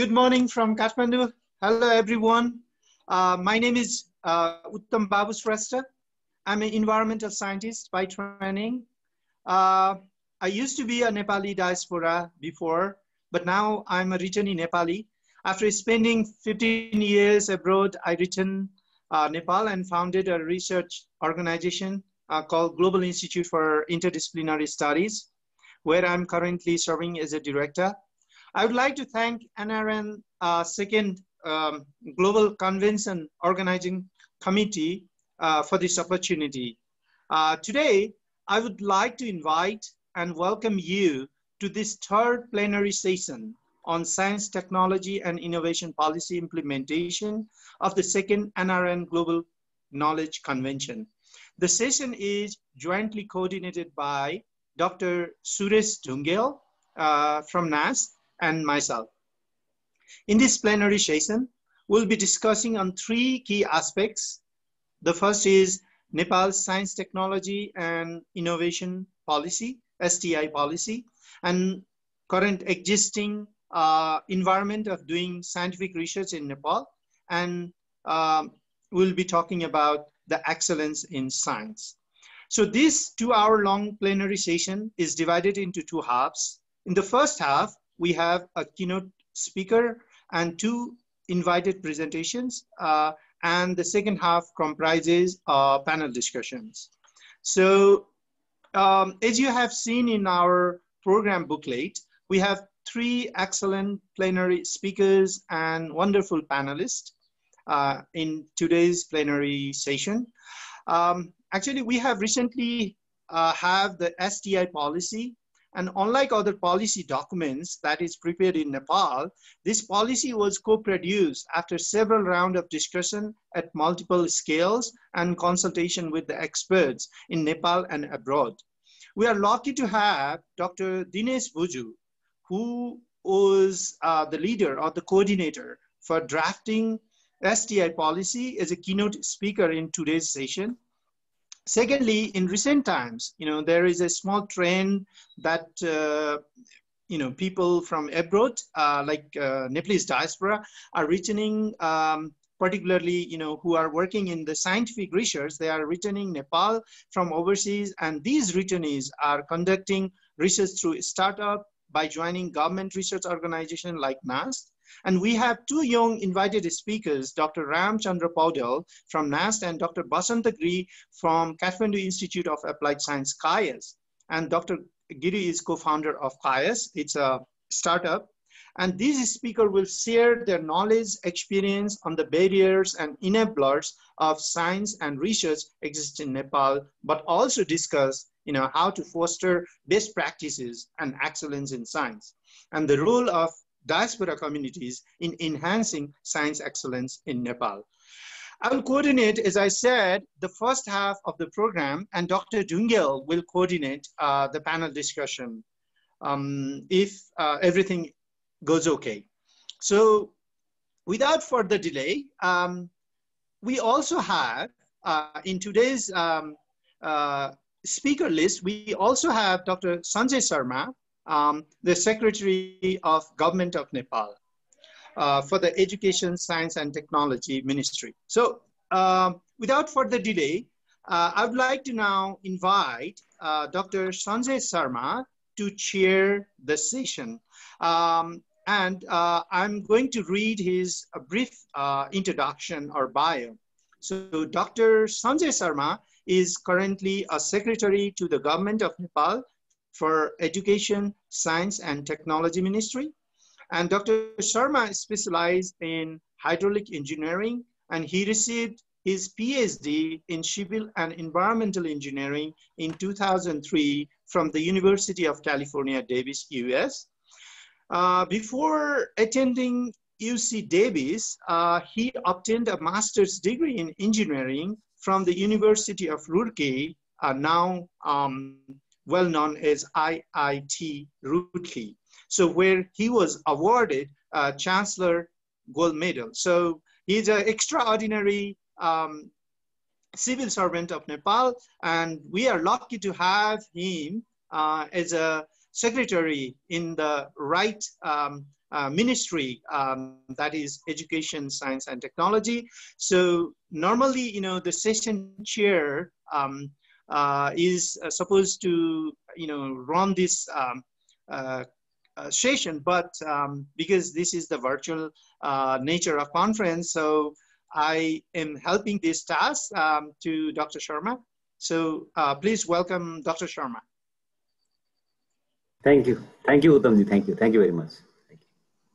Good morning from Kathmandu. Hello, everyone. Uh, my name is uh, Uttam Babu Shrestha. I'm an environmental scientist by training. Uh, I used to be a Nepali diaspora before, but now I'm a returning Nepali. After spending 15 years abroad, I returned uh, Nepal and founded a research organization uh, called Global Institute for Interdisciplinary Studies, where I'm currently serving as a director. I would like to thank NRN uh, second um, Global Convention Organizing Committee uh, for this opportunity. Uh, today, I would like to invite and welcome you to this third plenary session on science, technology, and innovation policy implementation of the second NRN Global Knowledge Convention. The session is jointly coordinated by Dr. Suresh Dhungel uh, from NAST and myself. In this plenary session, we'll be discussing on three key aspects. The first is Nepal's science, technology, and innovation policy, STI policy, and current existing uh, environment of doing scientific research in Nepal. And um, we'll be talking about the excellence in science. So this two hour long plenary session is divided into two halves. In the first half, we have a keynote speaker and two invited presentations. Uh, and the second half comprises uh, panel discussions. So um, as you have seen in our program booklet, we have three excellent plenary speakers and wonderful panelists uh, in today's plenary session. Um, actually, we have recently uh, have the STI policy and unlike other policy documents that is prepared in Nepal, this policy was co-produced after several rounds of discussion at multiple scales and consultation with the experts in Nepal and abroad. We are lucky to have Dr. Dinesh Bhuju, who was uh, the leader or the coordinator for drafting STI policy as a keynote speaker in today's session. Secondly, in recent times, you know, there is a small trend that, uh, you know, people from abroad, uh, like uh, Nepalese diaspora, are returning, um, particularly, you know, who are working in the scientific research, they are returning Nepal from overseas, and these returnees are conducting research through startup by joining government research organization like NAST, and we have two young invited speakers, Dr. Ram Chandra from NAST and Dr. Basanta Giri from Kathmandu Institute of Applied Science, KIAS. And Dr. Giri is co-founder of KIAS. It's a startup. And these speakers will share their knowledge, experience on the barriers and enablers of science and research exist in Nepal, but also discuss you know, how to foster best practices and excellence in science and the role of diaspora communities in enhancing science excellence in Nepal. I will coordinate, as I said, the first half of the program, and Dr. Dhungel will coordinate uh, the panel discussion um, if uh, everything goes okay. So without further delay, um, we also have, uh, in today's um, uh, speaker list, we also have Dr. Sanjay Sharma, um, the Secretary of Government of Nepal uh, for the Education, Science and Technology Ministry. So um, without further delay, uh, I would like to now invite uh, Dr. Sanjay Sharma to chair the session. Um, and uh, I'm going to read his brief uh, introduction or bio. So Dr. Sanjay Sharma is currently a secretary to the government of Nepal for Education, Science and Technology Ministry. And Dr. Sharma specialized in hydraulic engineering and he received his PhD in civil and environmental engineering in 2003 from the University of California, Davis, US. Uh, before attending UC Davis, uh, he obtained a master's degree in engineering from the University of Roorkee, uh, now um, well known as IIT Roorkee. So where he was awarded a Chancellor Gold Medal. So he's an extraordinary um, civil servant of Nepal, and we are lucky to have him uh, as a secretary in the right um, uh, ministry um, that is education science and technology so normally you know the session chair um, uh, is uh, supposed to you know run this um, uh, uh, session but um, because this is the virtual uh, nature of conference so i am helping this task um, to dr sharma so please welcome dr sharma thank you thank you uttamji thank you thank you very much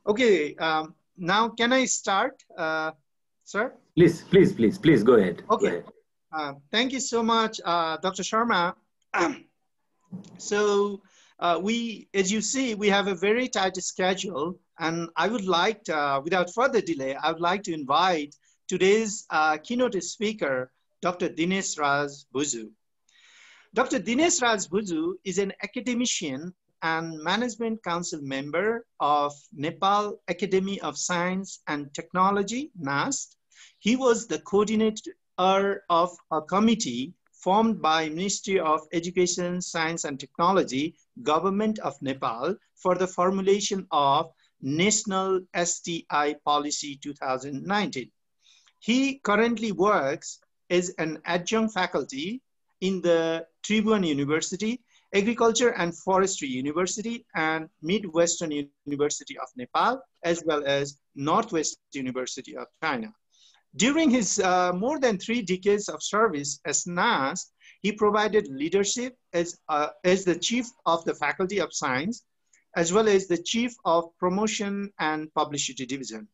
Okay, um, now can I start, uh, sir? Please, please, please, please go ahead. Okay. Go ahead. Uh, thank you so much, uh, Dr. Sharma. so uh, we, as you see, we have a very tight schedule and I would like, to, uh, without further delay, I would like to invite today's uh, keynote speaker, Dr. Dinesh Raj Bhuju. Dr. Dinesh Raj Bhuju is an academician and Management Council member of Nepal Academy of Science and Technology, NAST. He was the coordinator of a committee formed by Ministry of Education, Science and Technology, Government of Nepal for the formulation of National STI Policy 2019. He currently works as an adjunct faculty in the Tribhuvan University Agriculture and Forestry University and Midwestern University of Nepal, as well as Northwest University of China. During his uh, more than three decades of service as NAS, he provided leadership as, uh, as the chief of the Faculty of Science, as well as the chief of promotion and publicity division.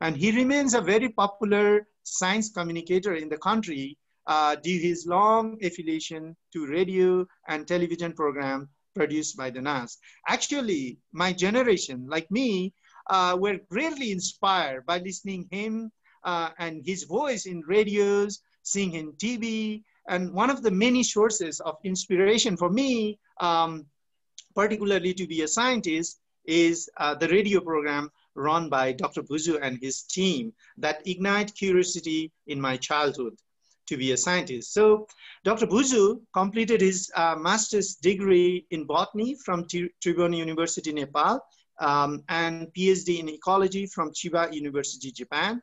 And he remains a very popular science communicator in the country uh, due his long affiliation to radio and television program produced by the NAS. Actually, my generation, like me, uh, were greatly inspired by listening him uh, and his voice in radios, seeing him TV, and one of the many sources of inspiration for me, um, particularly to be a scientist, is uh, the radio program run by Dr. Bhuju and his team that ignite curiosity in my childhood to be a scientist. So Dr. Bhuju completed his uh, master's degree in botany from Tribhuvan University, Nepal, um, and PhD in ecology from Chiba University, Japan.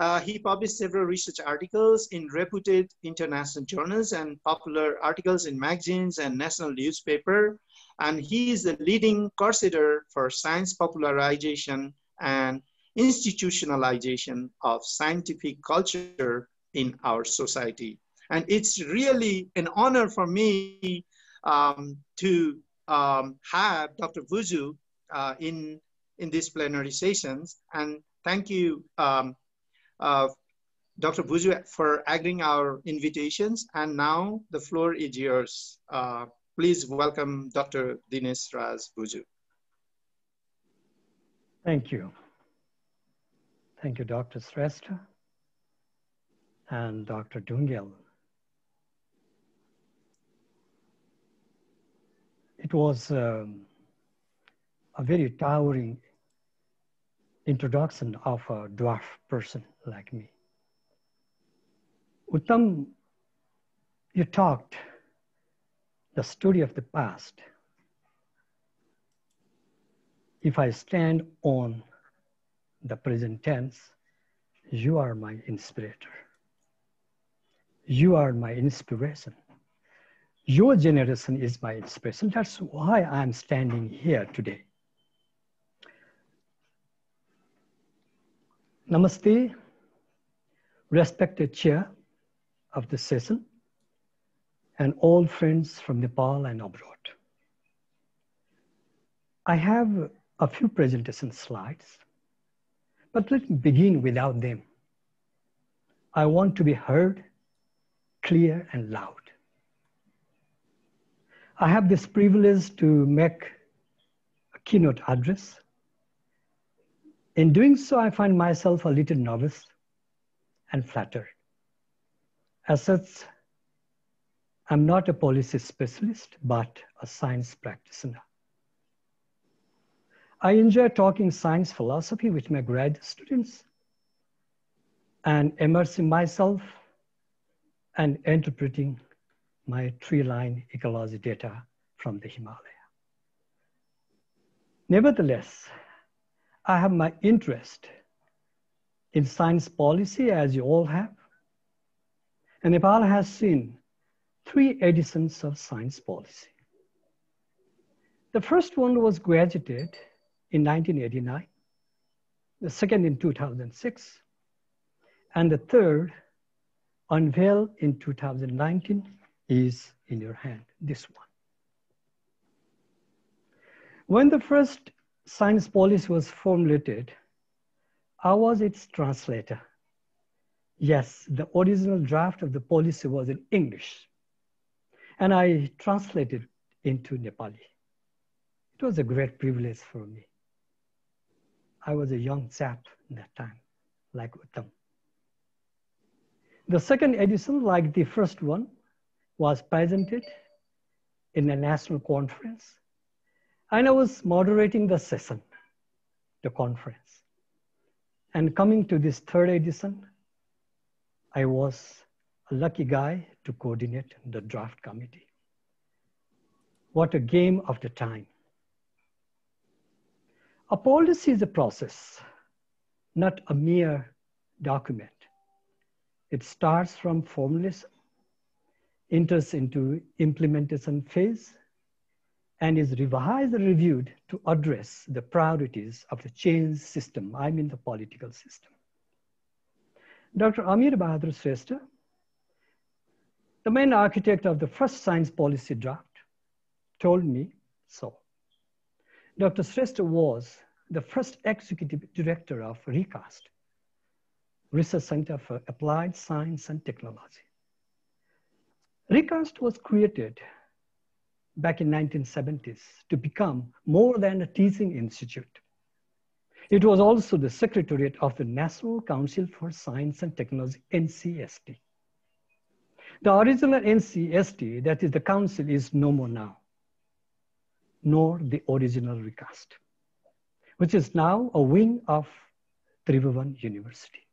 Uh, he published several research articles in reputed international journals and popular articles in magazines and national newspaper. And he is the leading crusader for science popularization and institutionalization of scientific culture in our society. And it's really an honor for me um, to um, have Dr. Bhuju uh, in, in these plenary sessions. And thank you, um, Dr. Bhuju, for agreeing our invitations. And now the floor is yours. Uh, please welcome Dr. Dinesh Raj Bhuju. Thank you. Thank you, Dr. Shrestha and Dr. Dhungel. It was um, a very towering introduction of a dwarf person like me. Uttam, you talked the story of the past. If I stand on the present tense, you are my inspirator. You are my inspiration. Your generation is my inspiration. That's why I'm standing here today. Namaste, respected chair of the session, and all friends from Nepal and abroad. I have a few presentation slides, but let me begin without them. I want to be heard clear and loud. I have this privilege to make a keynote address. In doing so, I find myself a little nervous and flattered. As such, I'm not a policy specialist, but a science practitioner. I enjoy talking science philosophy with my grad students and immersing myself and interpreting my tree line ecology data from the Himalaya. Nevertheless, I have my interest in science policy, as you all have. And Nepal has seen three editions of science policy. The first one was graduated in 1989, the second in 2006, and the third, unveiled in 2019, is in your hand, this one. When the first science policy was formulated, I was its translator. Yes, the original draft of the policy was in English, and I translated into Nepali. It was a great privilege for me. I was a young chap in that time, like Uttam. The second edition, like the first one, was presented in a national conference, and I was moderating the session, the conference. And coming to this third edition, I was a lucky guy to coordinate the draft committee. What a game of the time. A policy is a process, not a mere document. It starts from formalism, enters into implementation phase, and is revised and reviewed to address the priorities of the change system, I mean the political system. Dr. Amir Bahadur Shrestha, the main architect of the first science policy draft, told me so. Dr. Shrestha was the first executive director of RECAST, Research Center for Applied Science and Technology. RECAST was created back in 1970s to become more than a teaching institute. It was also the secretariat of the National Council for Science and Technology, NCST. The original NCST, that is the council, is no more now nor the original RECAST, which is now a wing of Tribhuvan University.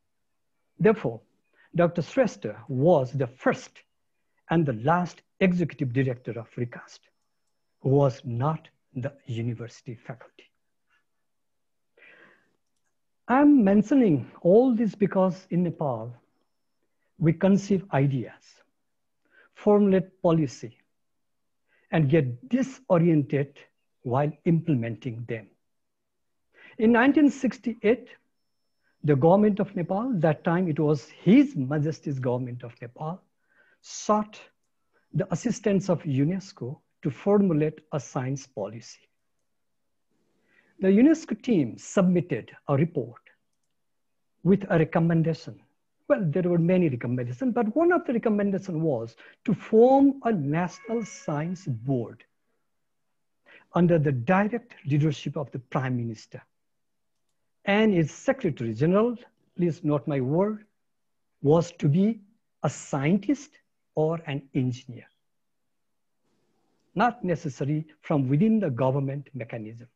Therefore, Dr. Shrestha was the first and the last executive director of RECAST was not the university faculty. I'm mentioning all this because in Nepal, we conceive ideas, formulate policy, and get disoriented while implementing them. In 1968, the government of Nepal, that time it was His Majesty's government of Nepal, sought the assistance of UNESCO to formulate a science policy. The UNESCO team submitted a report with a recommendation well, there were many recommendations, but one of the recommendations was to form a national science board under the direct leadership of the prime minister. And its secretary general, please note my word, was to be a scientist or an engineer. Not necessary from within the government mechanism.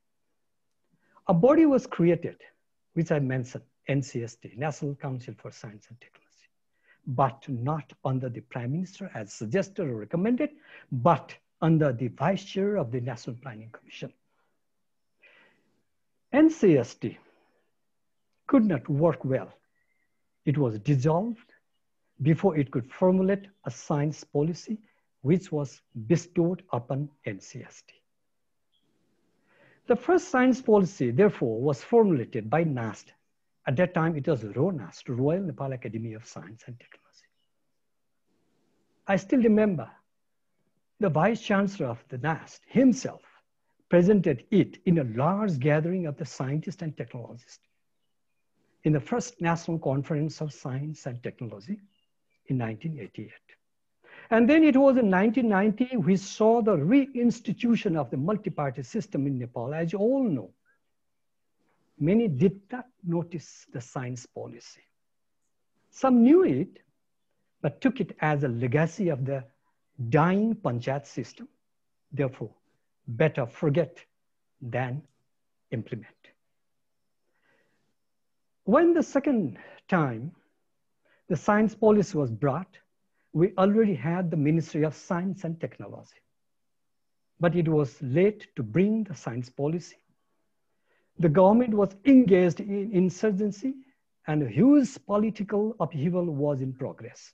A body was created, which I mentioned, NCST, National Council for Science and Technology, but not under the Prime Minister as suggested or recommended, but under the Vice Chair of the National Planning Commission. NCST could not work well. It was dissolved before it could formulate a science policy which was bestowed upon NCST. The first science policy, therefore, was formulated by NAST, at that time, it was RONAST, Royal Nepal Academy of Science and Technology. I still remember the Vice Chancellor of the NAST himself presented it in a large gathering of the scientists and technologists in the first National Conference of Science and Technology in 1988. And then it was in 1990 we saw the reinstitution of the multi-party system in Nepal, as you all know. Many did not notice the science policy. Some knew it, but took it as a legacy of the dying Panchayat system. Therefore, better forget than implement. When the second time the science policy was brought, we already had the Ministry of Science and Technology. But it was late to bring the science policy the government was engaged in insurgency and a huge political upheaval was in progress.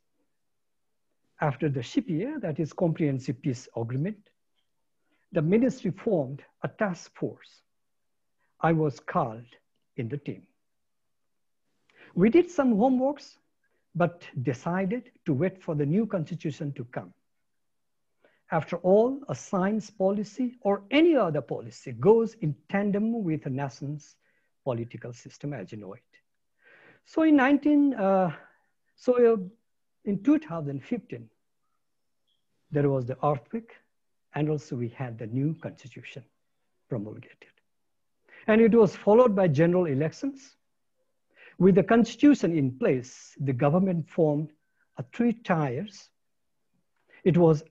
After the CPA, that is Comprehensive Peace Agreement, the ministry formed a task force. I was called in the team. We did some homeworks, but decided to wait for the new constitution to come. After all, a science policy or any other policy goes in tandem with a nation's political system as you know it. So in 19, uh, so uh, in 2015, there was the earthquake and also we had the new constitution promulgated. And it was followed by general elections. With the constitution in place, the government formed a three tiers. It was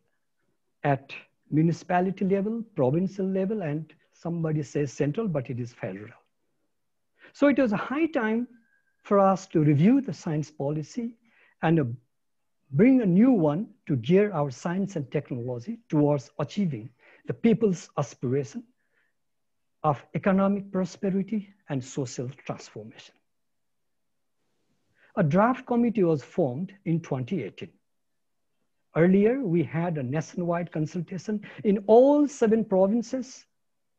at municipality level, provincial level, and somebody says central, but it is federal. So it was a high time for us to review the science policy and uh, bring a new one to gear our science and technology towards achieving the people's aspiration of economic prosperity and social transformation. A draft committee was formed in 2018. Earlier, we had a nationwide consultation in all seven provinces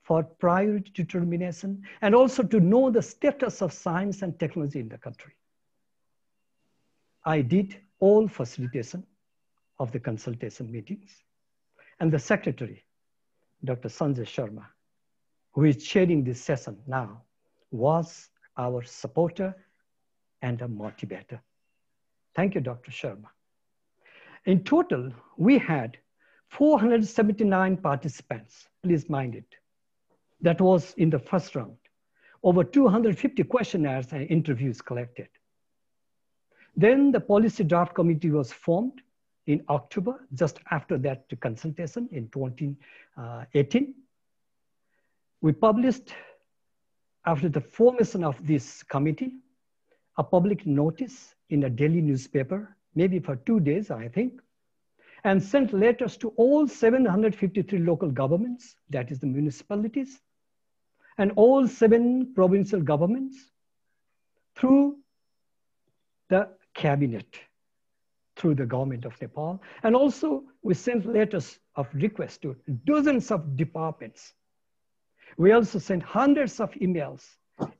for priority determination and also to know the status of science and technology in the country. I did all facilitation of the consultation meetings. And the secretary, Dr. Sanjay Sharma, who is chairing this session now, was our supporter and a motivator. Thank you, Dr. Sharma. In total, we had 479 participants, please mind it. That was in the first round. Over 250 questionnaires and interviews collected. Then the policy draft committee was formed in October, just after that consultation in 2018. We published, after the formation of this committee, a public notice in a daily newspaper maybe for two days, I think, and sent letters to all 753 local governments, that is the municipalities, and all seven provincial governments through the cabinet, through the government of Nepal. And also we sent letters of request to dozens of departments. We also sent hundreds of emails,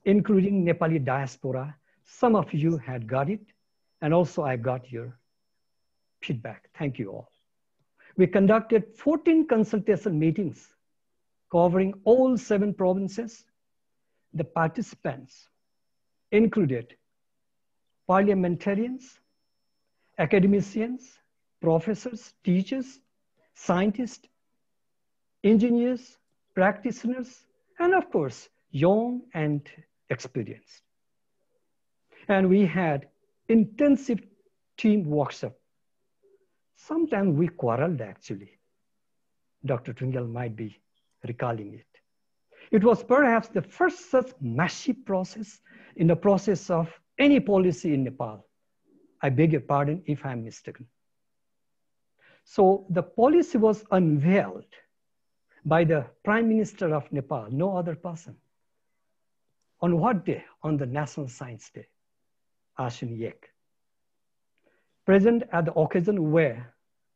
including Nepali diaspora. Some of you had got it. And also I got your feedback. Thank you all. We conducted 14 consultation meetings covering all seven provinces. The participants included parliamentarians, academicians, professors, teachers, scientists, engineers, practitioners, and of course, young and experienced. And we had intensive team workshop. Sometimes we quarreled actually. Dr. Dhungel might be recalling it. It was perhaps the first such massive process in the process of any policy in Nepal. I beg your pardon if I'm mistaken. So the policy was unveiled by the Prime Minister of Nepal, no other person. On what day? On the National Science Day. Yek. Present at the occasion were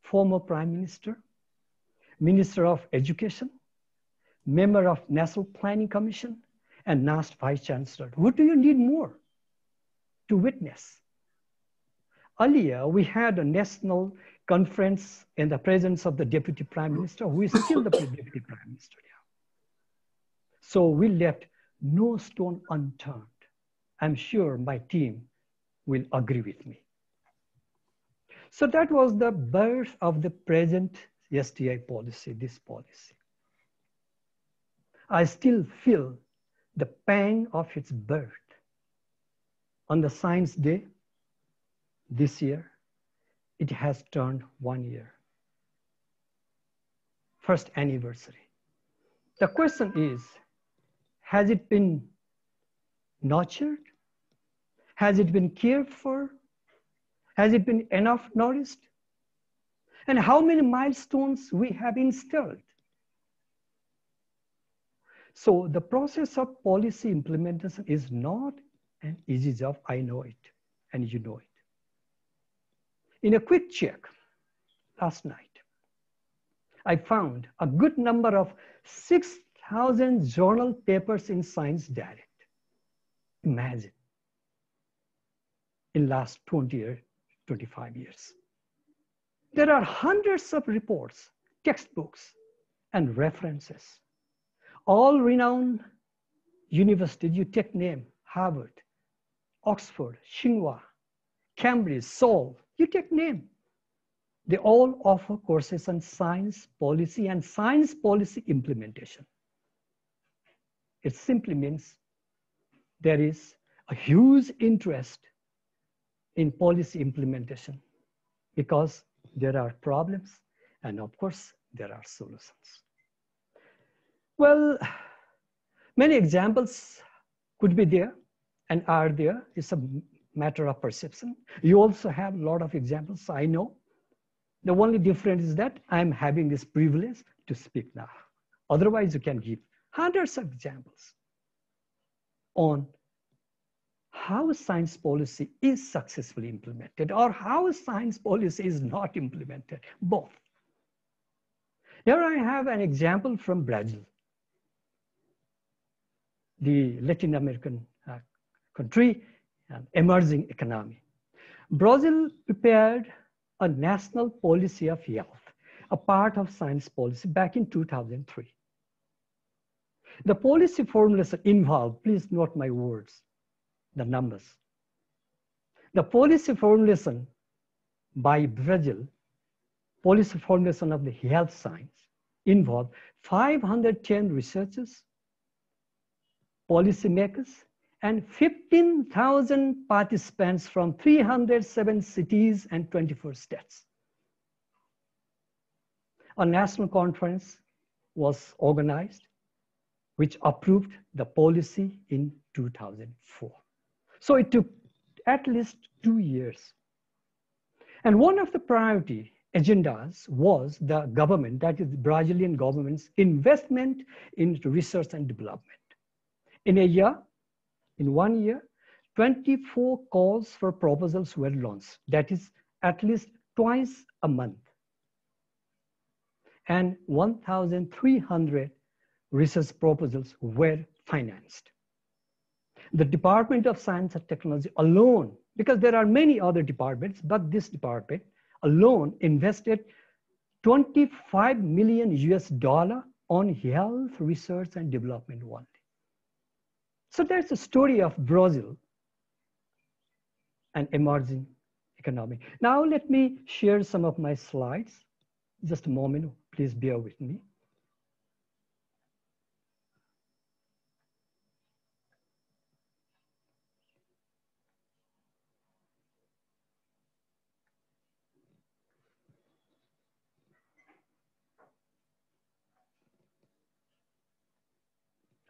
former Prime Minister, Minister of Education, member of National Planning Commission, and NAST Vice Chancellor. What do you need more to witness? Earlier, we had a national conference in the presence of the Deputy Prime Minister, who is still the Deputy Prime Minister. So we left no stone unturned. I'm sure my team will agree with me. So that was the birth of the present STI policy, this policy. I still feel the pang of its birth. On the Science Day this year, it has turned one year. First anniversary. The question is, has it been nurtured? Has it been cared for? Has it been enough nourished? And how many milestones we have installed? So the process of policy implementation is not an easy job. I know it, and you know it. In a quick check last night, I found a good number of 6,000 journal papers in Science Direct. Imagine in last 20 or 25 years. There are hundreds of reports, textbooks, and references. All renowned universities, you take name, Harvard, Oxford, Tsinghua, Cambridge, Seoul, you take name. They all offer courses on science policy and science policy implementation. It simply means there is a huge interest in policy implementation because there are problems and of course there are solutions. Well, many examples could be there and are there. It's a matter of perception. You also have a lot of examples, I know. The only difference is that I'm having this privilege to speak now. Otherwise, you can give hundreds of examples on how science policy is successfully implemented or how science policy is not implemented, both. Here I have an example from Brazil, the Latin American uh, country, an emerging economy. Brazil prepared a national policy of health, a part of science policy back in 2003. The policy formulation involved, please note my words, the numbers. The policy formulation by Brazil, policy formulation of the health science, involved 510 researchers, policymakers, and 15,000 participants from 307 cities and 24 states. A national conference was organized, which approved the policy in 2004. So it took at least two years. And one of the priority agendas was the government, that is Brazilian government's investment in research and development. In a year, in one year, 24 calls for proposals were launched. That is at least twice a month. And 1,300 research proposals were financed the Department of Science and Technology alone, because there are many other departments, but this department alone invested 25 million US dollar on health research and development only. So there's a story of Brazil, an emerging economy. Now let me share some of my slides. Just a moment, please bear with me.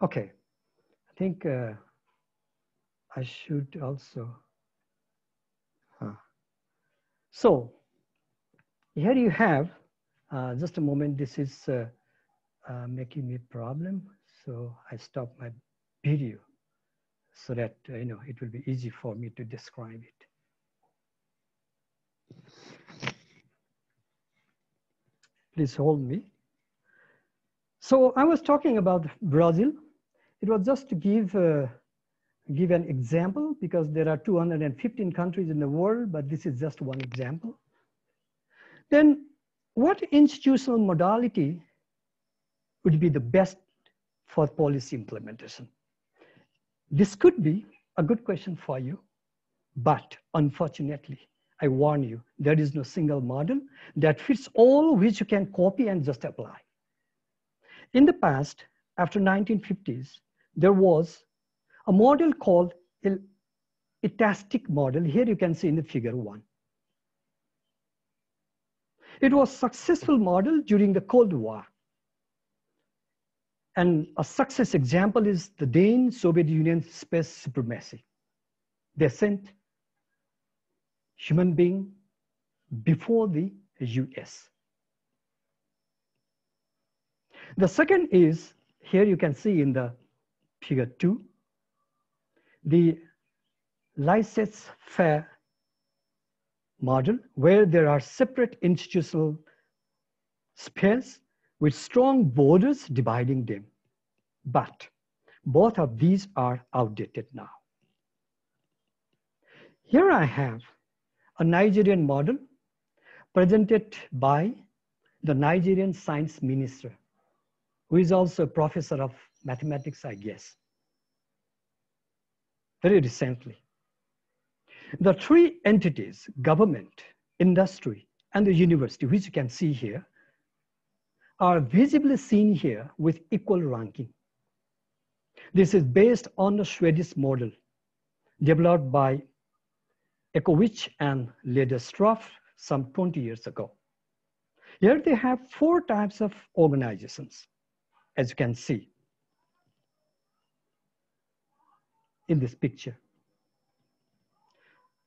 Okay, I think uh, I should also. Huh. So here you have, uh, just a moment, this is uh, uh making me problem. So I stop my video so that, uh, you know, it will be easy for me to describe it. Please hold me. So I was talking about Brazil it was just to give, uh, give an example because there are 215 countries in the world, but this is just one example. Then what institutional modality would be the best for policy implementation? This could be a good question for you, but unfortunately, I warn you, there is no single model that fits all which you can copy and just apply. In the past, after 1950s, there was a model called etatistic model. Here you can see in the figure one. It was successful model during the Cold War. And a success example is the Dane Soviet Union space supremacy. They sent human being before the US. The second is here you can see in the figure two, the laissez-faire model where there are separate institutional spheres with strong borders dividing them. But both of these are outdated now. Here I have a Nigerian model presented by the Nigerian science minister, who is also a professor of mathematics, I guess, very recently. The three entities, government, industry, and the university, which you can see here, are visibly seen here with equal ranking. This is based on the Swedish model developed by Etzkowitz and Leydesdorff some 20 years ago. Here they have four types of organizations, as you can see in this picture.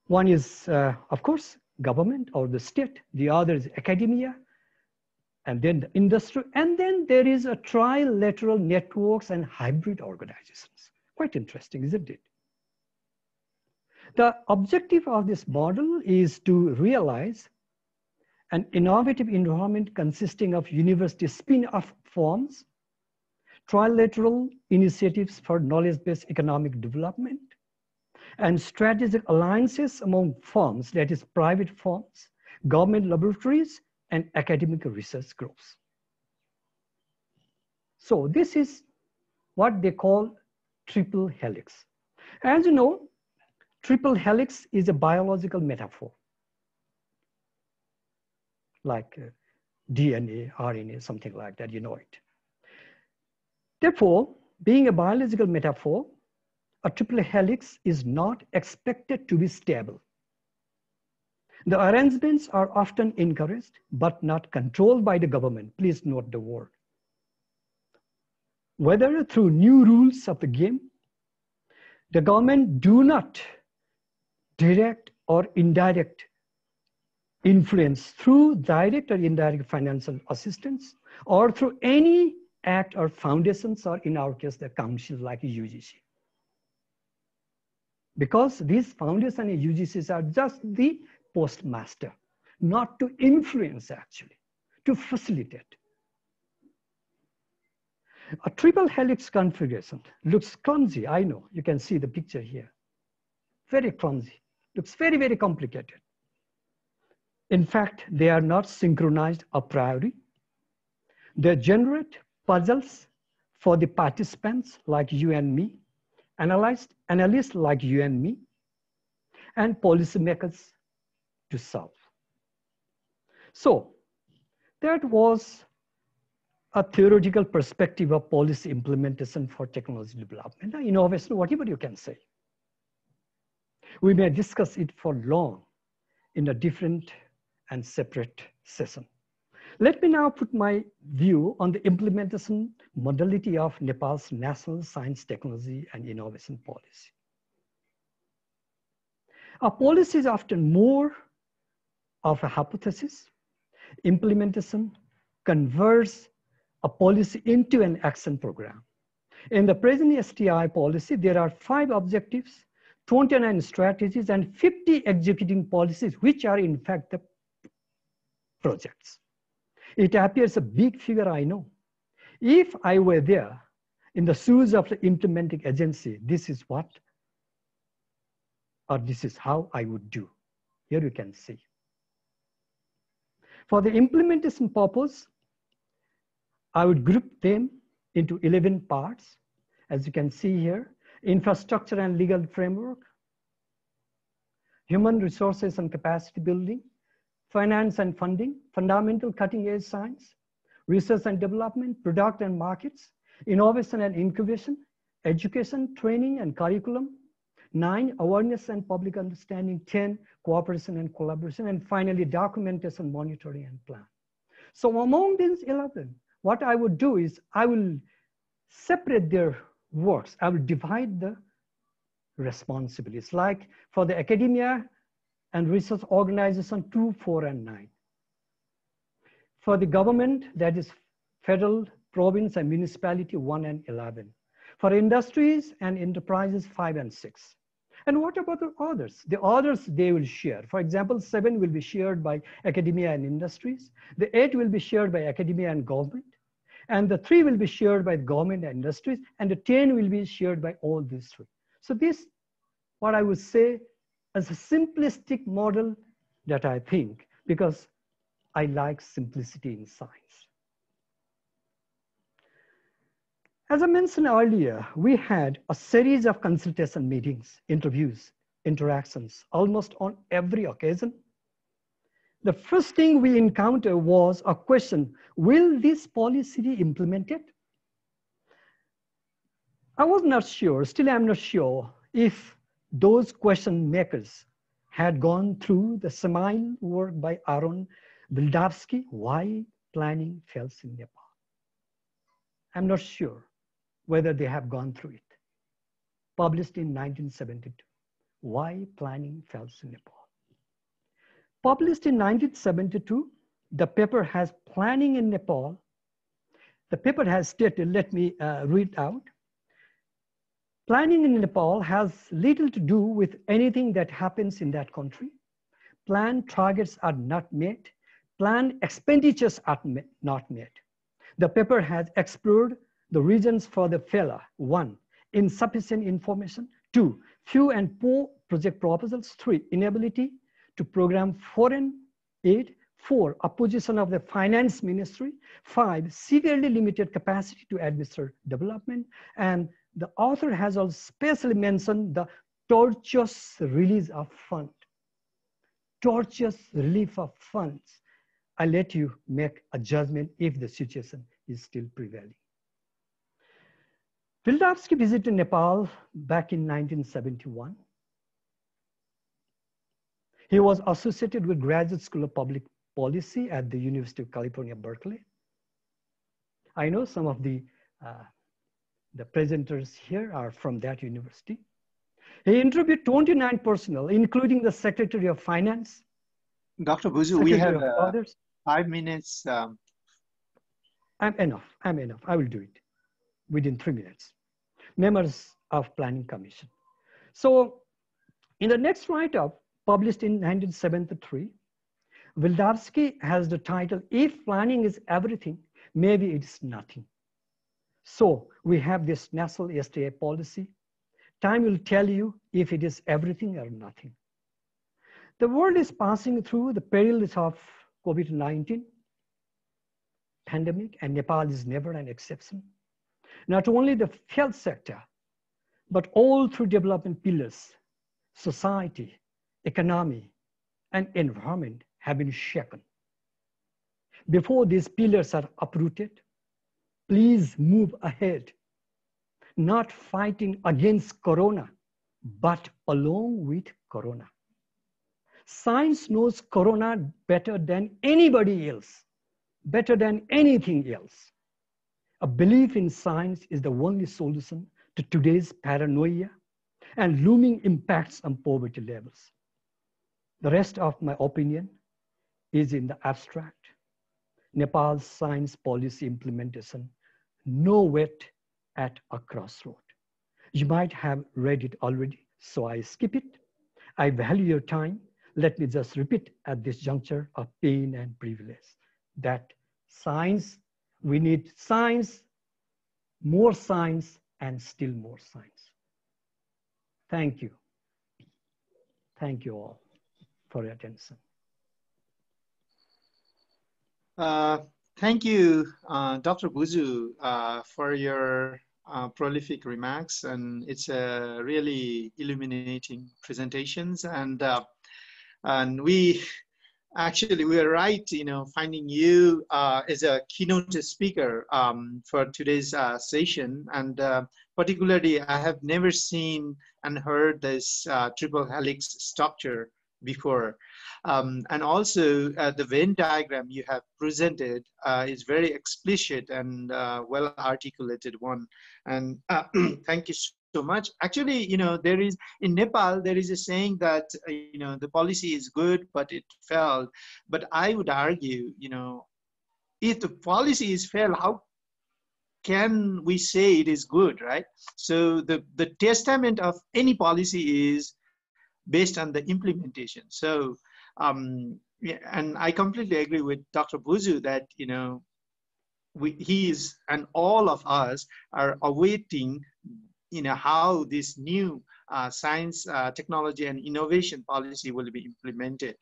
One is, uh, of course, government or the state. The other is academia, and then the industry. And then there is a trilateral networks and hybrid organizations. Quite interesting, isn't it? The objective of this model is to realize an innovative environment consisting of university spin-off forms, trilateral initiatives for knowledge-based economic development, and strategic alliances among firms, that is private firms, government laboratories, and academic research groups. So this is what they call triple helix. As you know, triple helix is a biological metaphor, like uh, DNA, RNA, something like that, you know it. Therefore, being a biological metaphor, a triple helix is not expected to be stable. The arrangements are often encouraged, but not controlled by the government. Please note the word. Whether through new rules of the game, the government do not direct or indirect influence through direct or indirect financial assistance or through any act or foundations or in our case the council like UGC. Because these foundations and UGCs are just the postmaster, not to influence actually, to facilitate. A triple helix configuration looks clumsy, I know. You can see the picture here. Very clumsy, looks very, very complicated. In fact, they are not synchronized a priori. They generate puzzles for the participants like you and me, analysts, analysts like you and me, and policymakers to solve. So that was a theoretical perspective of policy implementation for technology development. Innovation, whatever you can say. We may discuss it for long in a different and separate session. Let me now put my view on the implementation modality of Nepal's national science, technology, and innovation policy. A policy is often more of a hypothesis, implementation converts a policy into an action program. In the present STI policy, there are five objectives, 29 strategies, and 50 executing policies, which are in fact the projects. It appears a big figure, I know. If I were there in the shoes of the implementing agency, this is what, or this is how I would do. Here you can see. For the implementation purpose, I would group them into 11 parts. As you can see here, infrastructure and legal framework, human resources and capacity building, finance and funding, fundamental cutting edge science, research and development, product and markets, innovation and incubation, education, training and curriculum, nine, awareness and public understanding, 10, cooperation and collaboration, and finally, documentation, monitoring, and plan. So among these 11, what I would do is I will separate their works. I will divide the responsibilities. Like for the academia and research organization, two, four, and nine. For the government, that is federal, province and municipality 1 and 11. For industries and enterprises 5 and 6. And what about the others? The others they will share. For example, 7 will be shared by academia and industries. The 8 will be shared by academia and government. And the 3 will be shared by government and industries. And the 10 will be shared by all these three. So this, what I would say, as a simplistic model that I think, because I like simplicity in science. As I mentioned earlier, we had a series of consultation meetings, interviews, interactions, almost on every occasion. The first thing we encountered was a question, will this policy be implemented? I was not sure, still I'm not sure, if those question makers had gone through the seminal work by Aaron Wildavsky, Why Planning Fails in Nepal. I'm not sure whether they have gone through it. Published in 1972, Why Planning Fails in Nepal. Published in 1972, the paper has planning in Nepal. The paper has stated, let me uh, read out. Planning in Nepal has little to do with anything that happens in that country. Planned targets are not met. Planned expenditures are not met. The paper has explored the reasons for the failure. One, insufficient information. Two, few and poor project proposals. Three, inability to program foreign aid. Four, opposition of the finance ministry. Five, severely limited capacity to administer development. And the author has also specially mentioned the tortuous release of fund. Tortuous relief of funds. I let you make a judgment if the situation is still prevailing. Wildavsky visited Nepal back in 1971. He was associated with Graduate School of Public Policy at the University of California, Berkeley. I know some of the, uh, the presenters here are from that university. He interviewed 29 personnel, including the Secretary of Finance. Dr. Bhuju, we have uh, five minutes. Um... I'm enough, I'm enough, I will do it within three minutes members of Planning Commission. So in the next write-up, published in 1973, Wildavsky has the title, If Planning is Everything, Maybe It's Nothing. So we have this national STI policy. Time will tell you if it is everything or nothing. The world is passing through the perils of COVID-19 pandemic, and Nepal is never an exception not only the health sector, but all through development pillars, society, economy, and environment have been shaken. Before these pillars are uprooted, please move ahead, not fighting against Corona, but along with Corona. Science knows Corona better than anybody else, better than anything else. A belief in science is the only solution to today's paranoia and looming impacts on poverty levels. The rest of my opinion is in the abstract. Nepal's science policy implementation nowhere at a crossroad. You might have read it already, so I skip it. I value your time. Let me just repeat at this juncture of pain and privilege that science we need science, more science, and still more science. Thank you. Thank you all for your attention. Uh, thank you, uh, Dr. Bhuju, uh, for your uh, prolific remarks, and it's a really illuminating presentations. And uh, and we Actually, we are right, you know, finding you uh, as a keynote speaker um, for today's uh, session. And particularly, I have never seen and heard this triple helix structure before. Um, and also, uh, the Venn diagram you have presented uh, is very explicit and well articulated one. And thank you so much. Actually, you know, there is in Nepal there is a saying that uh, you know the policy is good, but it failed. But I would argue, you know, if the policy is failed, how can we say it is good, right? So the, the testament of any policy is based on the implementation. So, um, yeah, and I completely agree with Dr. Bhuju that, you know, we, he is, and all of us are awaiting, you know, how this new uh, science, uh, technology, and innovation policy will be implemented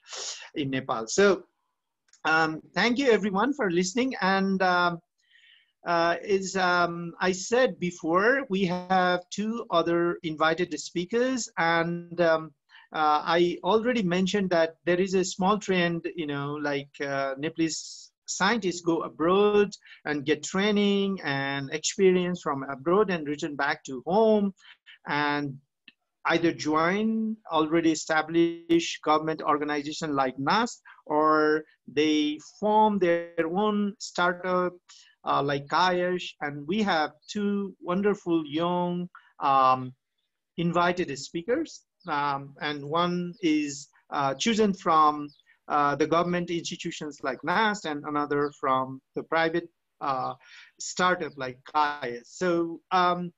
in Nepal. So um, thank you everyone for listening. And um, uh, is um, I said before, we have two other invited speakers and um, uh, I already mentioned that there is a small trend, you know, like uh, Nepalese scientists go abroad and get training and experience from abroad and return back to home and either join already established government organization like NAST or they form their own startup uh, like KIAS. And we have two wonderful young um, invited speakers. Um, and one is uh, chosen from uh, the government institutions like NAST and another from the private uh, startup like KIAS. So um,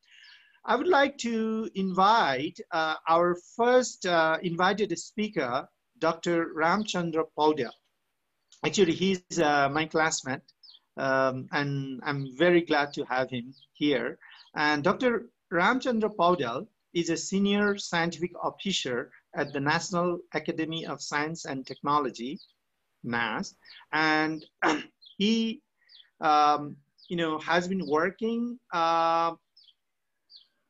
I would like to invite uh, our first uh, invited speaker, Dr. Ramchandra Paudel. Actually, he's uh, my classmate, um, and I'm very glad to have him here. And Dr. Ramchandra Paudel is a senior scientific officer at the National Academy of Science and Technology, NAS, and he, um, you know, has been working uh,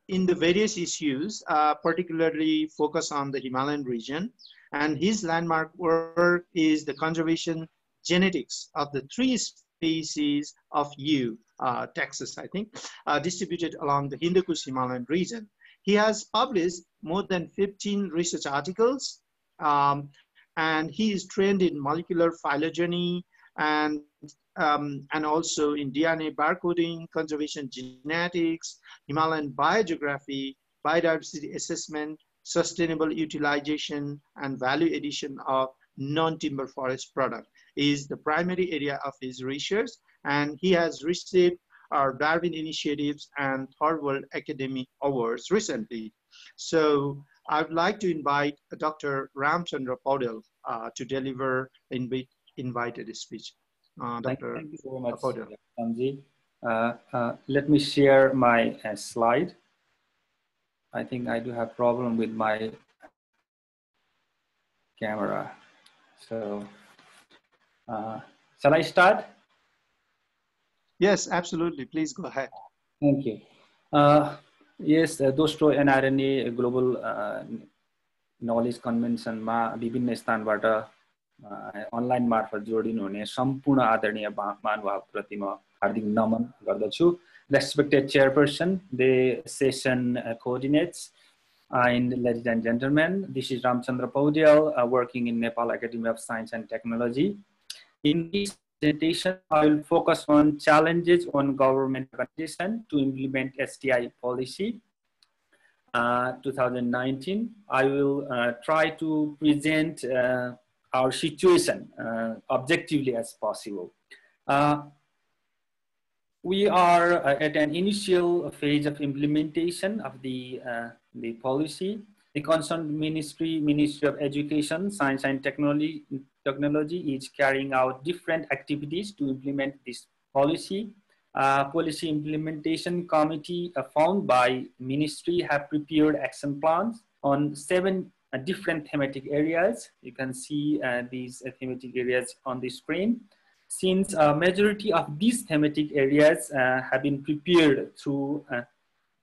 in the various issues, uh, particularly focus on the Himalayan region. And his landmark work is the conservation genetics of the three species of yew, uh, Taxus, I think, uh, distributed along the Hindu Kush Himalayan region. He has published more than 15 research articles, um, and he is trained in molecular phylogeny and, um, and also in DNA barcoding, conservation genetics, Himalayan biogeography, biodiversity assessment, sustainable utilization, and value addition of non-timber forest product is the primary area of his research. And he has received our Darwin Initiatives and Third World Academy Awards recently. So I'd like to invite Dr. Ramchandra Paudel uh, to deliver the invited speech. Uh, Dr. Thank, you very much, Paudel. Uh, uh, let me share my uh, slide. I think I do have problem with my camera. So, uh, shall I start? Yes, absolutely. Please go ahead. Thank you. Uh, yes, uh, Dostro NRNA uh, Global uh, Knowledge Convention ma bibhinna sthan bata uh, online marfat jodinu hune sampurna adarniya manubhav prati ma hardik naman gardachu. Respected chairperson, the session coordinates, and ladies and gentlemen, this is Ramchandra Paudel, working in Nepal Academy of Science and Technology. In presentation, I will focus on challenges on government organization to implement STI policy. Uh, 2019, I will uh, try to present uh, our situation uh, objectively as possible. Uh, we are uh, at an initial phase of implementation of the, the policy. The concerned ministry, Ministry of Education, Science and Technology, technology is carrying out different activities to implement this policy. Uh, policy implementation committee uh, found by ministry have prepared action plans on seven uh, different thematic areas. You can see uh, these uh, thematic areas on the screen. Since a majority of these thematic areas uh, have been prepared through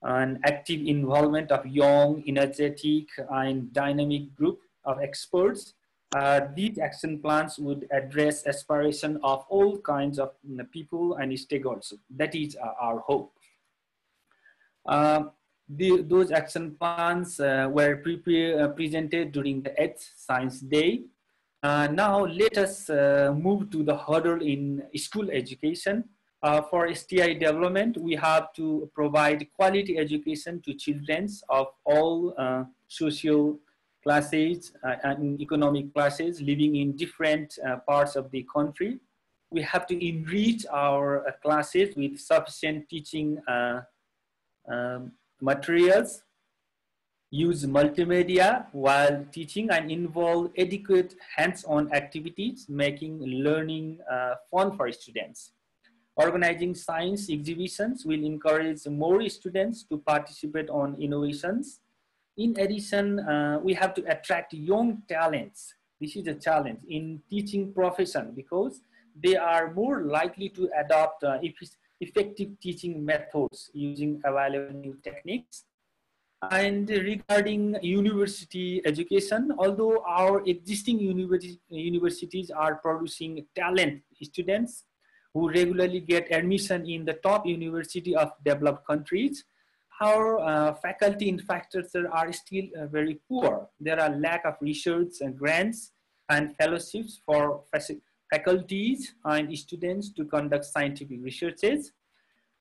an active involvement of young, energetic, and dynamic group of experts, uh, these action plans would address aspiration of all kinds of people and stakeholders. That is uh, our hope. Uh, the, those action plans uh, were uh, presented during the 8th Science Day. Uh, now let us move to the hurdle in school education. for STI development, we have to provide quality education to children of all social classes uh, and economic classes living in different uh, parts of the country. we have to enrich our uh, classes with sufficient teaching um, materials, use multimedia while teaching and involve adequate hands-on activities, making learning uh, fun for students. Organizing science exhibitions will encourage more students to participate on innovations. In addition, uh, we have to attract young talents. This is a challenge in teaching profession because they are more likely to adopt uh, effective teaching methods using available new techniques. And regarding university education, although our existing university, universities are producing talent students who regularly get admission in the top university of developed countries, our uh, faculty infrastructure are still uh, very poor. There are lack of research and grants and fellowships for faculties and students to conduct scientific researches.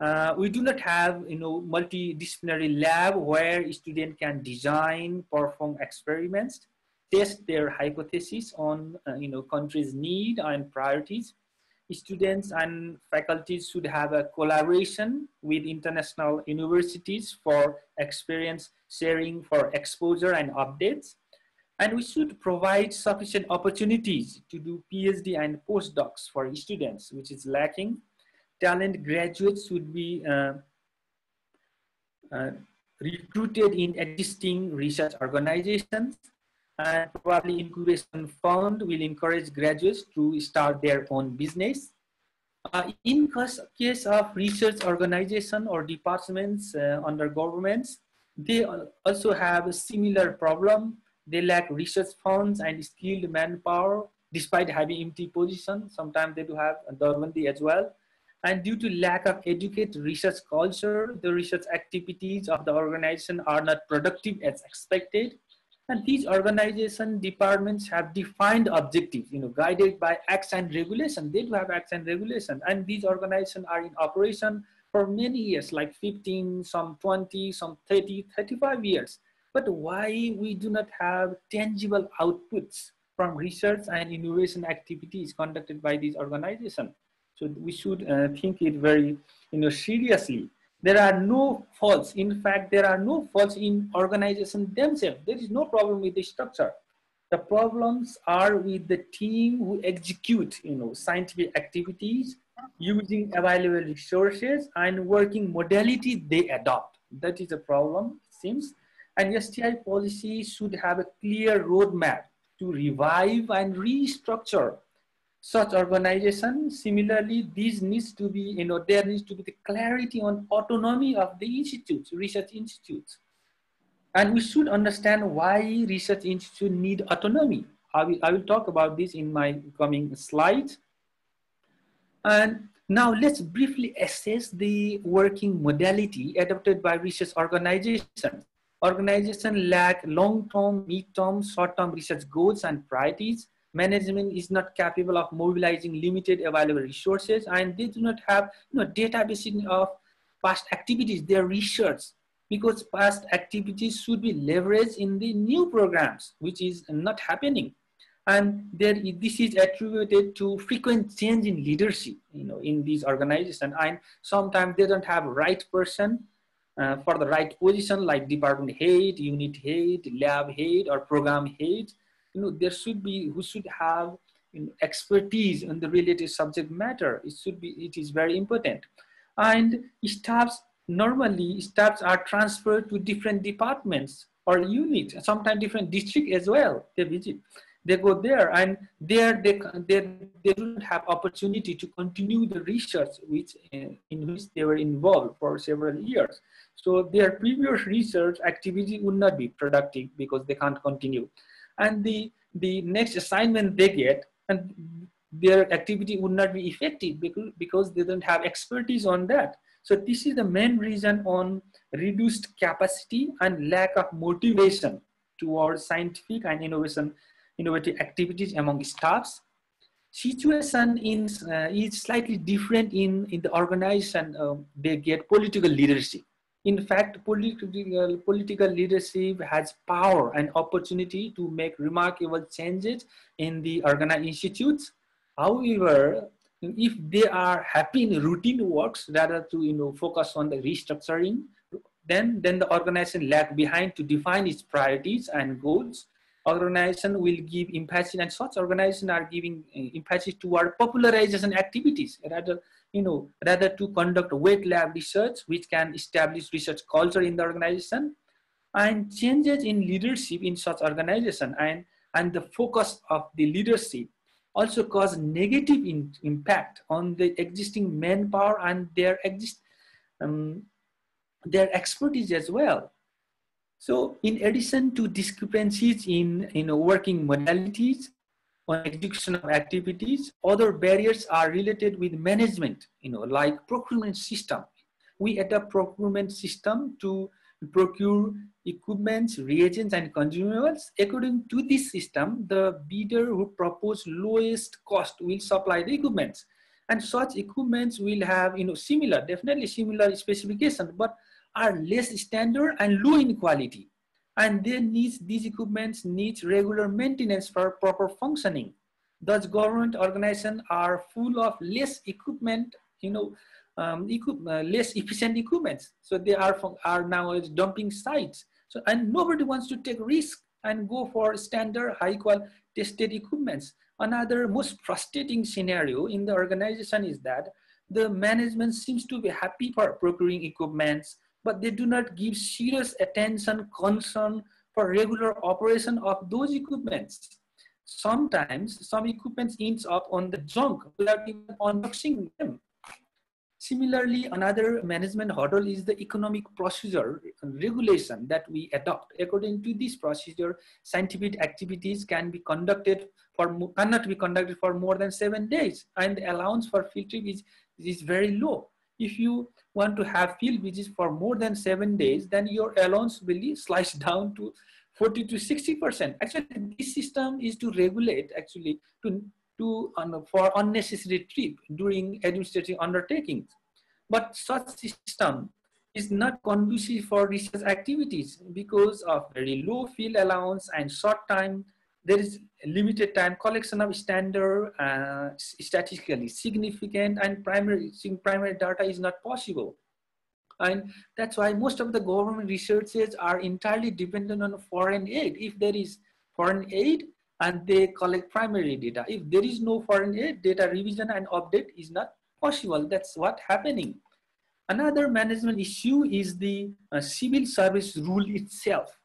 Uh, we do not have, you know, multidisciplinary lab where students can design, perform experiments, test their hypotheses on, uh, you know, countries' need and priorities. Students and faculties should have a collaboration with international universities for experience sharing, for exposure and updates. And we should provide sufficient opportunities to do PhD and postdocs for students, which is lacking. Talent graduates should be uh, uh, recruited in existing research organizations and probably incubation fund will encourage graduates to start their own business. Uh, in case of research organization or departments uh, under governments, they also have a similar problem they lack research funds and skilled manpower despite having empty positions. Sometimes they do have dormancy as well. And due to lack of educate research culture, the research activities of the organization are not productive as expected. And these organization departments have defined objectives, you know, guided by acts and regulation. They do have acts and regulation. And these organizations are in operation for many years, like 15, some 20, some 30, 35 years but why we do not have tangible outputs from research and innovation activities conducted by these organizations. So we should uh, think it very you know, seriously. There are no faults. In fact, there are no faults in organization themselves. There is no problem with the structure. The problems are with the team who execute you know, scientific activities using available resources and working modality they adopt. That is a problem, it seems. And STI policy should have a clear roadmap to revive and restructure such organization. Similarly, this needs to be, you know, there needs to be the clarity on autonomy of the institutes, research institutes. And we should understand why research institutes need autonomy. I will, I will talk about this in my coming slides. And now let's briefly assess the working modality adopted by research organizations Organization lack long-term, mid-term, short-term research goals and priorities. Management is not capable of mobilizing limited available resources and they do not have you know, database of past activities, their research, because past activities should be leveraged in the new programs, which is not happening. And there, this is attributed to frequent change in leadership, you know, in these organizations. And sometimes they don't have right person uh, for the right position like department head, unit head, lab head, or program head. You know, there should be who should have you know, expertise in the related subject matter. It should be, it is very important. And staffs, normally staffs are transferred to different departments or units, sometimes different district as well, they visit they go there and there they, they, they don't have opportunity to continue the research which uh, in which they were involved for several years so their previous research activity would not be productive because they can't continue and the the next assignment they get and their activity would not be effective because, because they don't have expertise on that so this is the main reason on reduced capacity and lack of motivation towards scientific and innovation innovative activities among staffs. Situation in, uh, is slightly different in, in the organization. Uh, they get political leadership. In fact, political, political leadership has power and opportunity to make remarkable changes in the organized institutes. However, if they are happy in routine works rather to you know focus on the restructuring then then the organization lag behind to define its priorities and goals organization will give emphasis and such organizations are giving uh, emphasis toward popularization activities rather you know rather to conduct wet lab research which can establish research culture in the organization and changes in leadership in such organization and and the focus of the leadership also cause negative in, impact on the existing manpower and their exist um, their expertise as well. So in addition to discrepancies in you know, working modalities on execution of activities, other barriers are related with management, you know, like procurement system. We adopt procurement system to procure equipments, reagents, and consumables. According to this system, the bidder who propose lowest cost will supply the equipments. And such equipments will have, you know, similar, definitely similar specifications, but are less standard and low in quality. And they need, these equipments need regular maintenance for proper functioning. Thus government organizations are full of less equipment, you know, um, uh, less efficient equipment. So they are, are now dumping sites. So, and nobody wants to take risk and go for standard high quality tested equipments. Another most frustrating scenario in the organization is that the management seems to be happy for procuring equipments, but they do not give serious attention, concern for regular operation of those equipments. Sometimes some equipment ends up on the junk without even unboxing them. Similarly, another management hurdle is the economic procedure regulation that we adopt. According to this procedure, scientific activities can be conducted for cannot be conducted for more than seven days, and the allowance for field trip is, is very low. If you want to have field visits for more than seven days, then your allowance will be sliced down to 40 to 60%. Actually, this system is to regulate actually to to, for unnecessary trip during administrative undertakings. But such system is not conducive for research activities because of very low field allowance and short time. There is limited time collection of standard, uh, statistically significant and primary, primary data is not possible. And that's why most of the government researches are entirely dependent on foreign aid. If there is foreign aid, and they collect primary data. If there is no foreign aid, data revision and update is not possible. That's what happening. Another management issue is the uh, civil service rule itself.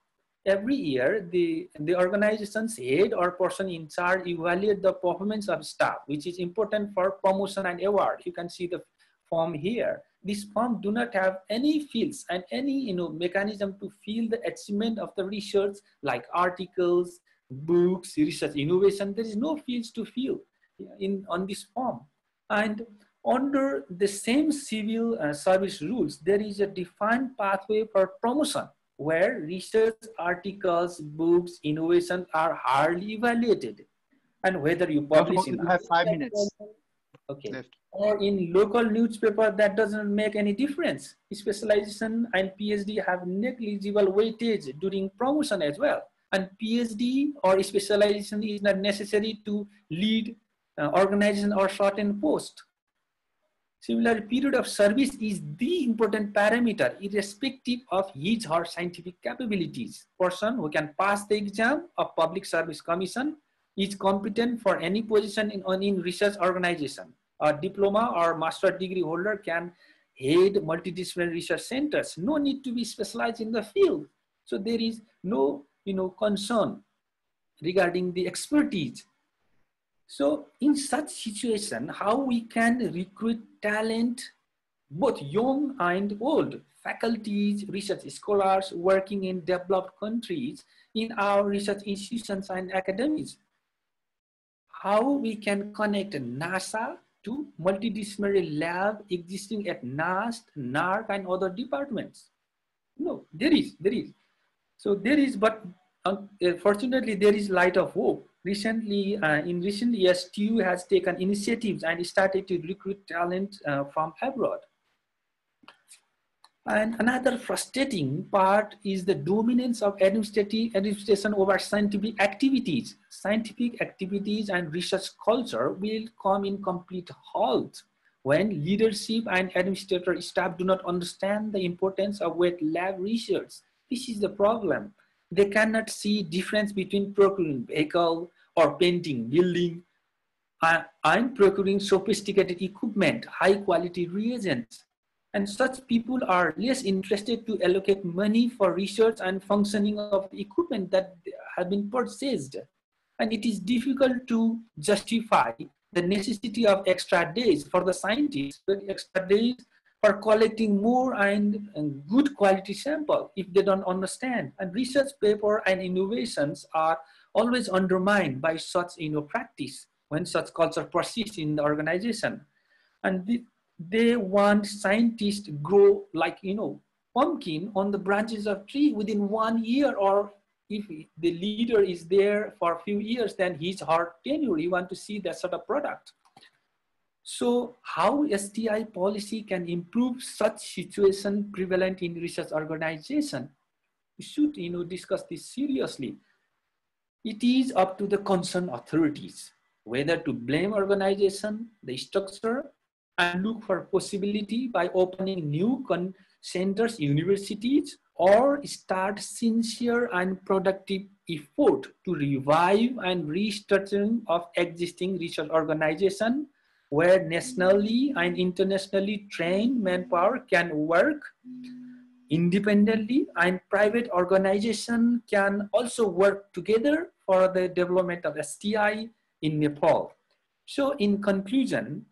Every year, the, the organization's head or person in charge evaluate the performance of staff, which is important for promotion and award. You can see the form here. This form do not have any fields and any you know, mechanism to feel the achievement of the research like articles, books, research, innovation, there is no fields to fill in, on this form. And under the same civil uh, service rules, there is a defined pathway for promotion where research articles, books, innovation are hardly evaluated. And whether you publish in have five minutes. Okay. Left. Or in local newspaper, that doesn't make any difference. Specialization and PhD have negligible weightage during promotion as well and PhD or specialization is not necessary to lead uh, organization or certain post. Similar period of service is the important parameter irrespective of his or scientific capabilities. Person who can pass the exam of public service commission is competent for any position in, in research organization. A diploma or master degree holder can head multidisciplinary research centers. No need to be specialized in the field. So there is no you know, concern regarding the expertise. So in such situation, how we can recruit talent, both young and old, faculties, research scholars working in developed countries in our research institutions and academies. How we can connect NASA to multidisciplinary lab existing at NAST, NARC, and other departments. No, there is, there is. So there is, but uh, uh, unfortunately, there is light of hope. Recently, uh, in recent years, TU has taken initiatives and started to recruit talent uh, from abroad. And another frustrating part is the dominance of administrative administration over scientific activities. Scientific activities and research culture will come in complete halt when leadership and administrator staff do not understand the importance of wet lab research. This is the problem. They cannot see difference between procuring vehicle or painting building and procuring sophisticated equipment, high quality reagents and such people are less interested to allocate money for research and functioning of equipment that have been purchased. And it is difficult to justify the necessity of extra days for the scientists, but extra days for collecting more and, and, good quality sample if they don't understand. And research paper and innovations are always undermined by such you know, practice when such culture persists in the organization. And the, they want scientists to grow like, you know, pumpkin on the branches of tree within one year or if the leader is there for a few years, then he's hard tenure. You want to see that sort of product. So how STI policy can improve such situation prevalent in research organization? We should you know, discuss this seriously. It is up to the concerned authorities whether to blame organization, the structure, and look for possibility by opening new centers, universities, or start sincere and productive effort to revive and restructuring of existing research organization where nationally and internationally trained manpower can work independently and private organization can also work together for the development of STI in Nepal. So in conclusion,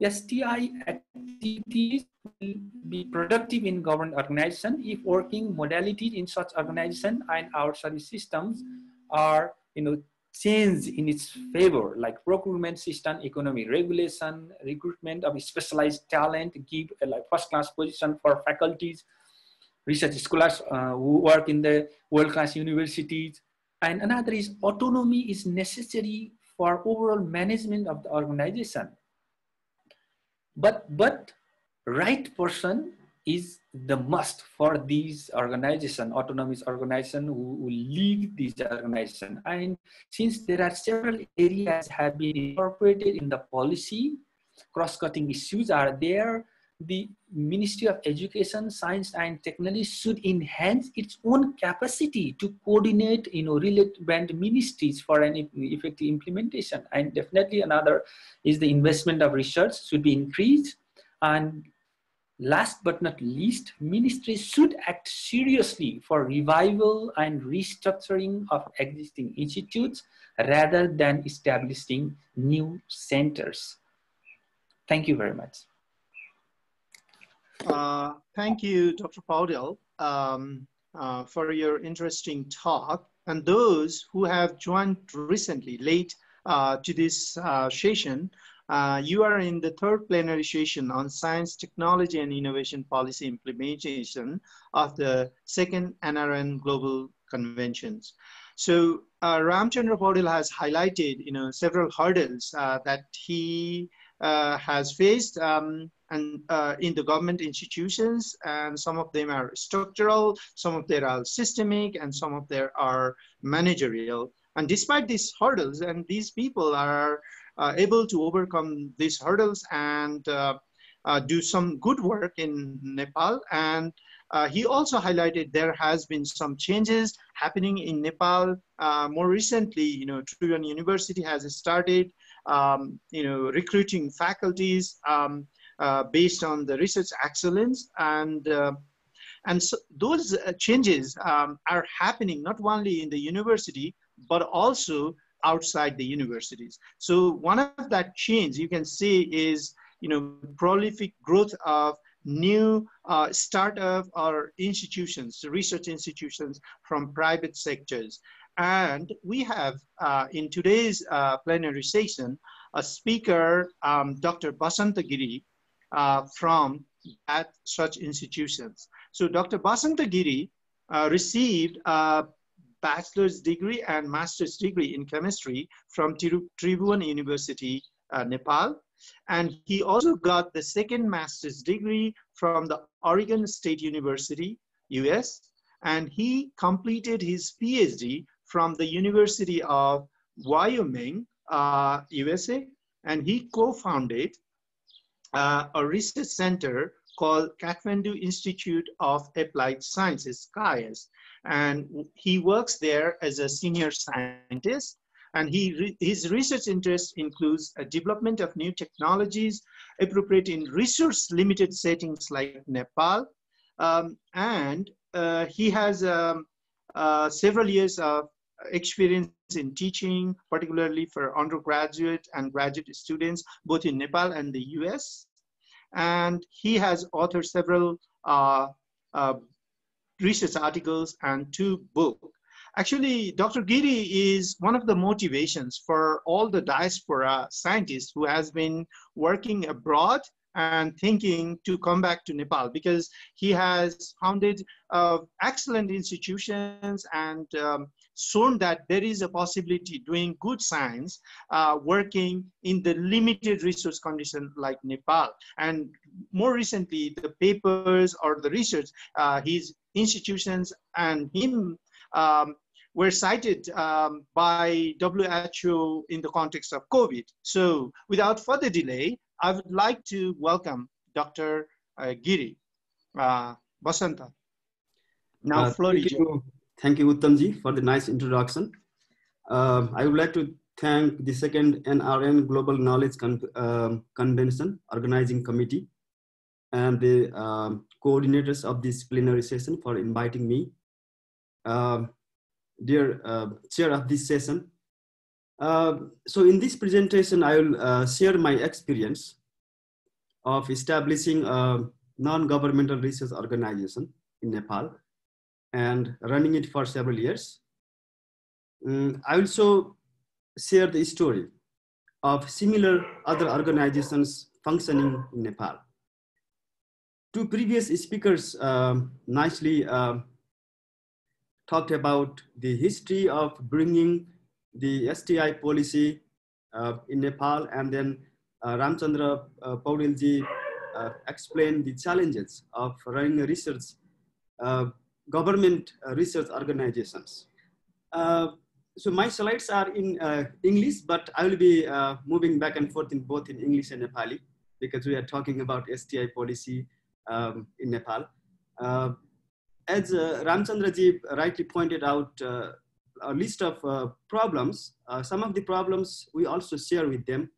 STI activities will be productive in government organization if working modalities in such organization and our service systems are you know changed in its favor like procurement system economy regulation recruitment of specialized talent give a like first class position for faculties research scholars uh, who work in the world class universities and another is autonomy is necessary for overall management of the organization. But but right person is the must for these organization autonomous organization who, who lead these organization. And since there are several areas have been incorporated in the policy cross-cutting issues are there the Ministry of Education, Science and Technology should enhance its own capacity to coordinate, you know, relevant ministries for an effective implementation. And definitely another is the investment of research should be increased. And last but not least, ministries should act seriously for revival and restructuring of existing institutes rather than establishing new centers. Thank you very much. Uh, thank you, Dr. Paudel, um, uh, for your interesting talk. And those who have joined recently, late uh, to this uh, session, uh, you are in the third plenary session on science, technology, and innovation policy implementation of the second NRN Global Conventions. So Ramchandra Paudel has highlighted, you know, several hurdles that he has faced um, and uh, in the government institutions, and some of them are structural, some of them are systemic, and some of them are managerial. And despite these hurdles, and these people are uh, able to overcome these hurdles and uh, uh do some good work in Nepal. And uh, he also highlighted there has been some changes happening in Nepal. Uh, more recently, you know, Tribhuvan University has started, um, you know, recruiting faculties. Um, based on the research excellence. And uh, and so those uh, changes um, are happening not only in the university but also outside the universities. So one of that change you can see is you know prolific growth of new uh, startup or institutions research institutions from private sectors. And we have uh, in today's uh, plenary session a speaker um, dr basanta giri uh, from at such institutions. So Dr. Basanta Giri uh, received a bachelor's degree and master's degree in chemistry from Tribhuvan University, uh, Nepal. And he also got the second master's degree from the Oregon State University, US. And he completed his PhD from the University of Wyoming, uh, USA. And he co-founded uh, a research center called Kathmandu Institute of Applied Sciences, KIAS. And he works there as a senior scientist. And he re his research interest includes a development of new technologies appropriate in resource limited settings like Nepal. Um, and uh, he has um, uh, several years of experience in teaching, particularly for undergraduate and graduate students, both in Nepal and the US. And he has authored several uh, uh, research articles and two books. Actually, Dr. Giri is one of the motivations for all the diaspora scientists who has been working abroad and thinking to come back to Nepal because he has founded uh, excellent institutions and um, shown that there is a possibility doing good science uh, working in the limited resource condition like Nepal. And more recently, the papers or the research, uh, his institutions and him um, were cited um, by WHO in the context of COVID. So without further delay, I would like to welcome Dr. Uh, Giri uh, Basanta. Now, uh, floor thank you, Uttamji, for the nice introduction. Uh, I would like to thank the second NRN Global Knowledge Con uh, Convention Organizing Committee and the um, coordinators of this plenary session for inviting me. Uh, dear uh, chair of this session, uh, so in this presentation, I will uh, share my experience of establishing a non-governmental research organization in Nepal and running it for several years. Um, I also share the story of similar other organizations functioning in Nepal. Two previous speakers um, nicely uh, talked about the history of bringing the STI policy uh, in Nepal, and then uh, Ramchandra uh, Paudelji uh, explained the challenges of running a research, uh, government uh, research organizations. so my slides are in English, but I will be moving back and forth in both in English and Nepali because we are talking about STI policy um, in Nepal. as Ramchandra ji rightly pointed out, a list of uh, problems. Uh, some of the problems we also share with them,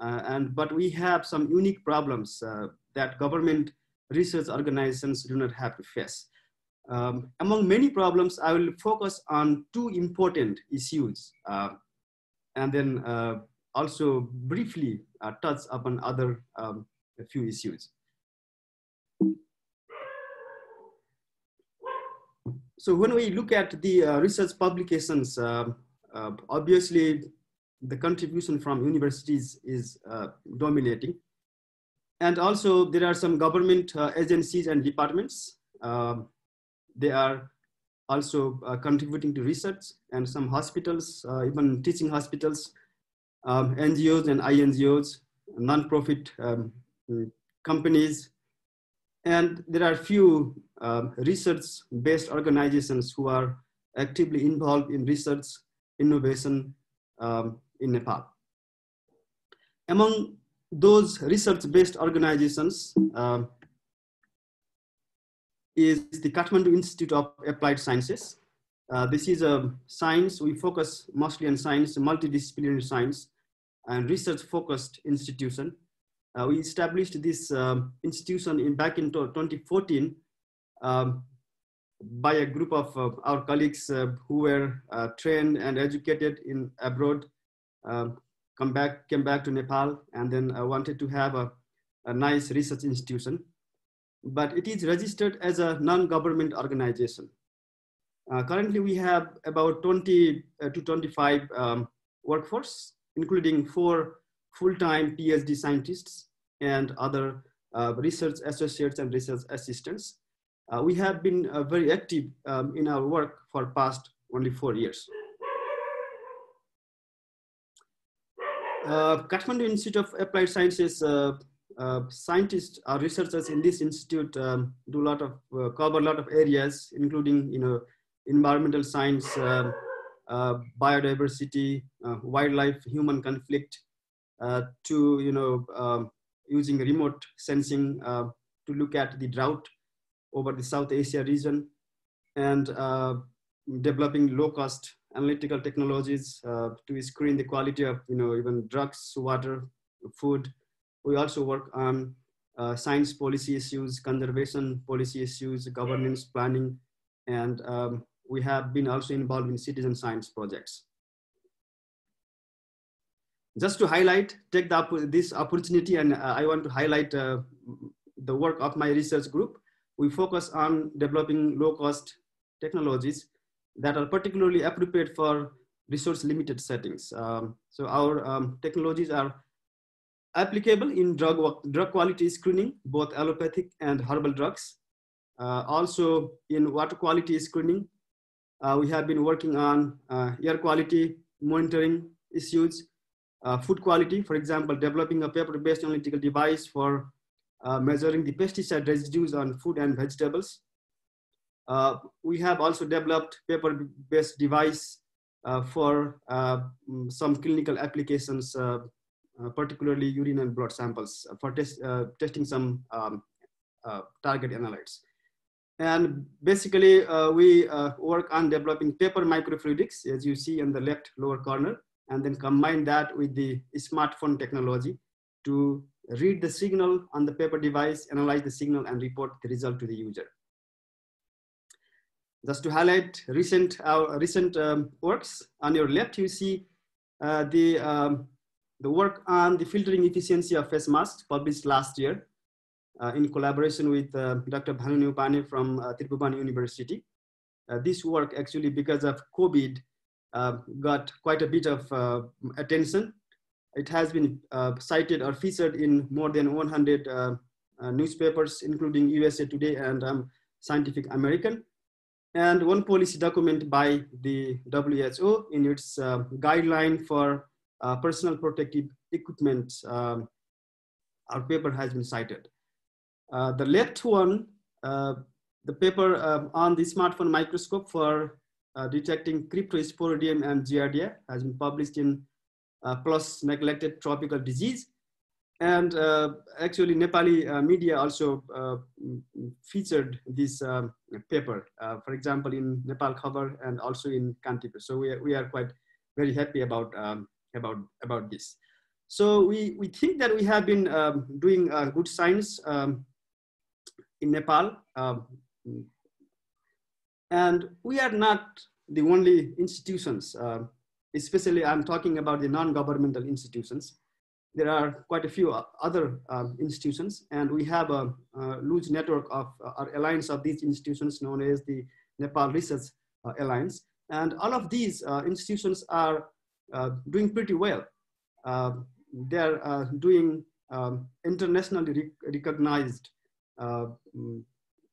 uh, and but we have some unique problems that government research organizations do not have to face. Um, among many problems, I will focus on two important issues, uh, and then uh, also briefly uh, touch upon other um, few issues. So when we look at the uh, research publications, uh, uh, obviously the contribution from universities is dominating. And also there are some government agencies and departments. They are also uh, contributing to research and some hospitals, even teaching hospitals, um, NGOs and INGOs, non-profit um, companies, and there are few um, research-based organizations who are actively involved in research innovation um, in Nepal. Among those research-based organizations um, is the Kathmandu Institute of Applied Sciences. Uh, this is a science, we focus mostly on science, multidisciplinary science, and research-focused institution uh, we established this um, institution in back in 2014 um, by a group of uh, our colleagues uh, who were uh, trained and educated in abroad, um, come back, came back to Nepal, and then uh, wanted to have a, a nice research institution. But it is registered as a non-government organization. Uh, currently, we have about 20 to 25 um, workforce, including four full-time PhD scientists and other uh, research associates and research assistants. Uh, we have been uh, very active um, in our work for past only four years. Uh, Kathmandu Institute of Applied Sciences uh, uh, scientists or researchers in this institute um, do a lot of uh, cover a lot of areas, including you know environmental science, um, uh, biodiversity, uh, wildlife, human conflict, to you know um, using remote sensing to look at the drought over the South Asia region, and developing low-cost analytical technologies uh, to screen the quality of you know even drugs, water, food. We also work on uh, science policy issues, conservation policy issues, governance planning, and um, we have been also involved in citizen science projects. Just to highlight, take the, this opportunity and uh, I want to highlight uh, the work of my research group. We focus on developing low cost technologies that are particularly appropriate for resource limited settings. Um, so our um, technologies are applicable in drug, drug quality screening, both allopathic and herbal drugs. Uh, also in water quality screening, uh, we have been working on uh, air quality monitoring issues, uh, food quality, for example, developing a paper-based analytical device for uh, measuring the pesticide residues on food and vegetables. Uh, we have also developed paper-based device for mm, some clinical applications, particularly urine and blood samples for test, testing some um, target analytes. And basically, uh, we uh, work on developing paper microfluidics, as you see in the left lower corner, and then combine that with the smartphone technology to read the signal on the paper device, analyze the signal, and report the result to the user. Just to highlight recent, our recent um, works, on your left you see uh, the, um, the work on the filtering efficiency of face masks published last year uh, in collaboration with uh, Dr. Bhanu Neupane from uh, University. Uh, this work actually because of COVID uh, got quite a bit of attention. It has been cited or featured in more than 100 newspapers, including USA Today and um, Scientific American and one policy document by the WHO in its uh, guideline for uh, personal protective equipment. Um, our paper has been cited. Uh, the left one, uh, the paper um, on the smartphone microscope for uh, detecting cryptosporidium and giardia has been published in uh, PLOS Neglected Tropical Disease. And uh, actually, Nepali media also featured this um, paper, for example, in Nepal cover and also in Kantipur. So we are, we are quite very happy about, um, about, about this. So we, we think that we have been um, doing uh, good science um, in Nepal. Um, and we are not the only institutions, uh, especially I'm talking about the non-governmental institutions there are quite a few other um, institutions, and we have a, a loose network of uh, our alliance of these institutions known as the Nepal Research uh, Alliance. And all of these uh, institutions are uh, doing pretty well. Um, they're uh, doing um, internationally re recognized uh, mm,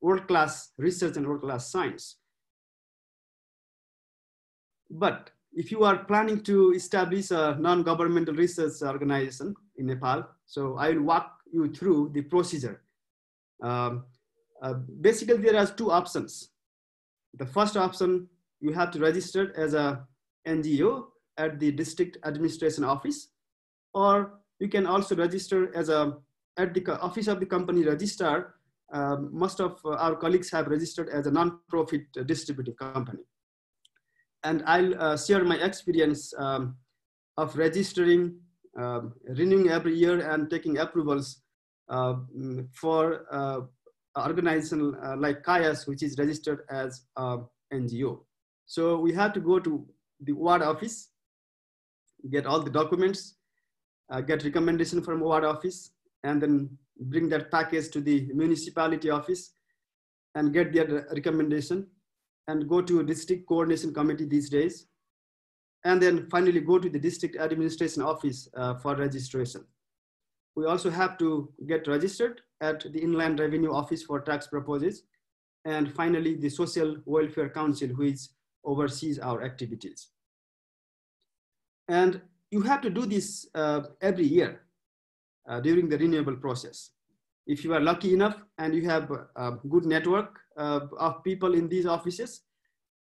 world-class research and world-class science. But if you are planning to establish a non-governmental research organization in Nepal, so I will walk you through the procedure. Um, uh, basically, there are two options. The first option, you have to register as a NGO at the district administration office, or you can also register as a at the office of the company registrar. Um, most of our colleagues have registered as a non-profit distributing company and I'll uh, share my experience um, of registering, um, renewing every year and taking approvals uh, for uh, organization uh, like KIAS, which is registered as NGO. So we have to go to the ward office, get all the documents, uh, get recommendation from ward office, and then bring that package to the municipality office and get their recommendation and go to district coordination committee these days. And then finally go to the district administration office uh, for registration. We also have to get registered at the Inland Revenue Office for tax purposes. And finally, the Social Welfare Council, which oversees our activities. And you have to do this uh, every year uh, during the renewable process. If you are lucky enough and you have a good network uh, of people in these offices,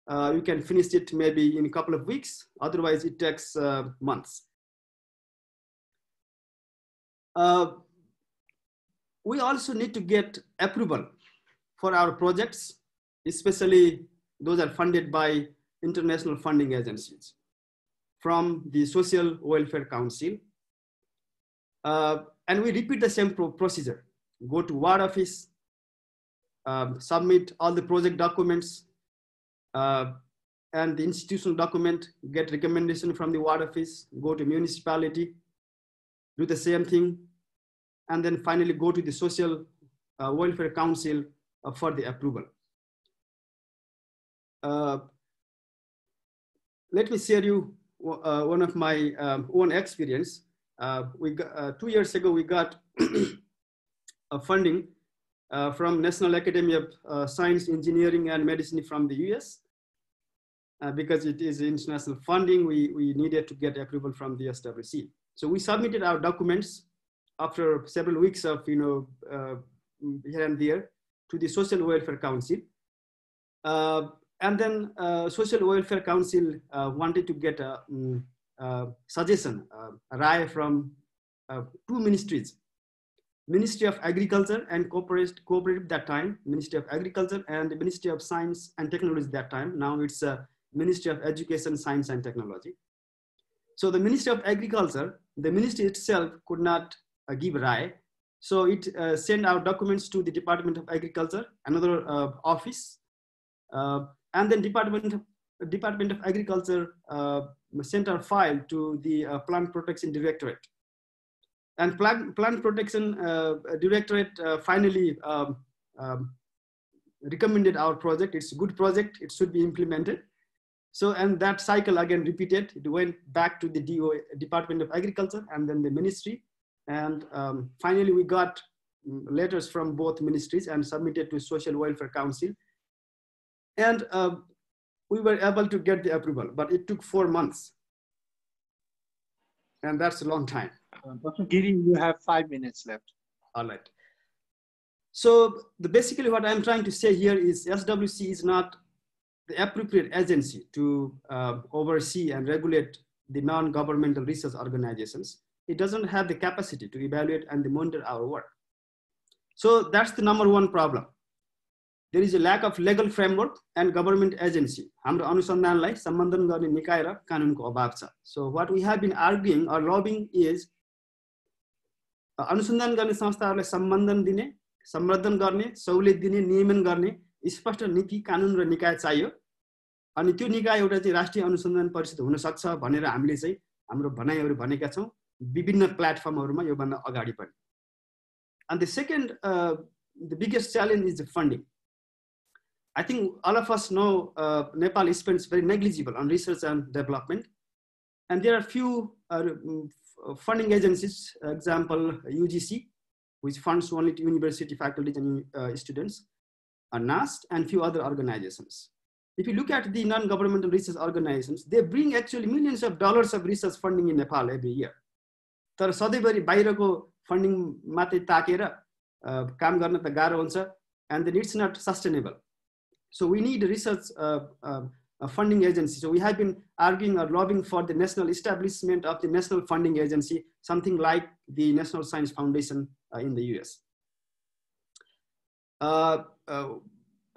uh, you can finish it maybe in a couple of weeks. Otherwise, it takes uh, months. We also need to get approval for our projects, especially those are funded by international funding agencies from the Social Welfare Council. Uh, and we repeat the same pro procedure. Go to ward office, um, submit all the project documents, uh, and the institutional document, get recommendation from the ward office, go to municipality, do the same thing, and then finally go to the Social uh, Welfare Council uh, for the approval. Uh, let me share you uh, one of my um, own experience. Uh, we got, uh, two years ago, we got a funding uh, from National Academy of uh, Science, Engineering, and Medicine from the US. Because it is international funding, we, we needed to get approval from the SWC. So we submitted our documents after several weeks of, you know, here and there to the Social Welfare Council and then uh, Social Welfare Council uh, wanted to get a, um, suggestion, uh, a from uh, two ministries, Ministry of Agriculture and Cooperative, Cooperative that time, Ministry of Agriculture and the Ministry of Science and Technology that time. Now it's uh, Ministry of Education, Science and Technology. So the Ministry of Agriculture, the ministry itself could not uh, give RAI. So it sent out documents to the Department of Agriculture, another office, uh, and then Department of, Department of Agriculture uh, sent our file to the uh, Plant Protection Directorate. And Plant, Plant Protection uh, Directorate uh, finally um, um, recommended our project. It's a good project, it should be implemented. So, and that cycle again repeated. It went back to the Department of Agriculture and then the ministry. And um, finally we got mm, letters from both ministries and submitted to Social Welfare Council and uh, we were able to get the approval, but it took four months. And that's a long time. Uh, Dr. Giri, you have five minutes left. All right. So the, basically what I'm trying to say here is SWC is not the appropriate agency to uh, oversee and regulate the non-governmental research organizations. It doesn't have the capacity to evaluate and monitor our work. So that's the number one problem there is a lack of legal framework and government agency. हाम्रो अनुसन्धानलाई सम्बन्धन गर्ने निकाय र कानुनको अभाव छ. So what we have been arguing or lobbying is अनुसन्धान गर्ने संस्थाहरूलाई सम्बन्धन दिने सम्वर्धन गर्ने सहुलियत दिने नियमन गर्ने स्पष्ट नीति कानुन र निकाय चाहियो। अनि त्यो निकाय एउटा चाहिँ राष्ट्रिय अनुसन्धान परिषद हुनसक्छ भनेर हामीले चाहिँ हाम्रो भनाइहरू भनेका छौँ। विभिन्न प्लेटफर्महरूमा योभन्दा अगाडि पनि अनि the second the biggest challenge is the funding I think all of us know uh, Nepal spends very negligible on research and development. And there are few uh, mm, funding agencies, example, UGC, which funds only to university faculties and uh, students, NAST, and few other organizations. If you look at the non-governmental research organizations, they bring actually millions of dollars of research funding in Nepal every year. तर सधैँभरि बाहिरको funding मात्रै ताकेर काम गर्न त गाह्रो हुन्छ and then it's not sustainable so we need a research uh, uh, a funding agency. So we have been arguing or lobbying for the national establishment of the national funding agency, something like the National Science Foundation uh, in the US. Uh, uh,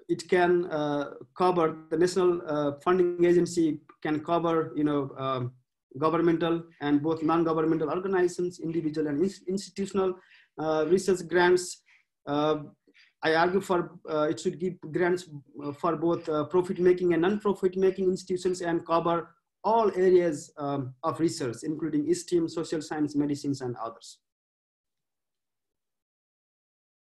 it can uh, cover, the national funding agency can cover, you know, um, governmental and both non-governmental organizations, individual and institutional research grants, I argue for uh, it should give grants uh, for both uh, profit-making and non-profit making institutions and cover all areas um, of research, including STEM, social science, medicines, and others.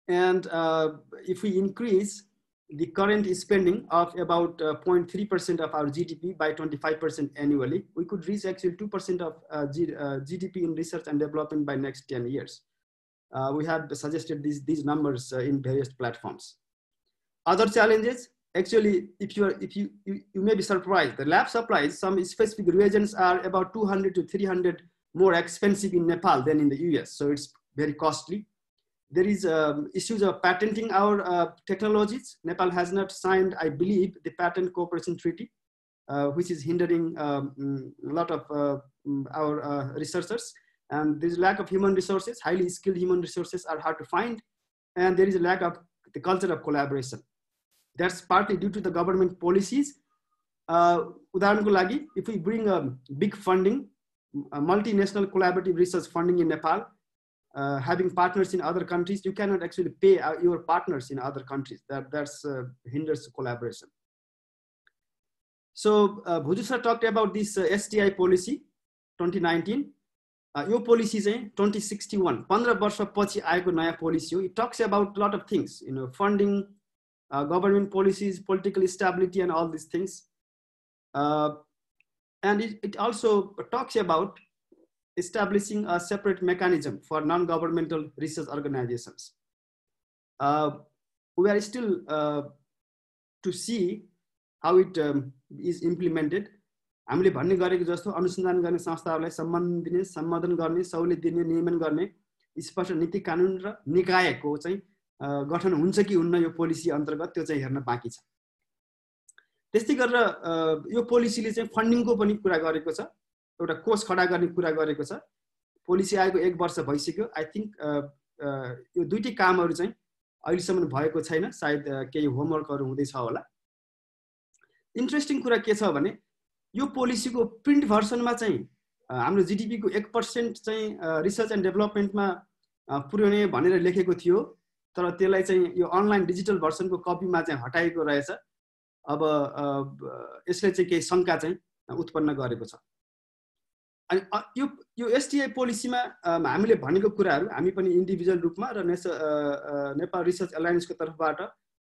And uh, if we increase the current spending of about 0.3% uh, of our GDP by 25% annually, we could reach actually 2% of uh, GDP in research and development by next 10 years we have suggested these, these numbers uh, in various platforms. Other challenges, actually, if you are, if you, you, you may be surprised, the lab supplies, some specific reagents are about 200 to 300 more expensive in Nepal than in the US. So it's very costly. There is um, issues of patenting our uh, technologies. Nepal has not signed, I believe, the patent cooperation treaty, uh, which is hindering um, mm, a lot of uh, mm, our uh, researchers. And there's lack of human resources, highly skilled human resources are hard to find. And there is a lack of the culture of collaboration. That's partly due to the government policies. Uh, if we bring a big funding multinational collaborative research funding in Nepal, uh, having partners in other countries, you cannot actually pay uh, your partners in other countries. That that's uh, hinders collaboration. So uh, Bhuju sir talked about this uh, STI policy 2019. Uh, yo policy चाहिँ twenty sixty one पन्ध्र वर्षपछि आएको नयाँ policy हो it talks about lot of things you know funding government policies political stability and all this things and it, it also talks about establishing a separate mechanism for non-governmental research organizations. Uh, we are still uh, to see how it um, is implemented. हामीले भन्ने गरेको जस्तो अनुसन्धान गर्ने संस्थाहरूलाई सम्मान दिने सम्बोधन गर्ने सहुलियत दिने नियमन गर्ने स्पष्ट नीति कानुन र निकायको चाहिँ गठन हुन्छ कि हुन्न यो पोलिसी अन्तर्गत त्यो चाहिँ हेर्न बाँकी छ। त्यस्तै गरेर यो पोलिसीले चाहिँ फन्डिङको पनि कुरा गरेको छ एउटा कोष खडा गर्ने कुरा गरेको छ। पोलिसी आएको एक वर्ष भइसक्यो। आई थिङ्क यो दुइटै कामहरू चाहिँ अहिलेसम्म भएको छैन। सायद केही होमवर्कहरू हुँदैछ होला। इन्ट्रेस्टिङ कुरा के छ भने यो पोलिसीको प्रिन्ट भर्सनमा चाहिँ हाम्रो जिडिपीको एक पर्सेन्ट चाहिँ रिसर्च एन्ड डेभलपमेन्टमा पुर्याउने भनेर लेखेको थियो। तर त्यसलाई चाहिँ यो अनलाइन डिजिटल भर्सनको कपीमा चाहिँ हटाएको रहेछ। अब यसले चाहिँ केही शङ्का चाहिँ उत्पन्न गरेको छ। अनि यो यो एसटिआई पोलिसीमा हामीले भनेको कुराहरू हामी पनि इन्डिभिजुअल रूपमा र नेस नेपाल रिसर्च एलायन्सको तर्फबाट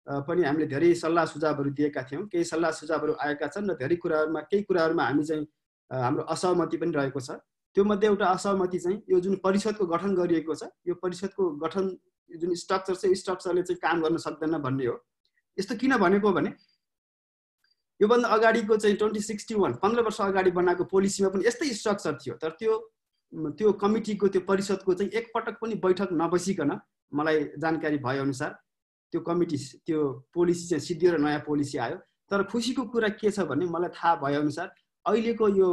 पनि हामीले धेरै सल्लाह सुझावहरू दिएका थियौँ। केही सल्लाह सुझावहरू आएका छन् र धेरै कुराहरूमा केही कुराहरूमा हामी चाहिँ हाम्रो असहमति पनि रहेको छ। त्यो मध्ये एउटा असहमति चाहिँ यो जुन परिषदको गठन गरिएको छ यो परिषदको गठन जुन स्ट्रक्चर छ स्ट्रक्चरले चाहिँ काम गर्न सक्दैन भन्ने हो। यस्तो किन भनेको भने योभन्दा अगाडिको चाहिँ ट्वेन्टी सिक्सटी वान पन्ध्र वर्ष अगाडि बनाएको पोलिसीमा पनि यस्तै स्ट्रक्चर थियो। तर त्यो त्यो कमिटीको त्यो परिषदको चाहिँ एकपटक पनि बैठक नबसिकन मलाई जानकारी भएअनुसार त्यो कमिटी त्यो पोलिसी चाहिँ सिद्धियो र नयाँ पोलिसी आयो। तर खुसीको कुरा के छ भने मलाई थाहा भएअनुसार अहिलेको यो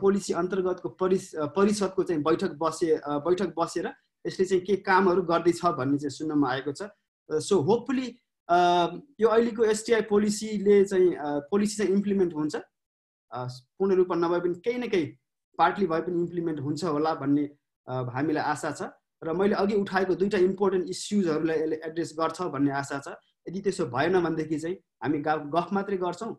पोलिसी अन्तर्गतको परिस परिषदको चाहिँ बैठक बसे बैठक बसेर यसले चाहिँ के कामहरू गर्दैछ भन्ने चाहिँ सुन्नमा आएको छ। सो होपफुली यो अहिलेको एसटिआई पोलिसीले चाहिँ पोलिसी चाहिँ इम्प्लिमेन्ट हुन्छ। पूर्ण रूपमा नभए पनि केही न केही पार्टली भए पनि इम्प्लिमेन्ट हुन्छ होला भन्ने हामीलाई आशा छ। र मैले अघि उठाएको दुईवटा इम्पोर्टेन्ट इस्युजहरूलाई यसले एड्रेस गर्छ भन्ने आशा छ। यदि त्यसो भएन भनेदेखि चाहिँ हामी गा गफ मात्रै गर्छौँ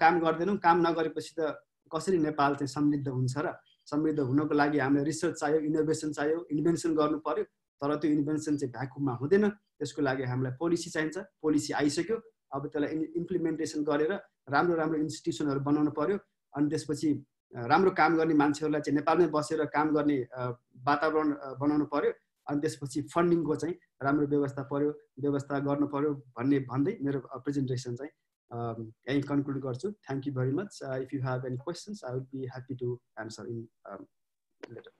काम गर्दैनौँ। काम नगरेपछि त कसरी नेपाल चाहिँ समृद्ध हुन्छ र समृद्ध हुनको लागि हामीलाई रिसर्च चाहियो इनोभेसन चाहियो इन्भेन्सन गर्नु पर्यो। तर त्यो इन्भेन्सन चाहिँ भ्याकुममा हुँदैन। त्यसको लागि हामीलाई पोलिसी चाहिन्छ। पोलिसी आइसक्यो। अब त्यसलाई इम्प्लिमेन्टेसन गरेर राम्रो राम्रो इन्स्टिट्युसनहरू बनाउनु पर्यो। अनि त्यसपछि राम्रो काम गर्ने मान्छेहरूलाई चाहिँ नेपालमै बसेर काम गर्ने वातावरण बनाउनु पर्यो अनि त्यसपछि फन्डिङको चाहिँ राम्रो व्यवस्था पर्यो व्यवस्था गर्नु पर्यो भन्ने भन्दै मेरो प्रेजेन्टेसन चाहिँ यहीँ कन्क्लुड गर्छु thank you very much if you have any questions I would be happy to answer in later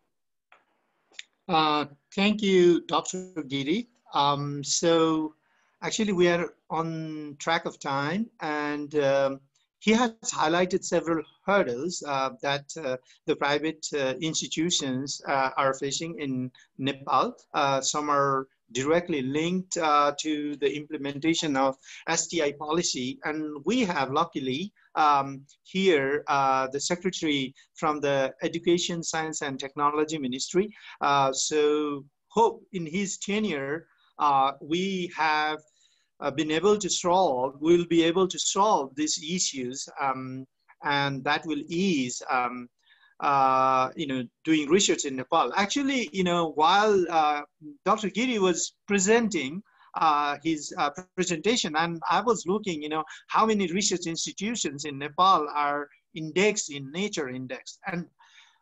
thank you, Dr. Giri. Um, so actually we are on track of time and um, he has highlighted several hurdles uh, that uh, the private uh, institutions uh, are facing in Nepal. Uh, some are directly linked uh, to the implementation of STI policy. And we have luckily um, here the secretary from the Education, Science and Technology Ministry. So hope in his tenure, we have uh, been able to solve, we'll be able to solve these issues um, and that will ease um, uh, you know, doing research in Nepal. Actually, you know, while uh, Dr. Giri was presenting uh, his uh, presentation, and I was looking, you know, how many research institutions in Nepal are indexed in Nature Index. And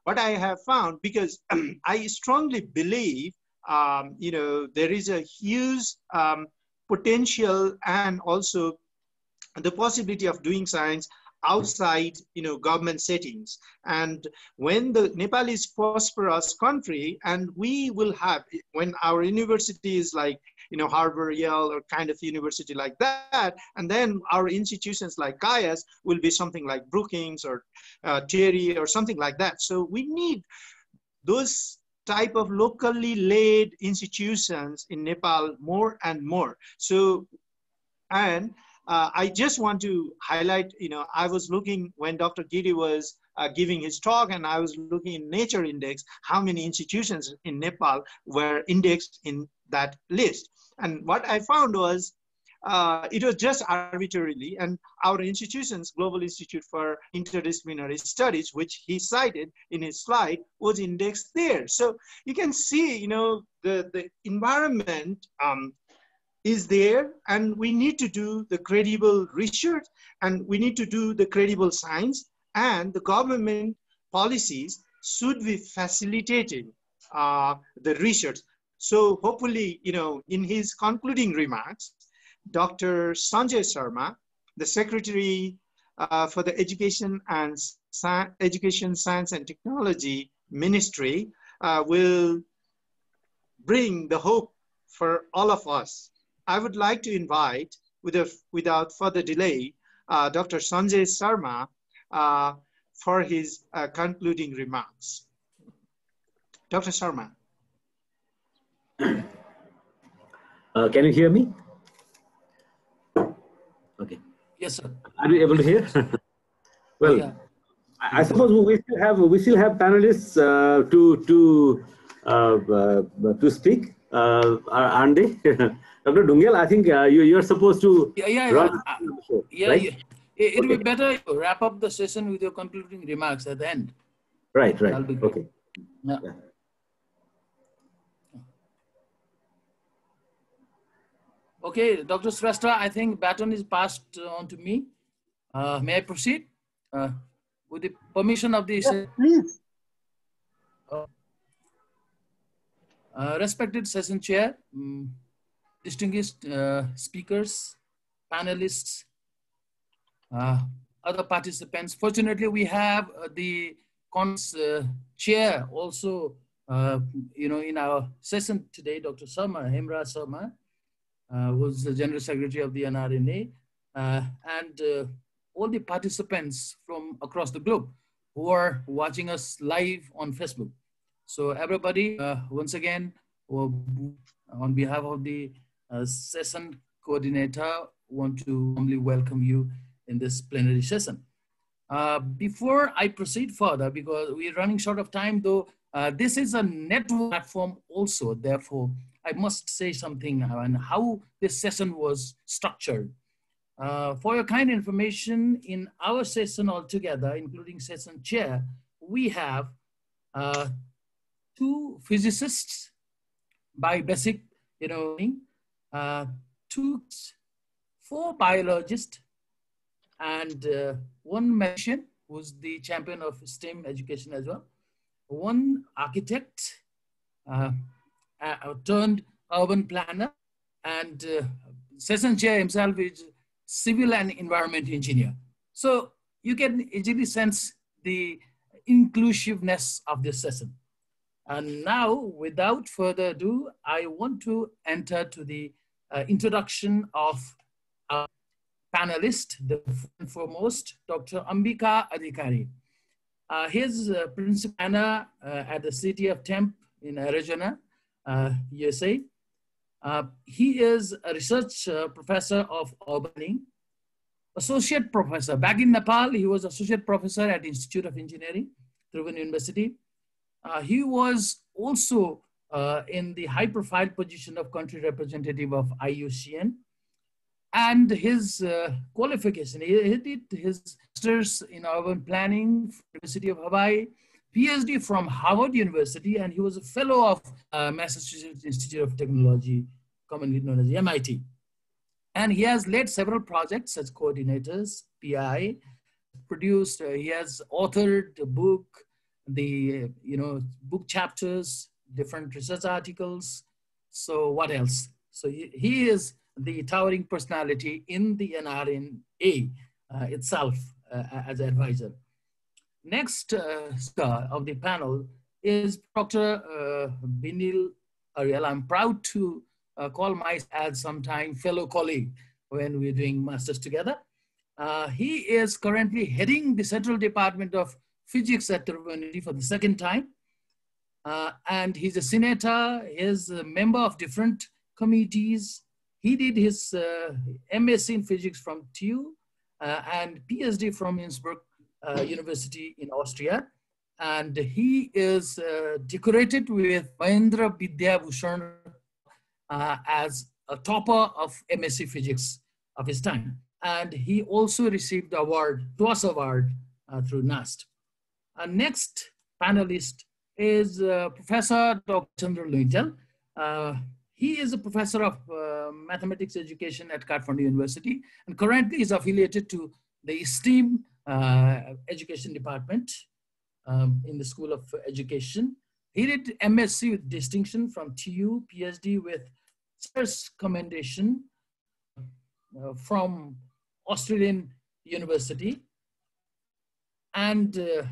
what I have found, because I strongly believe, um, you know, there is a huge um, potential and also the possibility of doing science outside you know government settings. And when the nepal is prosperous country and we will have when our university is like you know harvard yale or kind of university like that and then our institutions like KIAS will be something like brookings or uh, TERI or something like that. So we need those type of locally led institutions in nepal more and more so and uh, I just want to highlight, you know, I was looking when Dr. Giri was uh, giving his talk and I was looking in Nature Index, how many institutions in Nepal were indexed in that list. And what I found was uh, it was just arbitrarily and our institutions, Global Institute for Interdisciplinary Studies, which he cited in his slide, was indexed there. So you can see, you know, the, the environment um, is there and we need to do the credible research and we need to do the credible science and the government policies should be facilitating uh, the research. So hopefully, you know, in his concluding remarks, Dr. Sanjay Sharma, the Secretary uh, for the Education and Sci Education, Science and Technology Ministry uh, will bring the hope for all of us I would like to invite, with a, without further delay, uh, Dr. Sanjay Sharma uh, for his uh, concluding remarks. Dr. Sharma. Uh, can you hear me? Okay. Yes, sir. Are you able to hear? well, yeah. I, I, suppose we still have we still have panelists uh, to to uh, to speak, aren't they? Dr. Dhungel, I think uh, you, you're supposed to yeah, yeah, run uh, show, yeah, right? yeah. It will okay. be better wrap up the session with your concluding remarks at the end. Right, right. Okay. Yeah. yeah. Okay, Dr. Shrestha, I think baton is passed on to me. Uh, may I proceed? Uh, with the permission of the... Yes, please. Uh, uh respected session chair, um, distinguished uh, speakers, panelists, uh, other participants. Fortunately, we have uh, the cons uh, chair also, uh, you know, in our session today, Dr. Sharma, Hemra Sharma, who's the General Secretary of the NRNA, and all the participants from across the globe who are watching us live on Facebook. So everybody, once again, on behalf of the uh, session coordinator, want to warmly welcome you in this plenary session. Uh, before I proceed further, because we're running short of time though, uh, this is a network platform also, therefore I must say something on how this session was structured. Uh, for your kind information, in our session altogether, including session chair, we have uh, two physicists by basic you know, uh, two, four biologists and uh, one magician who's the champion of STEM education as well, one architect uh, uh, turned urban planner, and uh, session chair himself is civil and environment engineer. So you can easily sense the inclusiveness of this session. And now, without further ado, I want to enter to the uh, introduction of our panelist, the foremost, Dr. Ambika Adhikari. Uh, he's a principal uh, at the city of Tempe in Arizona, USA. Uh, uh, he is a research uh, professor of urbaning, associate professor. Back in Nepal, he was associate professor at Institute of Engineering, Tribhuvan University. he was also in the high profile position of country representative of IUCN. And his uh, qualification, he, he, did his master's in urban planning the University of Hawaii, PhD from Harvard University, and he was a fellow of uh, Massachusetts Institute of Technology, commonly known as MIT. And he has led several projects as coordinators, PI, produced, uh, he has authored a book, the, you know, book chapters, different research articles. So what else? So he, he is the towering personality in the NRNA uh, itself uh, as advisor. Next uh, star of the panel is Dr. Uh, Binil Aryal. I'm proud to uh, call myself as sometime fellow colleague when we're doing masters together. Uh, he is currently heading the Central Department of Physics at the University for the second time. Uh, and he's a senator, he's a member of different committees. He did his uh, MSc in physics from TU uh, and PhD from Innsbruck University in Austria. And he is uh, decorated with Mahendra Vidya Bhushan as a topper of MSc physics of his time. And he also received the award, TWAS award through NAST. Our next panelist is uh, Professor Dr. Chandra Luitel. Uh, he is a professor of uh, mathematics education at Kathmandu University and currently is affiliated to the STEAM uh, education department um, in the School of Education. He did MSc with distinction from TU, PhD with first commendation uh, from Australian University. And uh,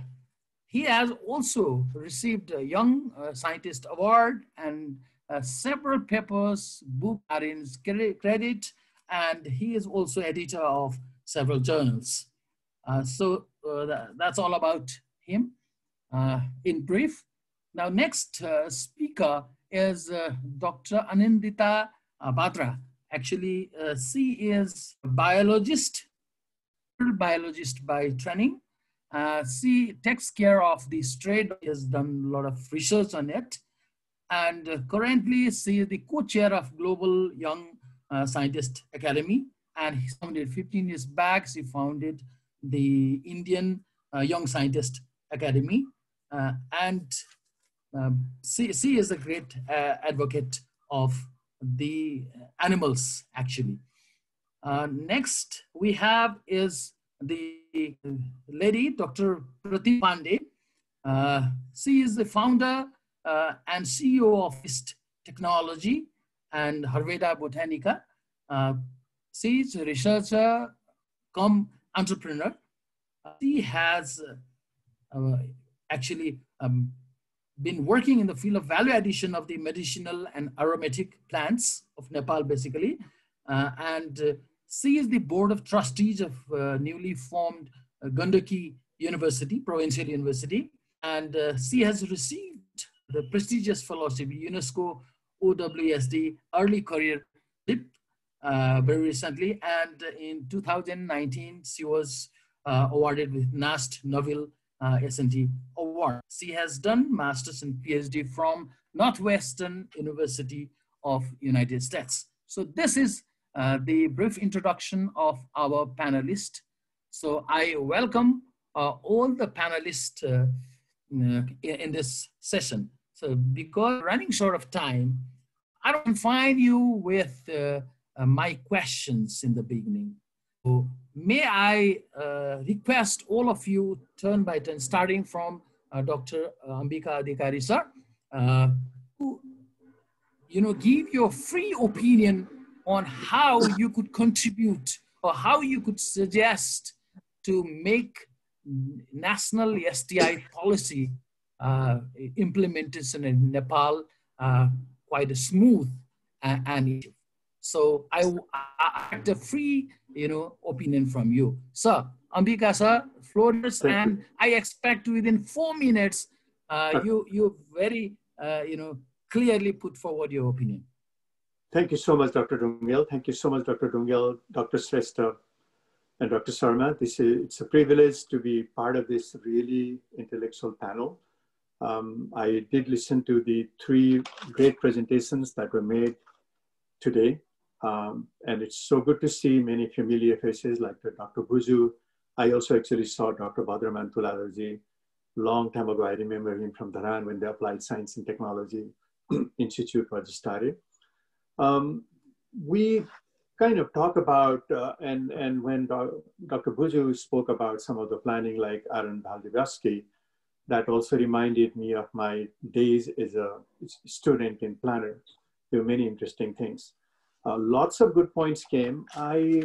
he has also received a Young uh, Scientist Award and uh, several papers, book are in credit, and he is also editor of several journals. Uh, so uh, that's all about him uh, in brief. Now, next speaker is Dr. Anindita Bhadra. Actually, she is a biologist, biologist by training, uh, she takes care of the stray dog. has done a lot of research on it. And uh, currently she is the co-chair of Global Young uh, Scientist Academy. And founded 15 years back, she founded the Indian uh, Young Scientist Academy. Uh, and um, she, she is a great uh, advocate of the animals, actually. next we have is the lady, Dr. Prati Pandey. Uh, she is the founder uh, and CEO of IST Technology and Harveda Botanica. Uh, she is a researcher come entrepreneur. She has uh, actually um, been working in the field of value addition of the medicinal and aromatic plants of Nepal, basically. Uh, and uh, she is the board of trustees of uh, newly formed uh, Gandaki University, Provincial University, and uh, she has received the prestigious fellowship UNESCO OWSD Early Career uh, very recently, and in 2019 she was uh, awarded with NAST Nobel uh, SNT Award. She has done masters and PhD from Northwestern University of United States. So this is uh, the brief introduction of our panelists. So I welcome uh, all the panelists uh, uh in, in, this session. So because running short of time, I don't find you with uh, uh, my questions in the beginning. So may I request all of you turn by turn, starting from Dr. Ambika Adhikari sir, who, you know, give your free opinion on how you could contribute or how you could suggest to make national STI policy uh, implementation in Nepal uh, quite a smooth and, and so I, I have a free you know opinion from you. Sir, Ambika sir, Flores, and you. I expect within four minutes uh, you you very uh, you know clearly put forward your opinion. Thank you so much, Dr. Dhungel. Thank you so much, Dr. Dhungel, Dr. Shrestha, and Dr. Sarma. This is, it's a privilege to be part of this really intellectual panel. Um, I did listen to the three great presentations that were made today. Um, and it's so good to see many familiar faces like Dr. Bhuju. I also actually saw Dr. Bhadraman Tuladharji long time ago. I remember him from Dharan when the Applied Science and Technology Institute was started. Um, we kind of talk about, uh, and, and when Dr. Bhuju spoke about some of the planning like Aaron Wildavsky, that also reminded me of my days as a student in planner. There were many interesting things. Uh, lots of good points came. I,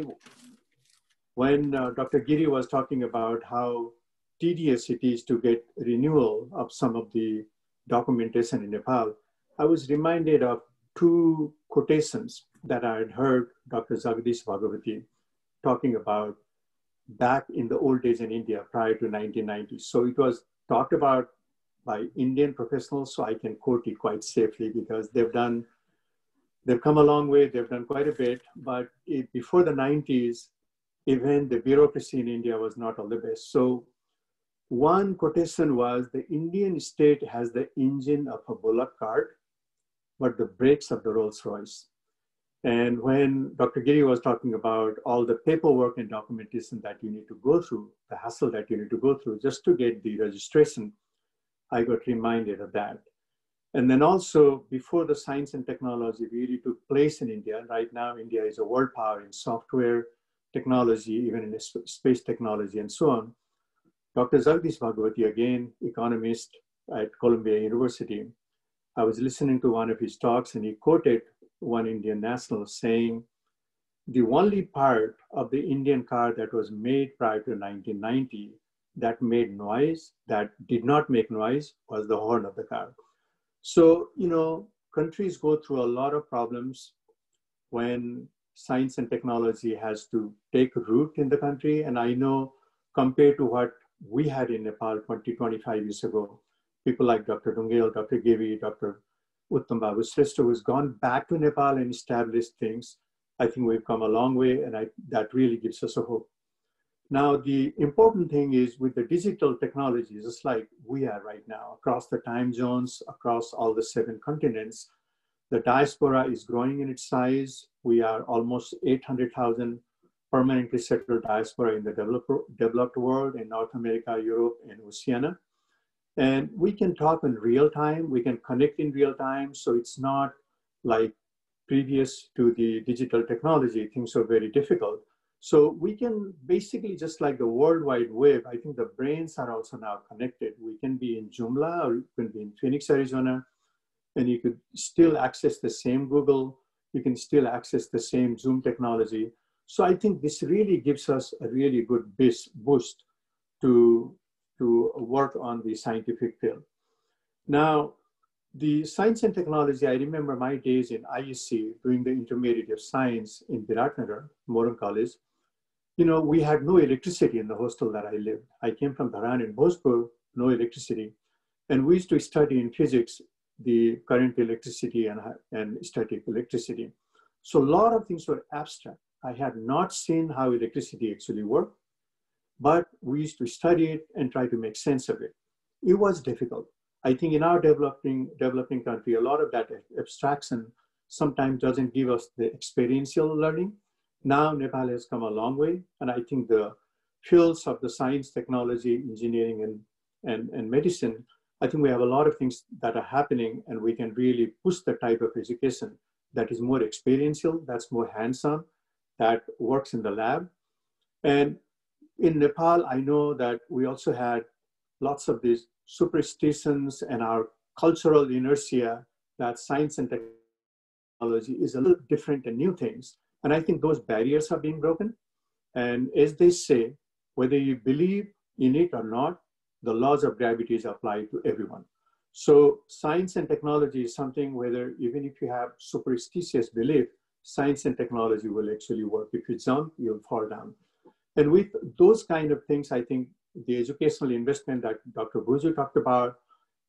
when uh, Dr. Giri was talking about how tedious it is to get renewal of some of the documentation in Nepal, I was reminded of two quotations that I had heard Dr. Jagdish Bhagwati talking about back in the old days in India prior to 1990. So it was talked about by Indian professionals, so I can quote it quite safely because they've done, they've come a long way, they've done quite a bit, but it, before the 90s, even the bureaucracy in India was not all the best. So one quotation was the Indian state has the engine of a bullock cart, but the brakes of the Rolls Royce. And when Dr. Giri was talking about all the paperwork and documentation that you need to go through, the hassle that you need to go through just to get the registration, I got reminded of that. And then also, before the science and technology really took place in India, right now, India is a world power in software technology, even in space technology, and so on. Dr. Jagdish Bhagwati, again, economist at Columbia University, I was listening to one of his talks and he quoted one Indian national saying, the only part of the Indian car that was made prior to 1990 that made noise, that did not make noise, was the horn of the car. So, you know, countries go through a lot of problems when science and technology has to take root in the country. And I know compared to what we had in Nepal 20, 25 years ago, people like Dr. Dhungel, Dr. Giri, Dr. Uttam Babu Shrestha, who's gone back to Nepal and established things. I think we've come a long way, and I, that really gives us a hope. Now, the important thing is with the digital technologies, just like we are right now, across the time zones, across all the seven continents, the diaspora is growing in its size. We are almost 800,000 permanently settled diaspora in the developed, world in North America, Europe, and Oceania. And we can talk in real time, we can connect in real time. So it's not like previous to the digital technology, things are very difficult. So we can basically, just like the World Wide Web, I think the brains are also now connected. We can be in Jumla or you can be in Phoenix, Arizona, and you could still access the same Google. You can still access the same Zoom technology. So I think this really gives us a really good base boost to to work on the scientific field. Now, the science and technology, I remember my days in ISC doing the intermediate of science in Biratnagar, Morang College. You know, we had no electricity in the hostel that I lived. I came from Dharan in Bhojpur, no electricity. And we used to study in physics the current electricity and, and static electricity. So a lot of things were abstract. I had not seen how electricity actually worked but we used to study it and try to make sense of it. It was difficult. I think in our developing, developing country, a lot of that abstraction sometimes doesn't give us the experiential learning. Now Nepal has come a long way, and I think the fields of the science, technology, engineering, and, and, and medicine, I think we have a lot of things that are happening, and we can really push the type of education that is more experiential, that's more hands-on, that works in the lab. And in Nepal, I know that we also had lots of these superstitions and our cultural inertia that science and technology is a little different and new things. And I think those barriers are being broken. And as they say, whether you believe in it or not, the laws of gravity is applied to everyone. So science and technology is something whether even if you have superstitious belief, science and technology will actually work. If you jump, you'll fall down. And with those kind of things, I think the educational investment that Dr. Bhuju talked about,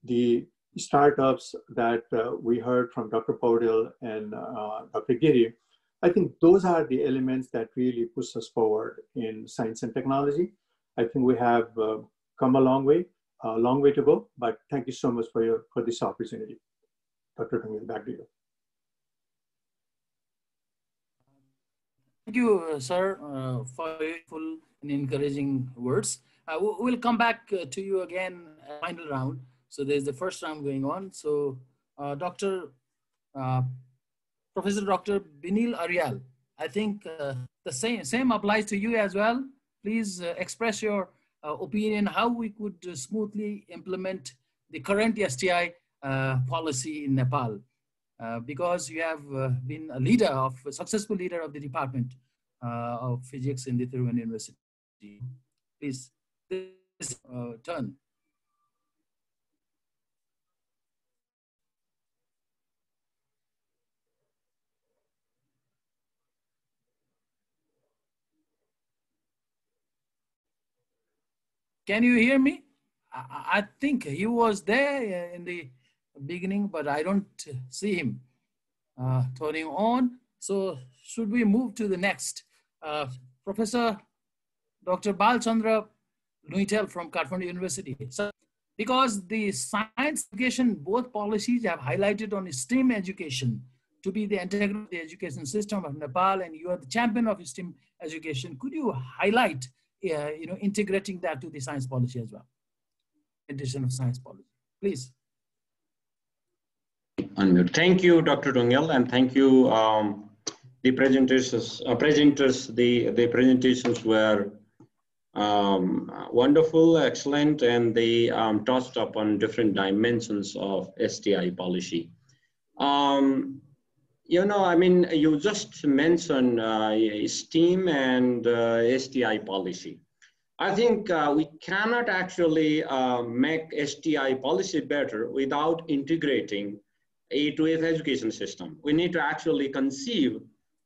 the startups that uh, we heard from Dr. Paudel and uh, Dr. Giri, I think those are the elements that really push us forward in science and technology. I think we have uh, come a long way, a long way to go, but thank you so much for, your, for this opportunity. Dr. Dhungel, back to you. Thank you, sir, uh, for your full and encouraging words. Uh, we'll come back uh, to you again, uh, final round. So there's the first round going on. So uh, Dr. Professor Dr. Binil Aryal, I think the same, same applies to you as well. Please express your opinion how we could smoothly implement the current STI policy in Nepal. uh, because you have uh, been a leader of a successful leader of the department uh, of physics in the Tribhuvan University. Please, this uh, turn. Can you hear me? I, I think he was there in the beginning, but I don't see him uh, turning on. So should we move to the next? Uh, Professor Dr. Balchandra Luitel from Kathmandu University. So, because the science education, both policies have highlighted on STEAM education to be the integral of the education system of Nepal, and you are the champion of STEAM education. Could you highlight uh, you know, integrating that to the science policy as well. addition of science policy, please. Unmute. Thank you, Dr. Dhungel, and thank you, um, the presenters. Uh, presenters, the the presentations were um, wonderful, excellent, and they um, touched upon different dimensions of STI policy. Um, you know, I mean, you just mentioned uh, STEAM and uh, STI policy. I think uh, we cannot actually uh, make STI policy better without integrating it with education system. We need to actually conceive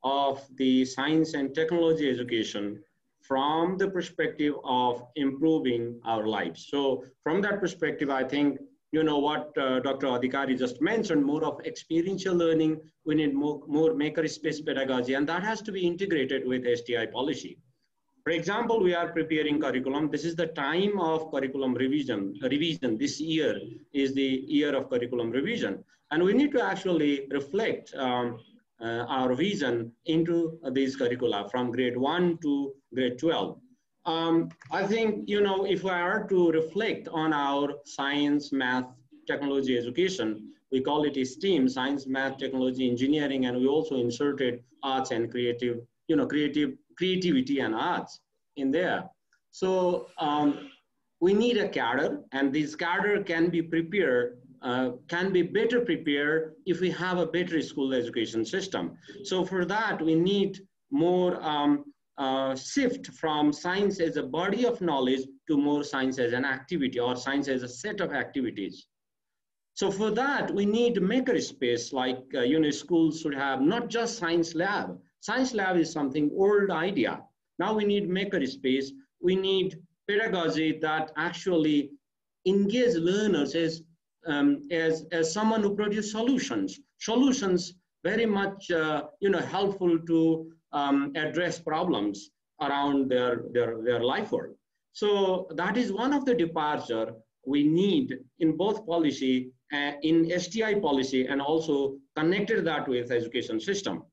of the science and technology education from the perspective of improving our lives. So from that perspective, I think you know what uh, Dr. Adhikari just mentioned, more of experiential learning. We need more, more maker-space pedagogy, and that has to be integrated with STI policy. For example, we are preparing curriculum. This is the time of curriculum revision. Revision this year is the year of curriculum revision. And we need to actually reflect um, uh, our vision into these curricula from grade one to grade 12. Um, I think, you know, if we are to reflect on our science, math, technology education, we call it STEAM, science, math, technology, engineering, and we also inserted arts and creative, you know, creative, creativity and arts in there. So um, we need a cadre, and this cadre can be prepared, uh, can be better prepared if we have a better school education system. So for that, we need more um, uh, shift from science as a body of knowledge to more science as an activity or science as a set of activities. So for that, we need maker space like, uh, you know, schools should have not just science lab. Science lab is something old idea. Now we need maker space. We need pedagogy that actually engage learners as, um, as, as someone who produce solutions. Solutions very much, uh, you know, helpful to um, address problems around their, their, their life work. So that is one of the departure we need in both policy, uh, in STI policy, and also connected that with education system.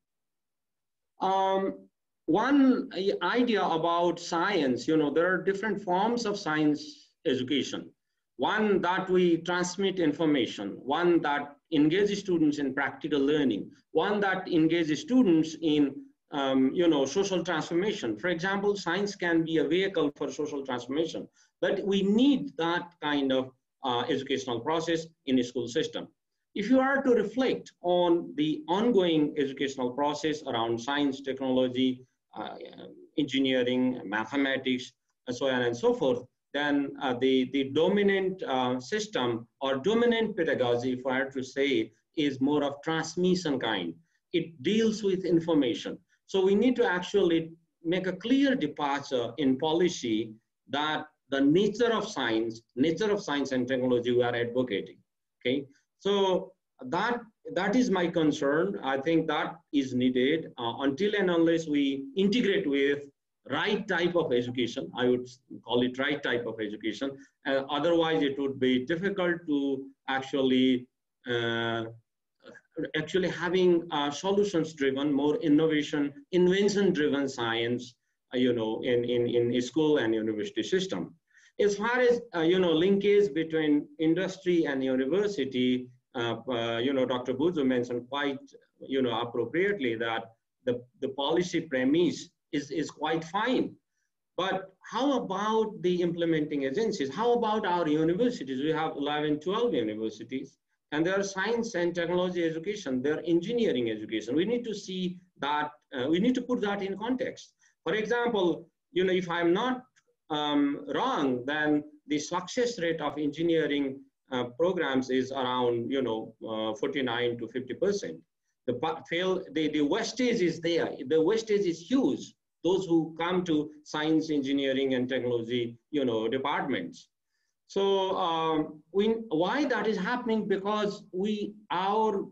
Um, one idea about science, you know, there are different forms of science education. One that we transmit information, one that engages students in practical learning, one that engages students in um, you know, social transformation. For example, science can be a vehicle for social transformation, but we need that kind of uh, educational process in the school system. If you are to reflect on the ongoing educational process around science, technology, uh, engineering, mathematics, and so on and so forth, then uh, the, the dominant uh, system or dominant pedagogy, if I have to say, is more of transmission kind. It deals with information. So we need to actually make a clear departure in policy that the nature of science, nature of science and technology we are advocating, okay? So that, that is my concern. I think that is needed uh, until and unless we integrate with right type of education, I would call it right type of education. Uh, otherwise, it would be difficult to actually uh, actually having uh, solutions driven, more innovation, invention driven science, uh, you know, in, in, in school and university system. As far as, uh, you know, linkage between industry and university, uh, uh, you know, Dr. Bhuju mentioned quite, you know, appropriately that the, the policy premise is, is quite fine. But how about the implementing agencies? How about our universities? We have 11, 12 universities and there are science and technology education, there are engineering education. We need to see that, uh, we need to put that in context. For example, you know, if I'm not um, wrong, then the success rate of engineering uh, programs is around, you know, uh, 49 to 50%. The, fail, the, the wastage is there. The wastage is huge. Those who come to science, engineering, and technology, you know, departments. So um, we, why that is happening? Because we, our,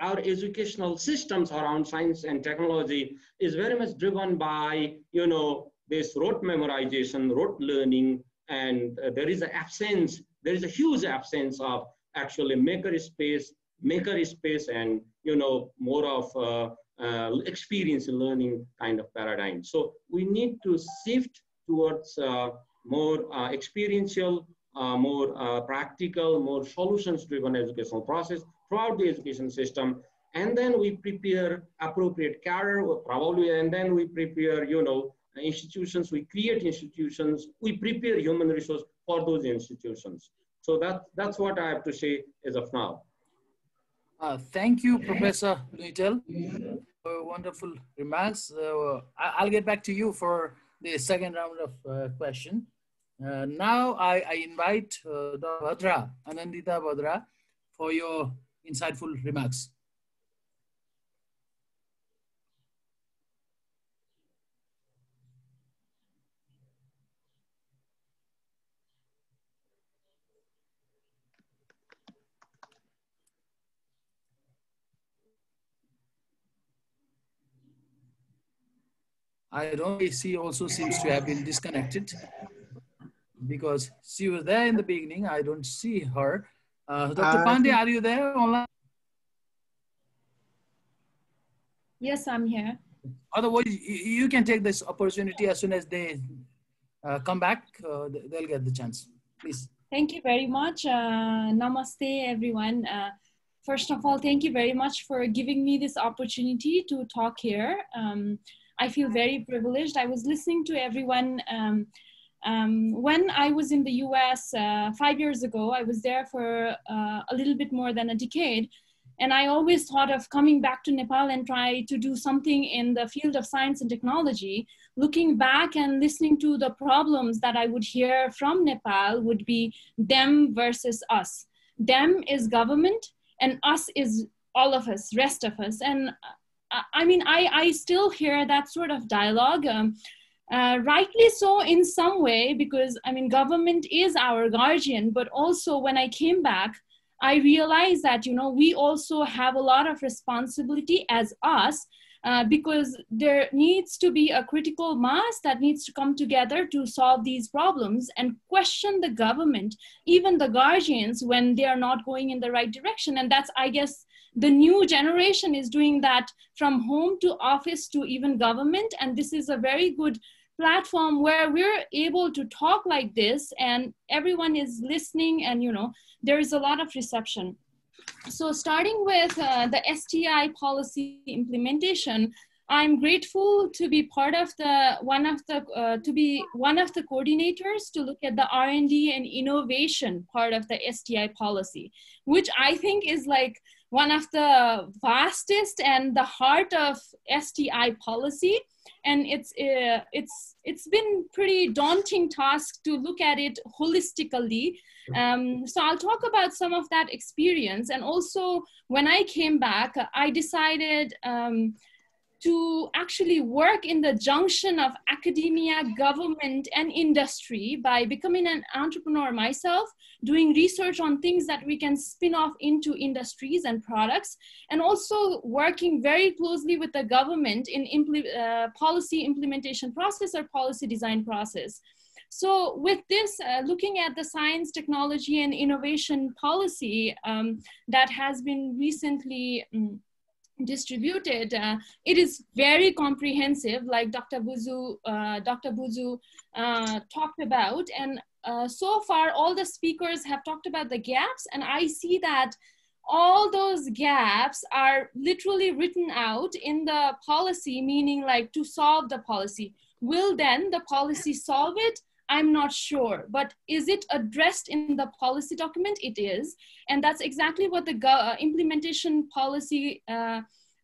our educational systems around science and technology is very much driven by, you know, this rote memorization, rote learning, and uh, there is an absence, there is a huge absence of actually maker space, maker space, and you know more of uh, uh, experience learning kind of paradigm. So we need to shift towards uh, more uh, experiential uh, more uh, practical, more solutions-driven educational process throughout the education system. And then we prepare appropriate career, probably, and then we prepare, you know, institutions, we create institutions, we prepare human resource for those institutions. So that, that's what I have to say as of now. Uh, thank you, Professor Luitel, for wonderful remarks. Uh, I'll get back to you for the second round of uh, question. Uh, now I, I invite uh, Bhadra, Anandita Bhadra, for your insightful remarks. I don't see also seems to have been disconnected because she was there in the beginning. I don't see her. Uh, Dr. Uh, Pandey, are you there online? Yes, I'm here. Otherwise, you can take this opportunity as soon as they uh, come back, uh, they'll get the chance. Please. Thank you very much. Uh, namaste, everyone. Uh, first of all, thank you very much for giving me this opportunity to talk here. Um, I feel very privileged. I was listening to everyone um, um, when I was in the US uh, five years ago, I was there for uh, a little bit more than a decade. And I always thought of coming back to Nepal and try to do something in the field of science and technology. Looking back and listening to the problems that I would hear from Nepal would be them versus us. Them is government, and us is all of us, rest of us. And uh, I mean, I, I still hear that sort of dialogue. Um, uh, rightly so in some way because i mean government is our guardian but also when i came back i realized that you know we also have a lot of responsibility as us uh, because there needs to be a critical mass that needs to come together to solve these problems and question the government even the guardians when they are not going in the right direction. And that's i guess the new generation is doing that from home to office to even government. And this is a very good platform where we're able to talk like this and everyone is listening and you know there is a lot of reception. So starting with uh, the sti policy implementation i'm grateful to be part of the one of the uh, to be one of the coordinators to look at the r&d and innovation part of the sti policy which i think is like one of the vastest and the heart of sti policy. And it's uh, it's it's been pretty daunting task to look at it holistically. Um, so i'll talk about some of that experience. And also when i came back i decided um, to actually work in the junction of academia, government, and industry by becoming an entrepreneur myself, doing research on things that we can spin off into industries and products, and also working very closely with the government in impl- uh, policy implementation process or policy design process. So with this, uh, looking at the science, technology, and innovation policy um, that has been recently um, distributed, uh, it is very comprehensive, like Dr. Bhuju, uh, Dr. Bhuju uh, talked about. And uh, so far, all the speakers have talked about the gaps, and I see that all those gaps are literally written out in the policy, meaning like to solve the policy. Will then the policy solve it? I'm not sure. But is it addressed in the policy document? It is. And that's exactly what the uh, implementation policy uh,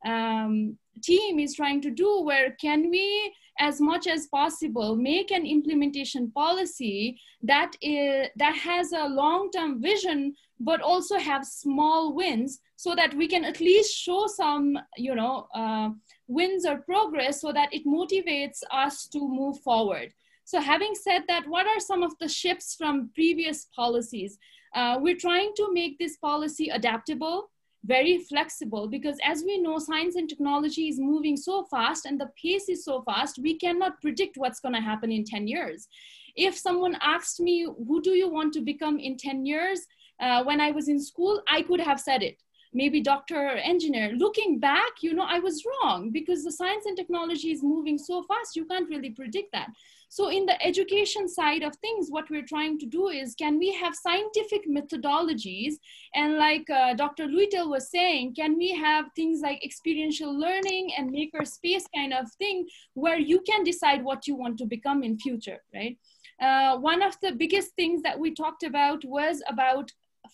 um, team is trying to do, where can we, as much as possible, make an implementation policy that, is, that has a long-term vision, but also have small wins so that we can at least show some, you know, uh, wins or progress so that it motivates us to move forward. So having said that, what are some of the shifts from previous policies? Uh, we're trying to make this policy adaptable, very flexible, because as we know, science and technology is moving so fast and the pace is so fast, we cannot predict what's gonna happen in 10 years. If someone asked me, who do you want to become in 10 years? Uh, when I was in school, I could have said it maybe doctor or engineer. Looking back, you know, I was wrong because the science and technology is moving so fast, you can't really predict that. So in the education side of things, what we're trying to do is, can we have scientific methodologies? And like uh, Dr. Luitel was saying, can we have things like experiential learning and maker space kind of thing where you can decide what you want to become in future, right? Uh, one of the biggest things that we talked about was about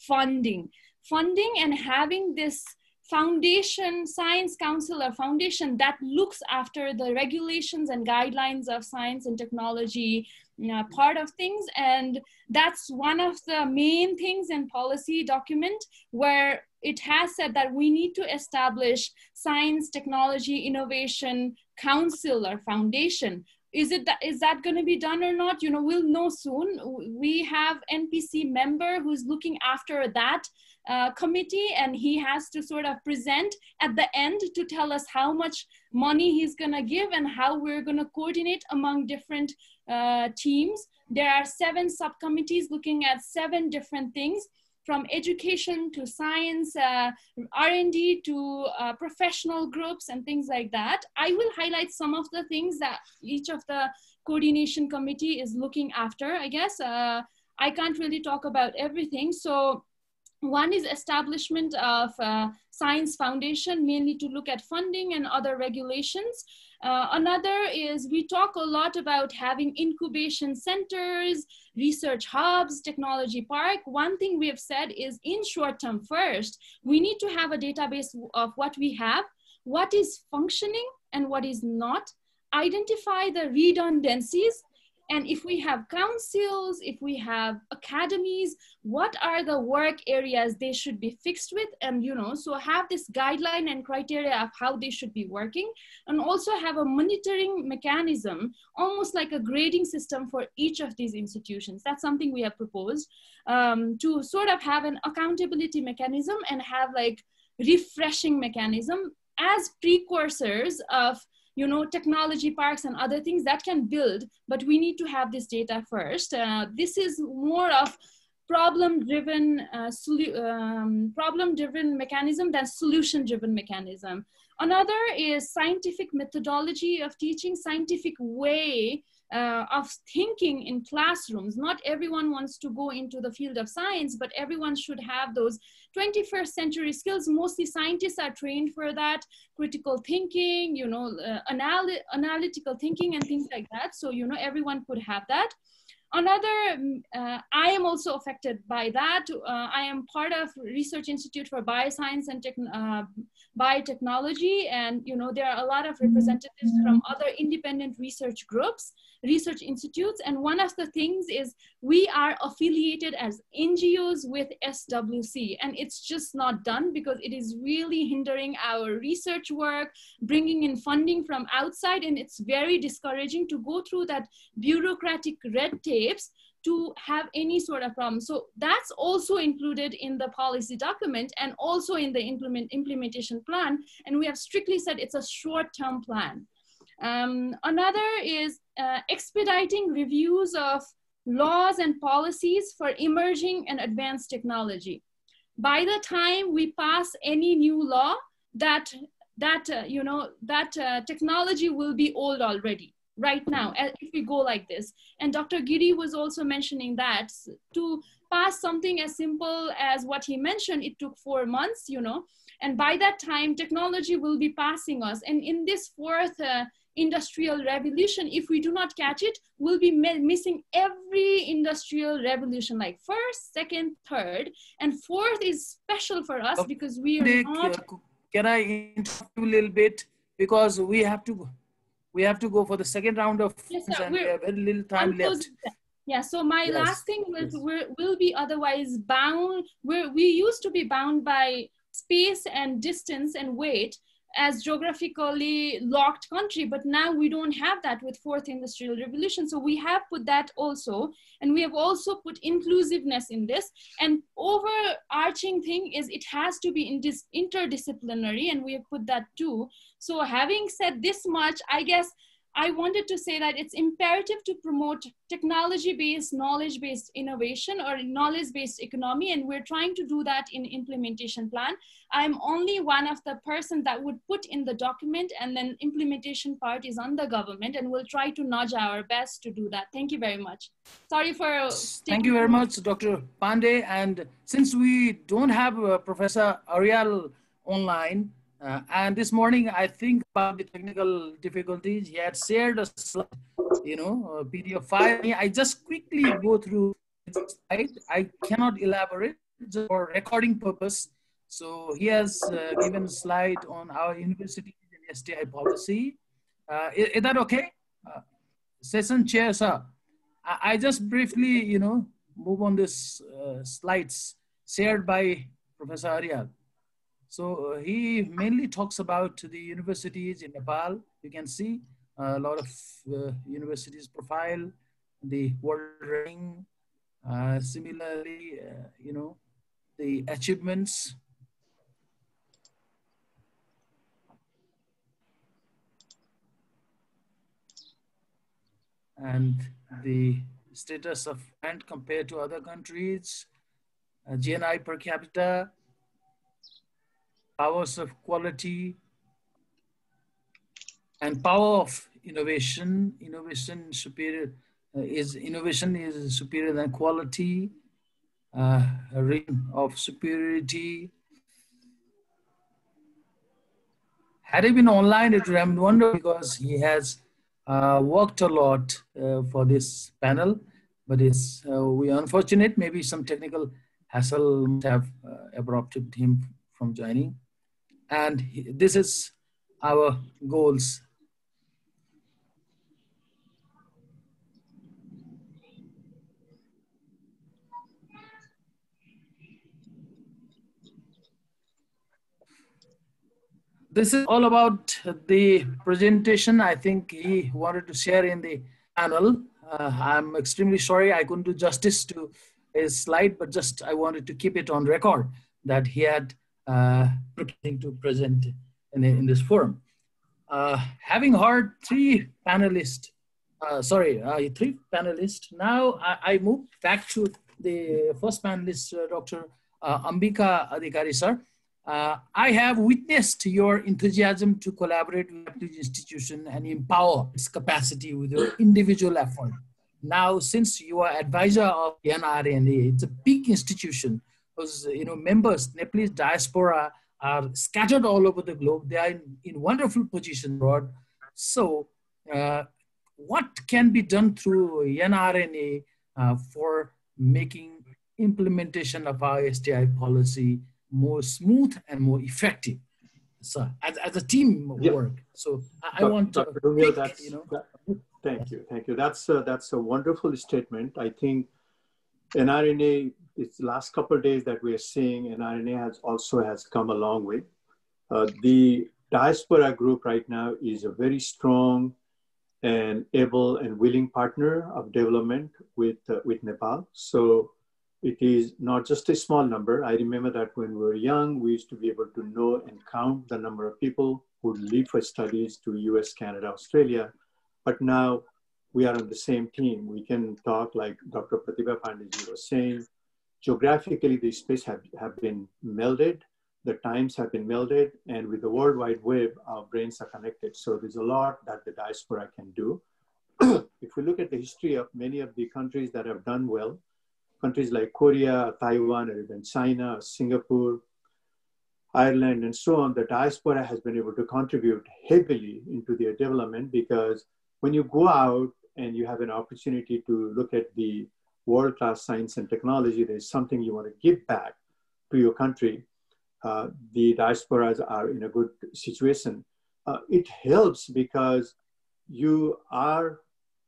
funding funding and having this foundation science council or foundation that looks after the regulations and guidelines of science and technology you know, part of things. And that's one of the main things in policy document where it has said that we need to establish science technology innovation council or foundation. Is it that is that going to be done or not? You know we'll know soon. We have npc member who's looking after that uh, committee and he has to sort of present at the end to tell us how much money he's going to give and how we're going to coordinate among different uh, teams. There are seven subcommittees looking at seven different things from education to science, uh, R&D to uh, professional groups and things like that. I will highlight some of the things that each of the coordination committee is looking after, I guess. Uh, I can't really talk about everything. So one is establishment of uh, science foundation, mainly to look at funding and other regulations. Uh, another is we talk a lot about having incubation centers, research hubs, technology park. One thing we have said is in short term first, we need to have a database of what we have, what is functioning and what is not, identify the redundancies and if we have councils, if we have academies, what are the work areas they should be fixed with? And, you know, so have this guideline and criteria of how they should be working and also have a monitoring mechanism, almost like a grading system for each of these institutions. That's something we have proposed um, to sort of have an accountability mechanism and have like refreshing mechanism as precursors of you know, technology parks and other things that can build, but we need to have this data first. Uh, this is more of problem-driven uh, um, problem-driven mechanism than solution-driven mechanism. Another is scientific methodology of teaching, scientific way uh, of thinking in classrooms. Not everyone wants to go into the field of science, but everyone should have those 21st century skills. Mostly scientists are trained for that, critical thinking, you know, uh, anal analytical thinking and things like that. So, you know, everyone could have that. Another, mm, uh, I am also affected by that. Uh, I am part of Research Institute for Bioscience and uh, Biotechnology. And, you know, there are a lot of mm-hmm. representatives mm-hmm. from other independent research groups research institutes. And one of the things is we are affiliated as NGOs with SWC. And it's just not done because it is really hindering our research work, bringing in funding from outside. And it's very discouraging to go through that bureaucratic red tapes to have any sort of problem. So that's also included in the policy document and also in the implement, implementation plan. And we have strictly said it's a short-term plan. Um, another is uh, expediting reviews of laws and policies for emerging and advanced technology. By the time we pass any new law, that that uh, you know that uh, technology will be old already right now if we go like this. And Dr. Giri was also mentioning that to pass something as simple as what he mentioned, it took four months, you know, and by that time, technology will be passing us. And in this fourth uh, industrial revolution, if we do not catch it, we'll be missing every industrial revolution, like first, second, third, and fourth is special for us because we are not. Can I interrupt you a little bit because we have to we have to go for the second round of yes, sir, and we have very little time left. Yeah, so my yes. last thing will, yes. will be otherwise bound. We're, we used to be bound by space and distance and weight as geographically locked country but now we don't have that with fourth industrial revolution so we have put that also and we have also put inclusiveness in this and overarching thing is it has to be interdisciplinary and we have put that too so having said this much i guess I wanted to say that it's imperative to promote technology-based, knowledge-based innovation or knowledge-based economy, and we're trying to do that in implementation plan. I'm only one of the person that would put in the document, and then implementation part is on the government, and we'll try to nudge our best to do that. Thank you very much. Sorry for. Thank you very much, Dr. Pandey. And since we don't have uh, Professor Aryal online, uh, and this morning, I think about the technical difficulties. He had shared a slide, you know, a PDF file. I just quickly go through slide. I cannot elaborate for recording purpose. So he has uh, given a slide on our university and STI policy. Uh, is, is, that okay? Uh, session chair, sir. I, I, just briefly, you know, move on this uh, slides shared by Professor Aryal. So uh, he mainly talks about the universities in Nepal. You can see a lot of uh, universities profile, the world ranking, uh, similarly, uh, you know, the achievements. And the status of and compared to other countries, uh, GNI per capita, powers of quality, and power of innovation. Innovation superior uh, is innovation is superior than quality. Uh, a ring of superiority. Had he been online, it would have been wonder because he has uh, worked a lot uh, for this panel, but it's uh, we unfortunate. Maybe some technical hassle have uh, abrupted him from joining and this is our goals this is all about the presentation I think he wanted to share in the panel. Uh, I'm extremely sorry I couldn't do justice to his slide, but just I wanted to keep it on record that he had uh, to present in, in this forum. Uh, having heard three panelists, uh, sorry, uh, three panelists, now I, I, move back to the first panelist, Dr. Ambika Adhikari, sir. Uh, I have witnessed your enthusiasm to collaborate with the institution and empower its capacity with your individual effort. Now, since you are advisor of NRNA, it's a big institution because you know members nepalese diaspora are scattered all over the globe. They are in, in wonderful position Rod. so uh, what can be done through nrna uh, for making implementation of our sti policy more smooth and more effective? So as, as a team yeah. work. So i, want to pick, you know. that, thank you thank you. That's a, that's a wonderful statement. I think NRNA it's the last couple days that we are seeing, NRNA has also has come a long way. Uh, the diaspora group right now is a very strong and able and willing partner of development with uh, with Nepal. So it is not just a small number. I remember that when we were young, we used to be able to know and count the number of people who leave for studies to US, Canada, Australia. But now we are on the same team. We can talk like Dr. Pratibha Pandey was saying, geographically the space have, have been melded, the times have been melded, and with the World Wide Web, our brains are connected. So there's a lot that the diaspora can do. if we look at the history of many of the countries that have done well, countries like Korea, Taiwan, or even China, Singapore, Ireland, and so on, the diaspora has been able to contribute heavily into their development because when you go out and you have an opportunity to look at the world-class science and technology, there's something you want to give back to your country. Uh, the diasporas are in a good situation. Uh, it helps because you are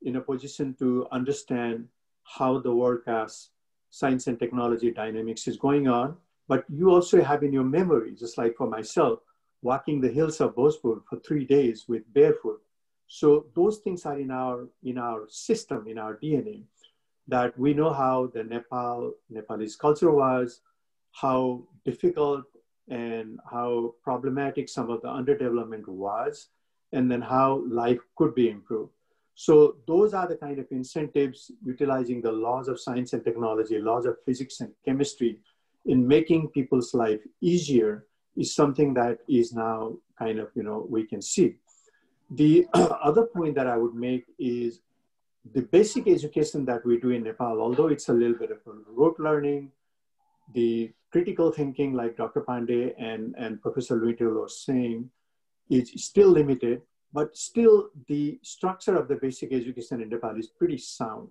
in a position to understand how the world-class science and technology dynamics is going on, but you also have in your memory, just like for myself, walking the hills of Bhojpur for three days with barefoot. So those things are in our in our system, in our DNA, that we know how the Nepal Nepalese culture was, how difficult and how problematic some of the underdevelopment was, and then how life could be improved. So those are the kind of incentives utilizing the laws of science and technology, laws of physics and chemistry in making people's life easier is something that is now kind of, you know, we can see. The other point that I would make is the basic education that we do in Nepal, although it's a little bit of a rote learning, the critical thinking like Dr. Pandey and, and Professor Luitel was saying is still limited but still the structure of the basic education in Nepal is pretty sound.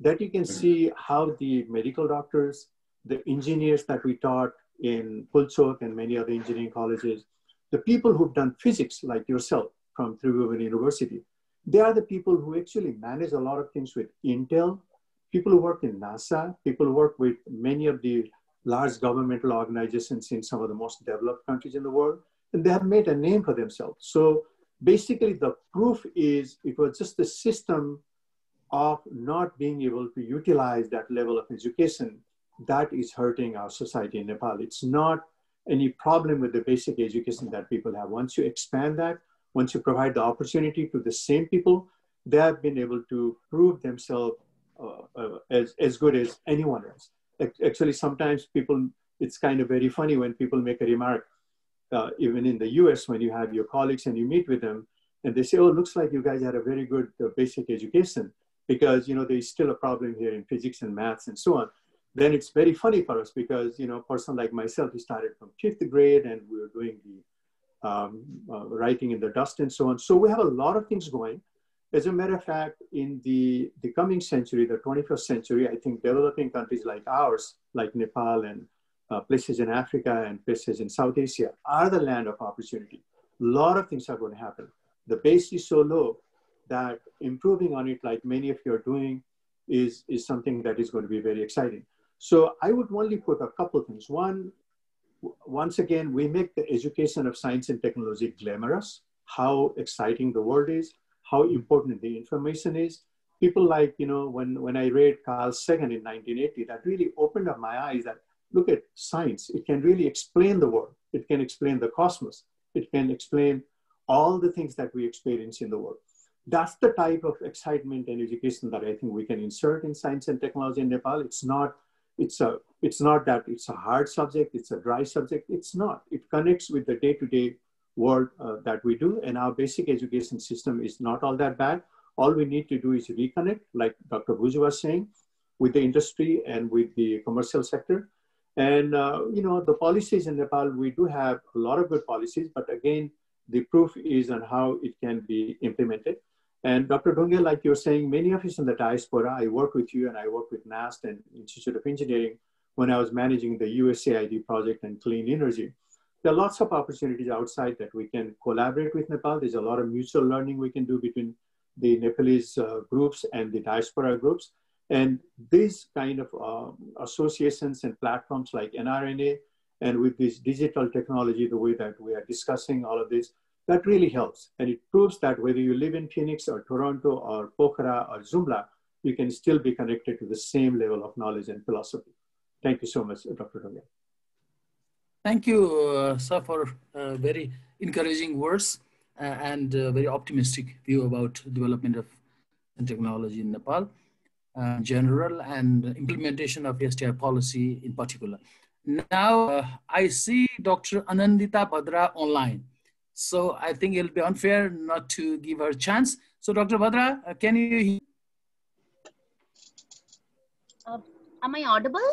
That you can see how the medical doctors, the engineers that we taught in Pulchok and many other engineering colleges, the people who've done physics like yourself from Tribhuvan University, they are the people who actually manage a lot of things with Intel, people who work in NASA, people who work with many of the large governmental organizations in some of the most developed countries in the world, and they have made a name for themselves. So basically the proof is it was just the system of not being able to utilize that level of education that is hurting our society in Nepal. It's not any problem with the basic education that people have. Once you expand that, once you provide the opportunity to the same people, they have been able to prove themselves uh, uh, as, as good as anyone else. Actually, sometimes people, it's kind of very funny when people make a remark, uh, even in the US, when you have your colleagues and you meet with them, and they say, "Oh, looks like you guys had a very good uh, basic education," because you know there's still a problem here in physics and maths and so on. Then it's very funny for us because you know, a person like myself, he started from fifth grade, and we were doing the um, uh, writing in the dust and so on. So we have a lot of things going. As a matter of fact, in the, the coming century, the 21st century, I think developing countries like ours, like Nepal and uh, places in Africa and places in South Asia are the land of opportunity. A lot of things are going to happen. The base is so low that improving on it, like many of you are doing, is, is something that is going to be very exciting. So I would only put a couple things. One, once again, we make the education of science and technology glamorous, how exciting the world is, how important the information is. People like, you know, when, when I read Carl Sagan in 1980, that really opened up my eyes that look at science. It can really explain the world. It can explain the cosmos. It can explain all the things that we experience in the world. That's the type of excitement and education that I think we can insert in science and technology in Nepal. It's not, it's a, it's not that it's a hard subject, it's a dry subject. It's not. It connects with the day-to-day world uh, that we do, and our basic education system is not all that bad. All we need to do is reconnect, like Dr. Bhuju was saying, with the industry and with the commercial sector and, uh, you know, the policies in Nepal, we do have a lot of good policies, but again, the proof is on how it can be implemented. And Dr. Dhungel, like you're saying, many of us in the diaspora, I work with you and I work with NAST and Institute of Engineering when I was managing the USAID project and clean energy. There are lots of opportunities outside that we can collaborate with Nepal. There's a lot of mutual learning we can do between the Nepalese uh, groups and the diaspora groups. And these kind of uh, associations and platforms like NRNA, and with this digital technology, the way that we are discussing all of this, that really helps. And it proves that whether you live in Phoenix or Toronto or Pokhara or Jumla, you can still be connected to the same level of knowledge and philosophy. Thank you so much, Dr. Dhungel. Thank you, uh, sir, for uh, very encouraging words uh, and uh, very optimistic view about development of technology in Nepal uh, general and implementation of STI policy in particular. Now uh, I see Dr. Anandita Bhadra online. So I think it'll be unfair not to give her a chance. So Dr. Bhadra, uh, can you hear? Uh, am I audible?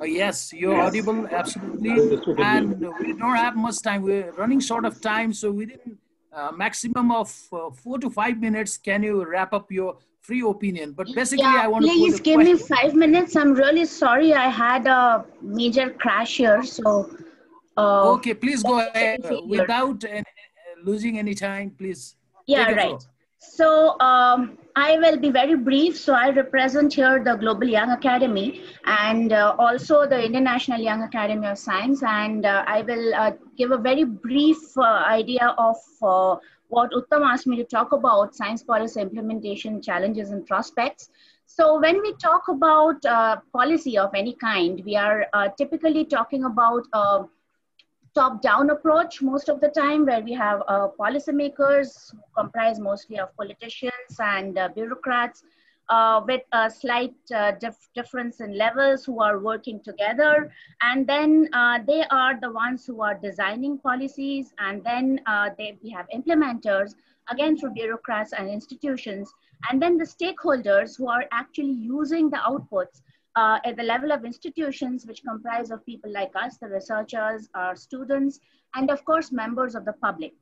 Uh, yes, you're yes. audible, absolutely. And we don't have much time. We're running short of time, so within uh, maximum of uh, four to five minutes, can you wrap up your free opinion? But basically, yeah, I want please to give question. me five minutes. I'm really sorry. I had a major crash here, so. Uh, okay, please go ahead without losing any time. Please. Yeah, right. So um, I will be very brief. So I represent here the Global Young Academy and uh, also the Indian National Young Academy of Science. And uh, I will uh, give a very brief uh, idea of uh, what Uttam asked me to talk about, science policy implementation challenges and prospects. So when we talk about uh, policy of any kind, we are typically talking about top-down approach most of the time where we have uh, policymakers comprised mostly of politicians and uh, bureaucrats uh, with a slight uh, dif difference in levels who are working together. And then uh, they are the ones who are designing policies and then uh, they, we have implementers again through bureaucrats and institutions. And then the stakeholders who are actually using the outputs uh, at the level of institutions, which comprise of people like us, the researchers, our students, and of course, members of the public.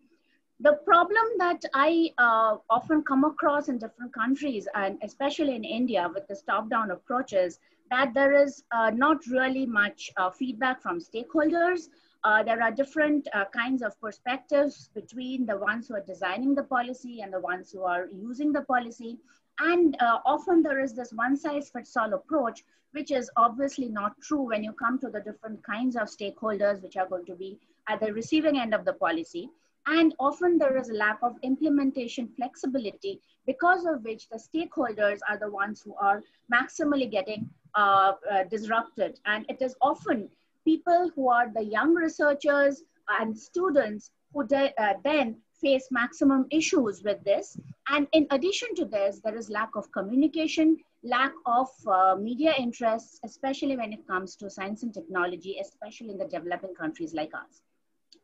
The problem that I uh, often come across in different countries, and especially in India with this top-down approaches, that there is uh, not really much uh, feedback from stakeholders. Uh, there are different uh, kinds of perspectives between the ones who are designing the policy and the ones who are using the policy. And uh, often there is this one size fits all approach, which is obviously not true when you come to the different kinds of stakeholders which are going to be at the receiving end of the policy. And often there is a lack of implementation flexibility because of which the stakeholders are the ones who are maximally getting uh, uh, disrupted. And it is often people who are the young researchers and students who de- uh, then face maximum issues with this. And in addition to this, there is lack of communication, lack of uh, media interests, especially when it comes to science and technology, especially in the developing countries like us.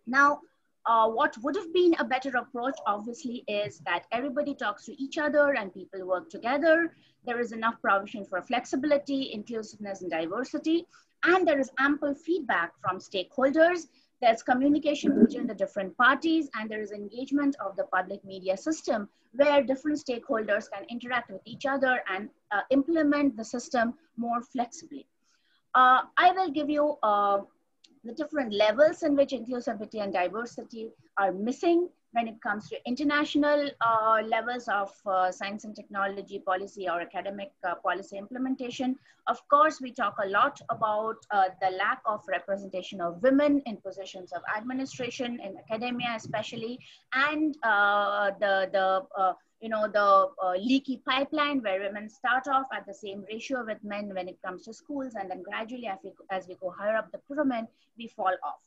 Now, uh, what would have been a better approach, obviously, is that everybody talks to each other and people work together. There is enough provision for flexibility, inclusiveness, and diversity. And there is ample feedback from stakeholders there's communication between the different parties and there is engagement of the public media system where different stakeholders can interact with each other and uh, implement the system more flexibly. Uh, I will give you uh, the different levels in which inclusivity and diversity are missing when it comes to international uh, levels of uh, science and technology policy or academic uh, policy implementation. Of course, we talk a lot about uh, the lack of representation of women in positions of administration in academia, especially, and uh, the the uh, you know the leaky pipeline where women start off at the same ratio with men when it comes to schools, and then gradually as we, as we go higher up the pyramid, we fall off.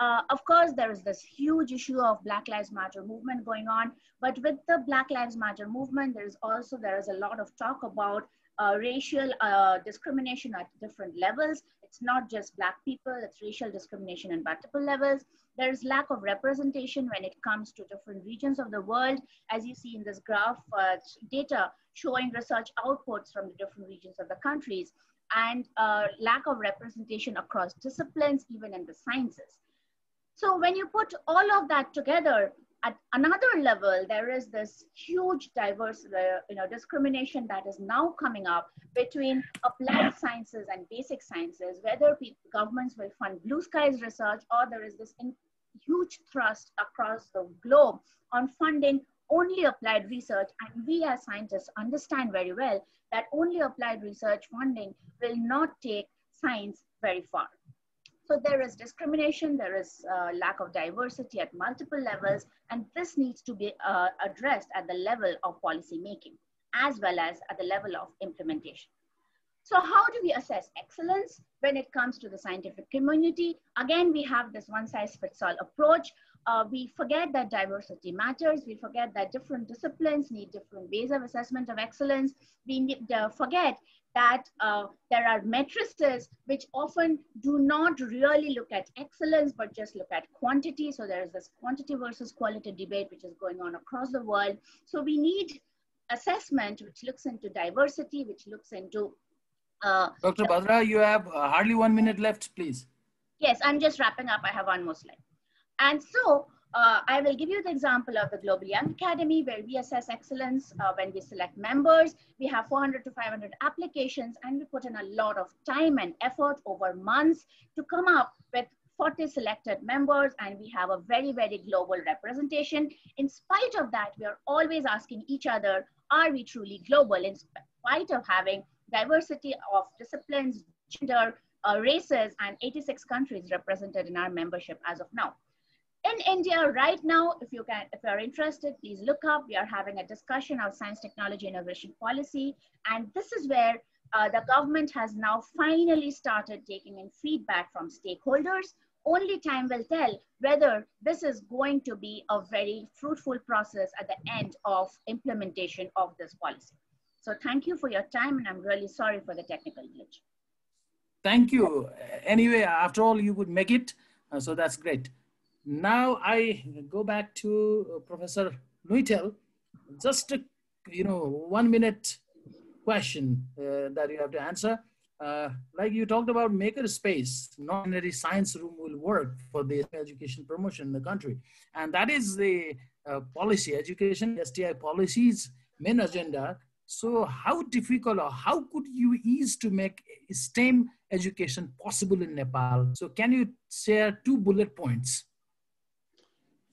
Uh, of course, there is this huge issue of Black Lives Matter movement going on, but with the Black Lives Matter movement, there is also, there is a lot of talk about uh, racial uh, discrimination at different levels. It's not just Black people, it's racial discrimination at multiple levels. There is lack of representation when it comes to different regions of the world. As you see in this graph, uh, data showing research outputs from the different regions of the countries and uh, lack of representation across disciplines, even in the sciences. So when you put all of that together, at another level, there is this huge diverse, uh, you know, discrimination that is now coming up between applied sciences and basic sciences, whether governments will fund blue skies research or there is this huge thrust across the globe on funding only applied research. And we as scientists understand very well that only applied research funding will not take science very far. So there is discrimination, there is uh, lack of diversity at multiple levels, and this needs to be uh, addressed at the level of policy making, as well as at the level of implementation. So how do we assess excellence when it comes to the scientific community? Again, we have this one size fits all approach. Uh, we forget that diversity matters. We forget that different disciplines need different ways of assessment of excellence. We need, uh, forget that uh, there are matrices which often do not really look at excellence, but just look at quantity. So there is this quantity versus quality debate which is going on across the world. So we need assessment which looks into diversity, which looks into uh, Dr. Bhadra, you have uh, hardly one minute left, please. Yes, I'm just wrapping up. I have one more slide. And so uh, I will give you the example of the Global Young Academy where we assess excellence uh, when we select members. We have 400 to 500 applications and we put in a lot of time and effort over months to come up with 40 selected members and we have a very, very global representation. In spite of that, we are always asking each other, are we truly global in spite of having diversity of disciplines, gender, uh, races, and 86 countries represented in our membership as of now in India right now, if you can, if you're interested, please look up. We are having a discussion of science, technology, innovation policy. And this is where uh, the government has now finally started taking in feedback from stakeholders. Only time will tell whether this is going to be a very fruitful process at the end of implementation of this policy. So thank you for your time and I'm really sorry for the technical glitch. Thank you. Anyway, after all, you would make it. Uh, so that's great. Now I go back to uh, Professor Luitel. Just a, you know, one minute question uh, that you have to answer. Uh, like you talked about maker space, non-ordinary science room will work for the education promotion in the country. And that is the uh, policy, education, STI policies, main agenda. So how difficult or how could you ease to make STEM education possible in Nepal? So can you share two bullet points?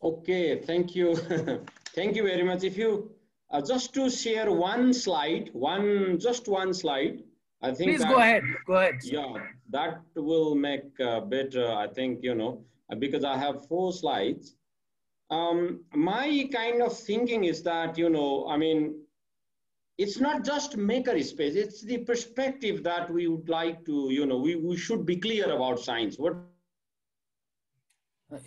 Okay, thank you. thank you very much. If you uh, just to share one slide, one just one slide, I think. Please that, go ahead. Go ahead. Yeah, that will make uh, better. I think you know uh, because I have four slides. Um, my kind of thinking is that you know, I mean, it's not just maker space. It's the perspective that we would like to, you know, we, we should be clear about science. What uh,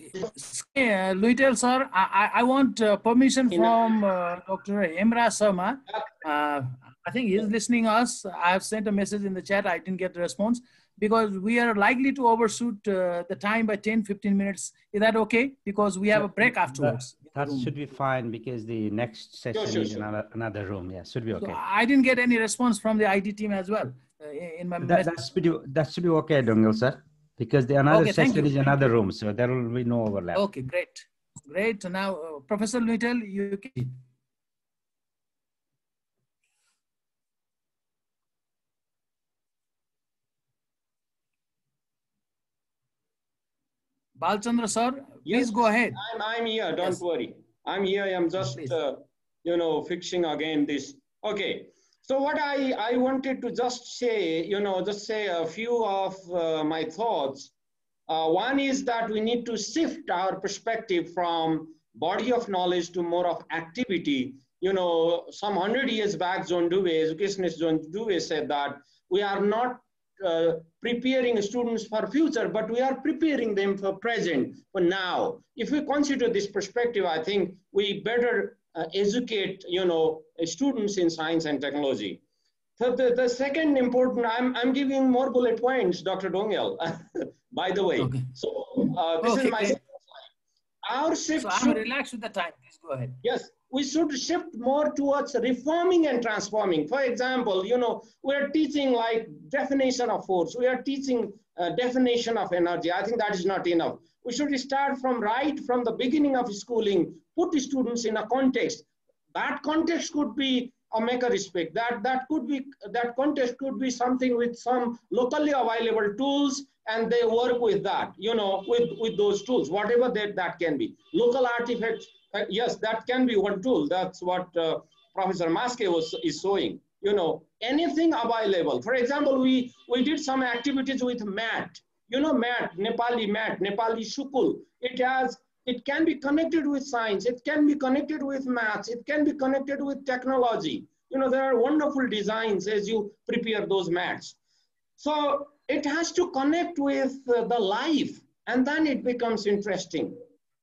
Luitel sir, I, I want uh, permission from uh, Dr. Hemraj Sharma. Uh, I think he's listening us. I have sent a message in the chat. I didn't get the response because we are likely to overshoot uh, the time by 10, 15 minutes. Is that okay? Because we have a break afterwards. That, that should be fine because the next session sure, sure, is sure. another, another room. Yeah, should be okay. So I didn't get any response from the IT team as well. Uh, in my that, that, should be, that should be okay, Dhungel sir because the another okay, section is another room, so there will be no overlap. Okay, great, great. Now, uh, Professor Luitel, you can. Balchandra sir, please go ahead. I'm, I'm here, don't yes. worry. I'm here, I'm just, uh, you know, fixing again this. Okay, so what I, I wanted to just say, you know, just say a few of uh, my thoughts. Uh, one is that we need to shift our perspective from body of knowledge to more of activity. You know, some hundred years back, John Dewey, educationist John Dewey said that we are not uh, preparing students for future, but we are preparing them for present, for now. If we consider this perspective, I think we better uh, educate, you know, students in science and technology. So the, the second important, I'm, I'm giving more bullet points, Dr. Dhungel, by the way. Okay. So uh, this okay, is my. Our shift so should, relax with the time, please go ahead. Yes, we should shift more towards reforming and transforming. For example, you know, we're teaching like definition of force. We are teaching uh, definition of energy. I think that is not enough. We should start from right from the beginning of schooling, put students in a context. That context could be a maker respect. That that could be that context could be something with some locally available tools, and they work with that. You know, with with those tools, whatever that that can be. Local artifacts. Uh, yes, that can be one tool. That's what uh, Professor Maske was is showing. You know, anything available. For example, we we did some activities with mat. You know mat nepali mat nepali shukul. It has it can be connected with science it can be connected with maths it can be connected with technology. You know there are wonderful designs as you prepare those mats. So it has to connect with the life and then it becomes interesting.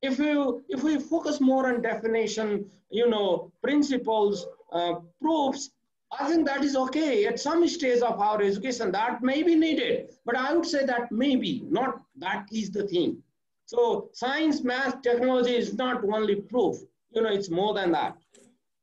If you if we focus more on definition you know principles uh, proofs I think that is okay at some stage of our education that may be needed, but I would say that maybe not that is the thing. So science, math, technology is not only proof, you know, it's more than that.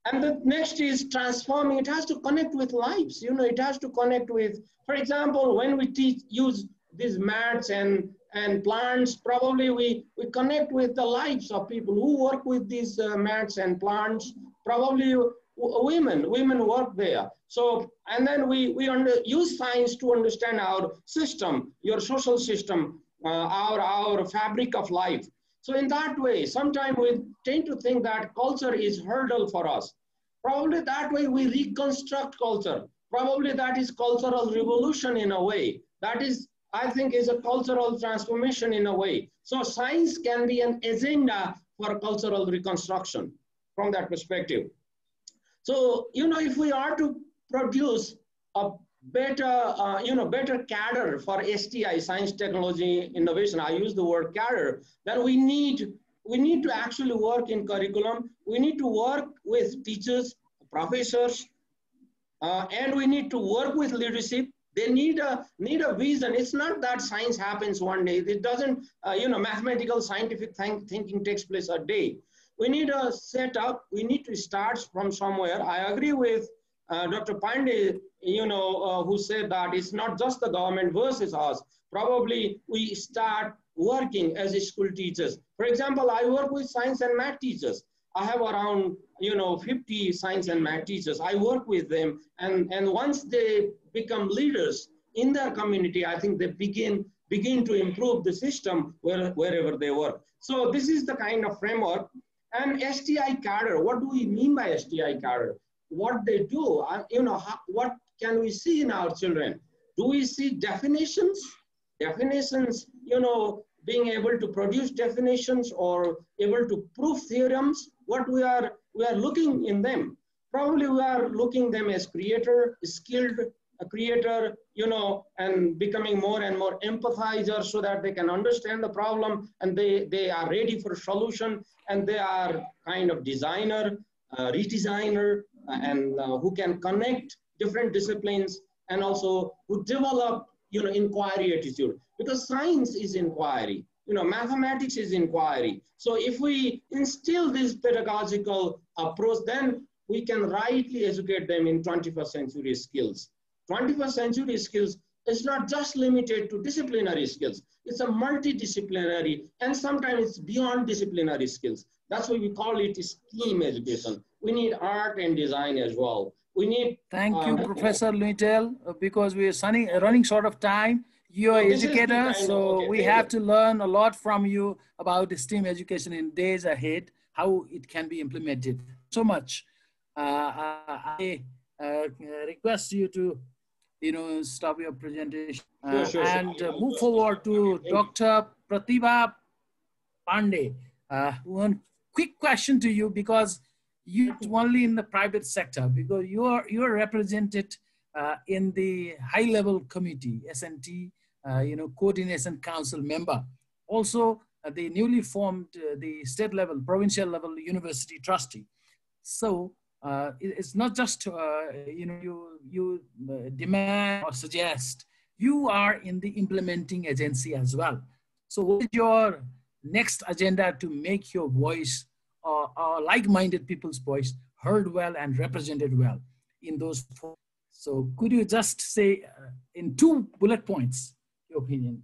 And the next is transforming. It has to connect with lives. You know, it has to connect with, for example, when we teach, use these mats and, and plants, probably we, we connect with the lives of people who work with these uh, mats and plants. Probably women, women work there. So, and then we, we under, use science to understand our system, your social system, uh, our, our fabric of life. So in that way, sometimes we tend to think that culture is hurdle for us. Probably that way we reconstruct culture. Probably that is cultural revolution in a way. That is, I think, is a cultural transformation in a way. So science can be an agenda for cultural reconstruction from that perspective. So, you know, if we are to produce a better, uh, you know, better cadre for STI, science, technology, innovation, I use the word cadre, then we need, we need to actually work in curriculum. We need to work with teachers, professors, uh, and we need to work with leadership. They need a, need a vision. It's not that science happens one day. It doesn't, uh, you know, mathematical, scientific think, thinking takes place a day. We need a setup. We need to start from somewhere. I agree with uh, Dr. Pandey, you know, uh, who said that it's not just the government versus us. Probably we start working as school teachers. For example, I work with science and math teachers. I have around, you know, 50 science and math teachers. I work with them. And, and once they become leaders in their community, I think they begin, begin to improve the system where, wherever they work. So this is the kind of framework. And STI cadre, what do we mean by STI cadre? what they do, uh, you know, how, what can we see in our children? Do we see definitions? Definitions, you know, being able to produce definitions or able to prove theorems, what we are, we are looking in them. Probably we are looking them as creator, skilled a creator, you know, and becoming more and more empathizer so that they can understand the problem and they, they are ready for solution and they are kind of designer, uh, redesigner, uh, and uh, who can connect different disciplines and also who develop you know inquiry attitude. Because science is inquiry. You know mathematics is inquiry. So if we instill this pedagogical approach then we can rightly educate them in 21st century skills 21st century skills is not just limited to disciplinary skills it's a multidisciplinary and sometimes it's beyond disciplinary skills that's why we call it STEAM education we need art and design as well. We need. Thank you, uh, Professor Luitel, uh, because we are running, running short of time. You're an educator, so okay, we have you. to learn a lot from you about STEAM education in days ahead, how it can be implemented. So much. Uh I uh, request you to, you know, stop your presentation sure, sure, and sure. move forward to Dr. Pratibha Pandey. Uh, one quick question to you because you only in the private sector because you are you are represented uh, in the high level committee SNT uh, you know coordination council member also uh, the newly formed uh, the state level provincial level university trustee so uh, it's not just uh, you know you you demand or suggest you are in the implementing agency as well so what is your next agenda to make your voice uh, uh, like-minded people's voice heard well and represented well in those four. So could you just say uh, in two bullet points, your opinion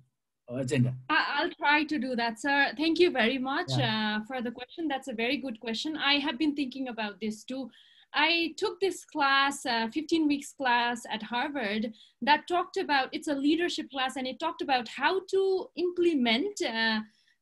agenda? I'll try to do that, sir. Thank you very much yeah. uh, for the question. That's a very good question. I have been thinking about this too. I took this class, uh, 15 weeks class at Harvard that talked about, it's a leadership class and it talked about how to implement uh,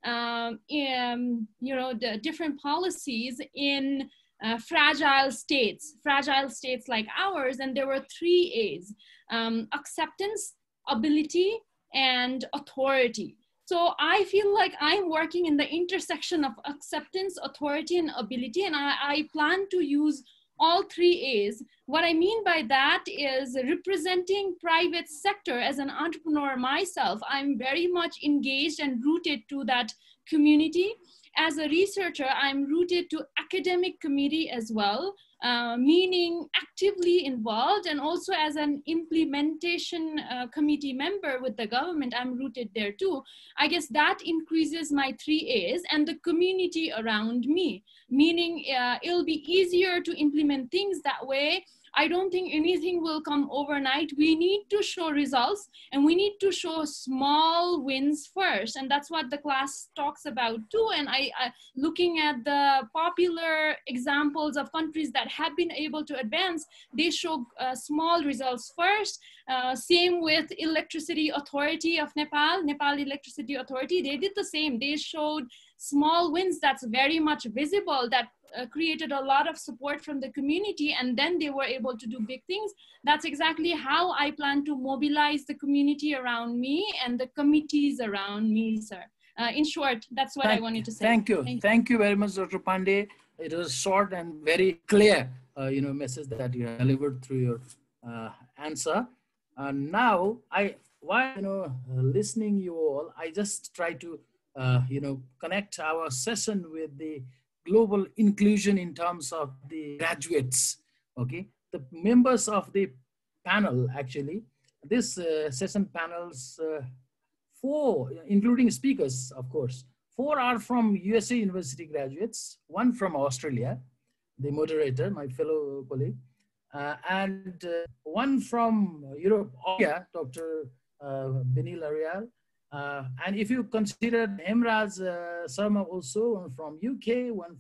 um, in, you know, the different policies in uh, fragile states, fragile states like ours. And there were three A's, um, acceptance, ability, and authority. So I feel like I'm working in the intersection of acceptance, authority, and ability. And I, I plan to use all three A's. What I mean by that is representing private sector as an entrepreneur myself. I'm very much engaged and rooted to that community. As a researcher, I'm rooted to academic committee as well, uh, meaning actively involved and also as an implementation uh, committee member with the government, I'm rooted there too. I guess that increases my three A's and the community around me, meaning uh, it'll be easier to implement things that way I don't think anything will come overnight. We need to show results and we need to show small wins first. And that's what the class talks about too. And I, I looking at the popular examples of countries that have been able to advance, they show uh, small results first. Uh, same with Electricity Authority of Nepal, Nepal Electricity Authority, they did the same. They showed small wins that's very much visible that uh, created a lot of support from the community and then they were able to do big things. That's exactly how i plan to mobilize the community around me and the committees around me sir. Uh, in short that's what thank, i wanted to say. thank you. Thank, thank you very much dr pandey. It was short and very clear uh, you know message that you delivered through your uh, answer. And now i while you know listening you all i just try to uh, you know, connect our session with the global inclusion in terms of the graduates, okay? The members of the panel, actually, this uh, session panels, uh, four, including speakers, of course, four are from USA University graduates, one from Australia, the moderator, my fellow colleague, uh, and uh, one from Europe, Dr. Uh, Binil Aryal, uh, and if you consider Hemraj uh, also, one from UK, one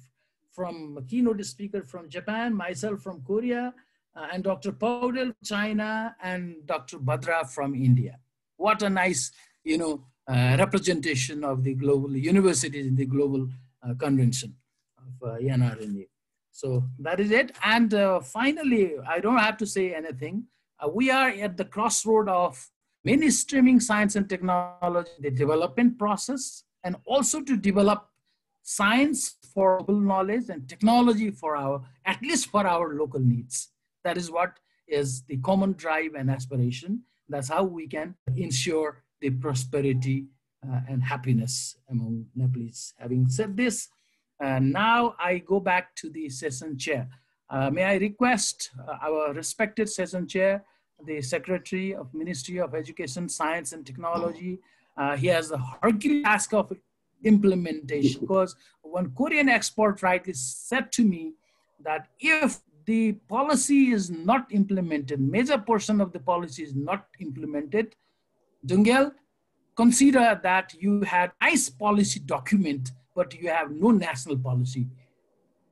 from keynote speaker from Japan, myself from Korea, uh, and Dr. Paudel China, and Dr. Bhadra from India. What a nice, you know, uh, representation of the global universities in the global uh, convention of uh, ENRNA. So that is it. And uh, finally, I don't have to say anything. Uh, we are at the crossroad of mainstreaming science and technology, the development process, and also to develop science for global knowledge and technology for our, at least for our local needs. That is what is the common drive and aspiration. That's how we can ensure the prosperity uh, and happiness among Nepalese. Having said this, uh, now I go back to the session chair. Uh, may I request uh, our respected session chair, the Secretary of Ministry of Education, Science and Technology. Uh, he has the Herculean task of implementation because one Korean expert rightly said to me that if the policy is not implemented, major portion of the policy is not implemented, Dhungel, consider that you had ICE policy document, but you have no national policy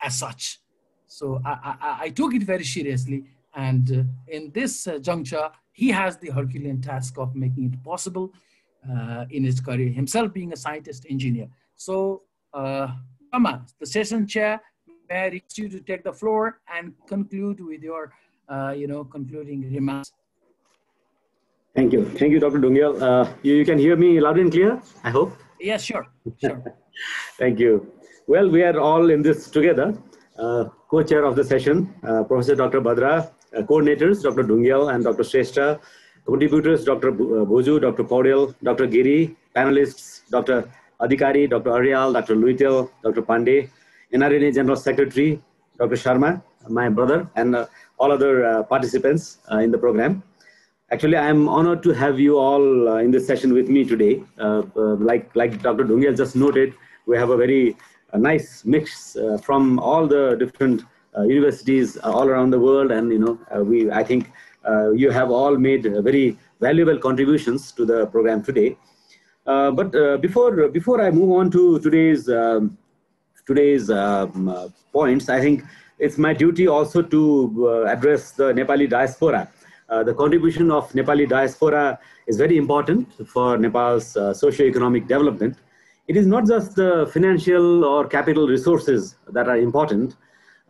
as such. So I, I, I took it very seriously and uh, in this uh, juncture, he has the Herculean task of making it possible uh, in his career, himself being a scientist engineer. So, uh, Rama, the session chair, may I request you to take the floor and conclude with your, uh, you know, concluding remarks. Thank you. Thank you, Dr. Dhungel. Uh, you, you, can hear me loud and clear, I hope? Yes, sure. sure. Thank you. Well, we are all in this together. Uh, co-chair of the session, uh, Professor Dr. Bhadra, coordinators, Dr. Dhungel and Dr. Shrestha, contributors, Dr. Bhuju, Dr. Paudel, Dr. Giri, panelists, Dr. Adhikari, Dr. Aryal, Dr. Luitel, Dr. Pandey, NRNA General Secretary, Dr. Sharma, my brother, and uh, all other uh, participants uh, in the program. Actually, I am honored to have you all uh, in this session with me today. Uh, like, like Dr. Dhungel just noted, we have a very nice mix from all the different uh, universities all around the world, and you know, uh, we I think uh, you have all made very valuable contributions to the program today. but before before I move on to today's um, today's um, points, I think it's my duty also to address the Nepali diaspora. Uh, the contribution of Nepali diaspora is very important for Nepal's uh, socio-economic development. It is not just the financial or capital resources that are important,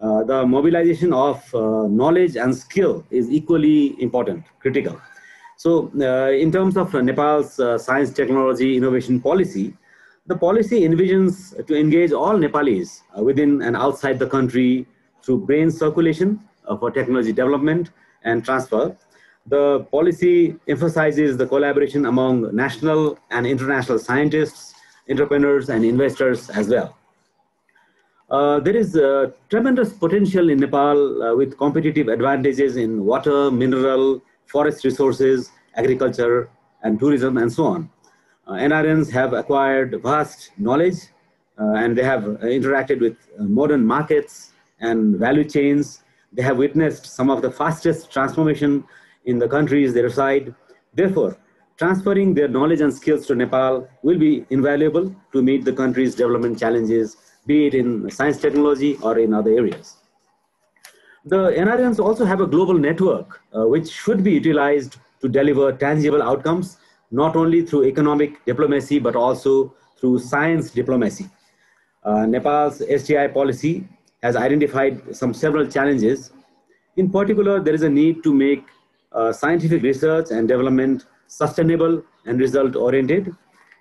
uh, the mobilization of uh, knowledge and skill is equally important, critical. So uh, in terms of Nepal's uh, science, technology, innovation policy, the policy envisions to engage all Nepalis uh, within and outside the country through brain circulation for technology development and transfer. The policy emphasizes the collaboration among national and international scientists, entrepreneurs, and investors as well. Uh, there is uh, tremendous potential in Nepal uh, with competitive advantages in water, mineral, forest resources, agriculture, and tourism, and so on. Uh, NRNs have acquired vast knowledge and they have interacted with modern markets and value chains. They have witnessed some of the fastest transformation in the countries they reside. Therefore, transferring their knowledge and skills to Nepal will be invaluable to meet the country's development challenges be it in science technology or in other areas. The NRNs also have a global network uh, which should be utilized to deliver tangible outcomes, not only through economic diplomacy, but also through science diplomacy. Uh, Nepal's STI policy has identified some several challenges. In particular, there is a need to make uh, scientific research and development sustainable and result oriented,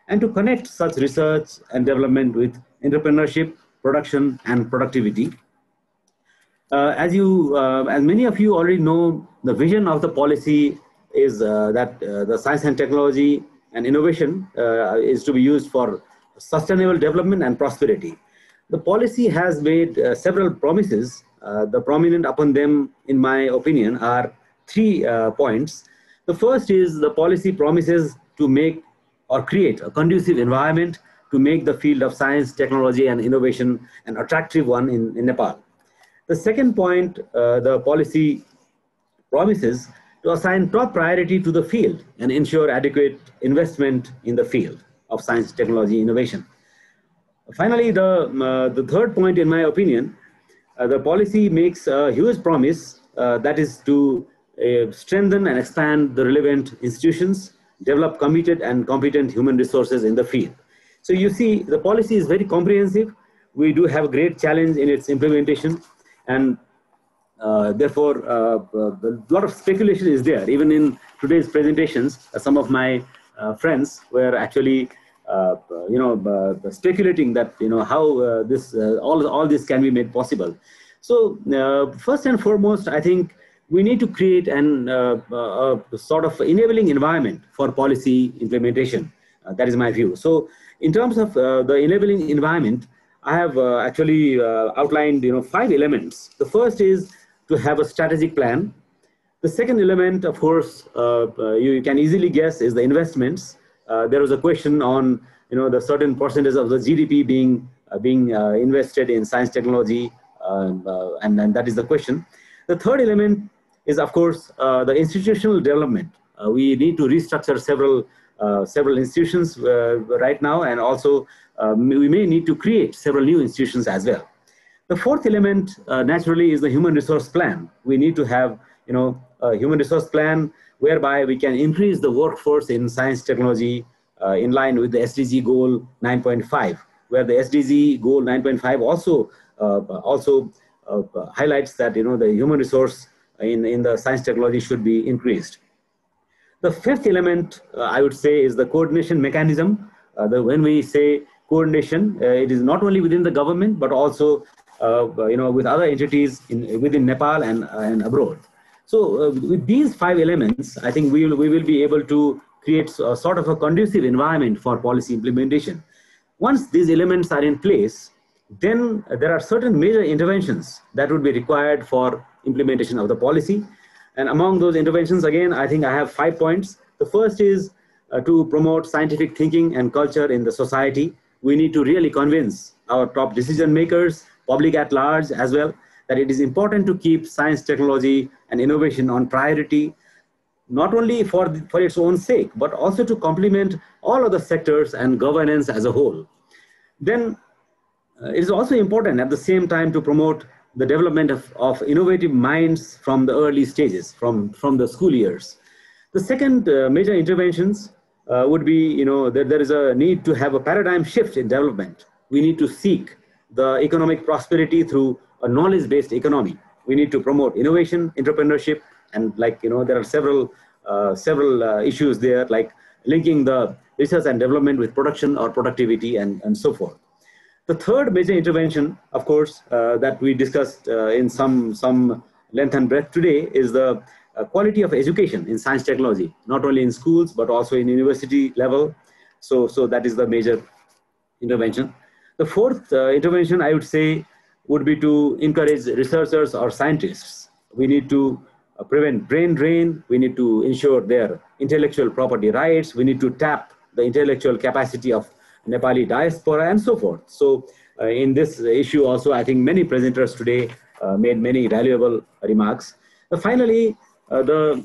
and to connect such research and development with entrepreneurship, production, and productivity. Uh, as you, uh, as many of you already know, the vision of the policy is uh, that uh, the science and technology and innovation uh, is to be used for sustainable development and prosperity. The policy has made several promises. the prominent upon them, in my opinion, are three points. The first is the policy promises to make or create a conducive environment to make the field of science, technology, and innovation an attractive one in, in Nepal. The second point, uh, the policy promises to assign top priority to the field and ensure adequate investment in the field of science, technology, innovation. Finally, the, uh, the third point, in my opinion, uh, the policy makes a huge promise uh, that is to uh, strengthen and expand the relevant institutions, develop committed and competent human resources in the field. So you see, the policy is very comprehensive. We do have a great challenge in its implementation, and uh, therefore, uh, uh a lot of speculation is there. Even in today's presentations, uh, some of my uh, friends were actually, uh, you know, speculating that you know how this all all this can be made possible. So first and foremost, I think we need to create an sort of enabling environment for policy implementation. that is my view. So in terms of uh, the enabling environment, I have uh, actually uh, outlined you know, five elements. The first is to have a strategic plan. The second element, of course, you can easily guess is the investments. there was a question on you know, the certain percentage of the GDP being, being invested in science technology, and, and that is the question. The third element is, of course, uh, the institutional development. Uh, we need to restructure several uh, several institutions uh, right now, and also um, we may need to create several new institutions as well. The fourth element, uh, naturally, is the human resource plan. We need to have, you know, a human resource plan whereby we can increase the workforce in science technology uh, in line with the SDG goal 9.5, where the SDG goal 9.5 also uh, also uh, highlights that you know the human resource in, in the science technology should be increased. The fifth element, uh, I would say, is the coordination mechanism. Uh, the, when we say coordination, uh, it is not only within the government, but also you know, with other entities in, within Nepal and, and abroad. So with these five elements, I think we will, we will be able to create a sort of a conducive environment for policy implementation. Once these elements are in place, then there are certain major interventions that would be required for implementation of the policy. And among those interventions, again, I think I have five points. The first is uh, to promote scientific thinking and culture in the society. We need to really convince our top decision makers, public at large as well, that it is important to keep science, technology, and innovation on priority, not only for, for its own sake, but also to complement all other sectors and governance as a whole. Then uh, it is also important at the same time to promote the development of, of innovative minds from the early stages, from, from the school years. The second uh, major interventions uh, would be, you know, that there is a need to have a paradigm shift in development. We need to seek the economic prosperity through a knowledge-based economy. We need to promote innovation, entrepreneurship, and like, you know, there are several, uh, several uh, issues there, like linking the research and development with production or productivity and, and so forth. The third major intervention, of course, uh, that we discussed uh, in some, some length and breadth today is the uh, quality of education in science technology, not only in schools, but also in university level. So, so that is the major intervention. The fourth uh, intervention, I would say, would be to encourage researchers or scientists. We need to uh, prevent brain drain. We need to ensure their intellectual property rights. We need to tap the intellectual capacity of Nepali diaspora and so forth. So uh, in this issue also, I think many presenters today uh, made many valuable remarks. Uh, finally, uh, the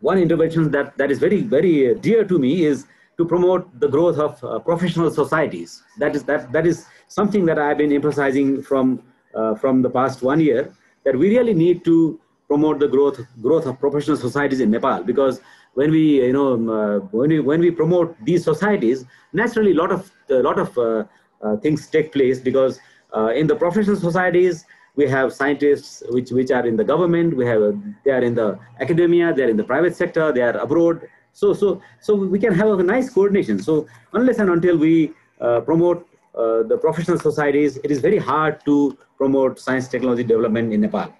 one intervention that, that is very, very dear to me is to promote the growth of uh, professional societies. That is, that, that is something that I've been emphasizing from, uh, from the past one year, that we really need to promote the growth, growth of professional societies in Nepal because when we, you know, um, uh, when, we, when we promote these societies, naturally a lot of, a lot of uh, uh, things take place because uh, in the professional societies, we have scientists which, which are in the government, we have, they are in the academia, they're in the private sector, they are abroad. So, so, so we can have a nice coordination. So unless and until we uh, promote uh, the professional societies, it is very hard to promote science technology development in Nepal.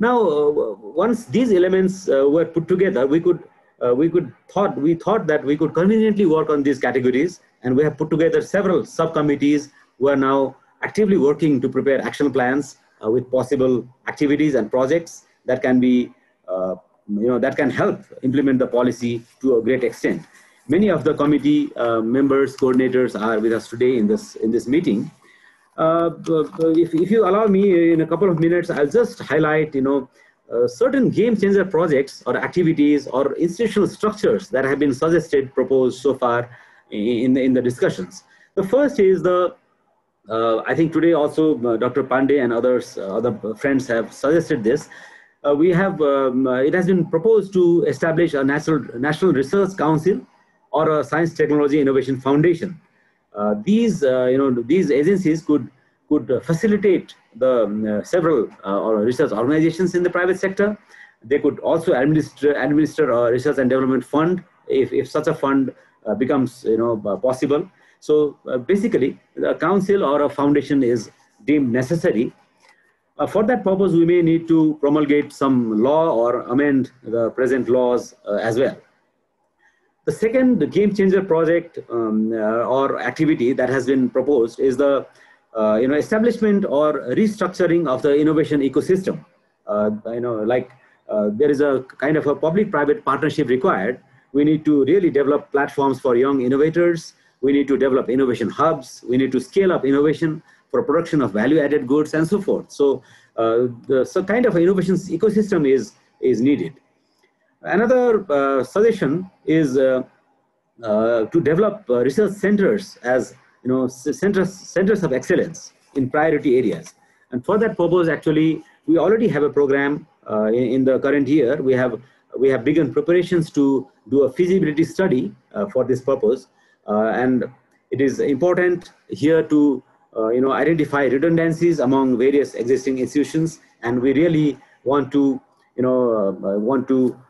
Now, uh, once these elements uh, were put together, we could uh, we could thought we thought that we could conveniently work on these categories, and we have put together several subcommittees who are now actively working to prepare action plans uh, with possible activities and projects that can be uh, you know that can help implement the policy to a great extent. Many of the committee uh, members, coordinators are with us today in this in this meeting. Uh, if, if you allow me in a couple of minutes, I'll just highlight, you know, uh, certain game changer projects or activities or institutional structures that have been suggested, proposed so far in, in the discussions. The first is the, uh, I think today also uh, Dr. Pandey and others, uh, other friends have suggested this. we have, um, it has been proposed to establish a national, national research council or a science technology innovation foundation uh, these, uh, you know, these agencies could could facilitate the um, several uh, research organizations in the private sector. They could also administer administer a research and development fund if, if such a fund becomes you know possible. So basically, a council or a foundation is deemed necessary uh, for that purpose, we may need to promulgate some law or amend the present laws uh, as well. The second game changer project um, uh, or activity that has been proposed is the uh, you know establishment or restructuring of the innovation ecosystem. Uh, you know, like there is a kind of a public-private partnership required. We need to really develop platforms for young innovators. We need to develop innovation hubs. We need to scale up innovation for production of value-added goods and so forth. So, uh, the so kind of innovation ecosystem is is needed. Another uh, suggestion is uh, uh, to develop research centers as you know centers centers of excellence in priority areas. And for that purpose, actually, we already have a program in, in, the current year. We have we have begun preparations to do a feasibility study for this purpose, and it is important here to uh, you know, identify redundancies among various existing institutions, and we really want to, you know, uh, want to uh, uh,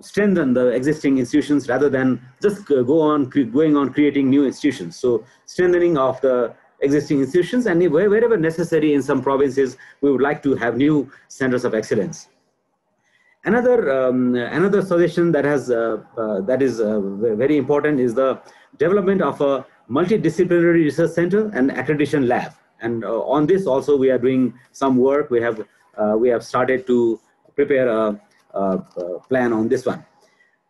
strengthen the existing institutions rather than just go on going on creating new institutions. So strengthening of the existing institutions and wherever necessary in some provinces, we would like to have new centers of excellence. Another, um, another suggestion that, has, uh, uh, that is uh, very important is the development of a multidisciplinary research center and accreditation lab. And on this also we are doing some work. We have, we have started to prepare a uh, uh, plan on this one.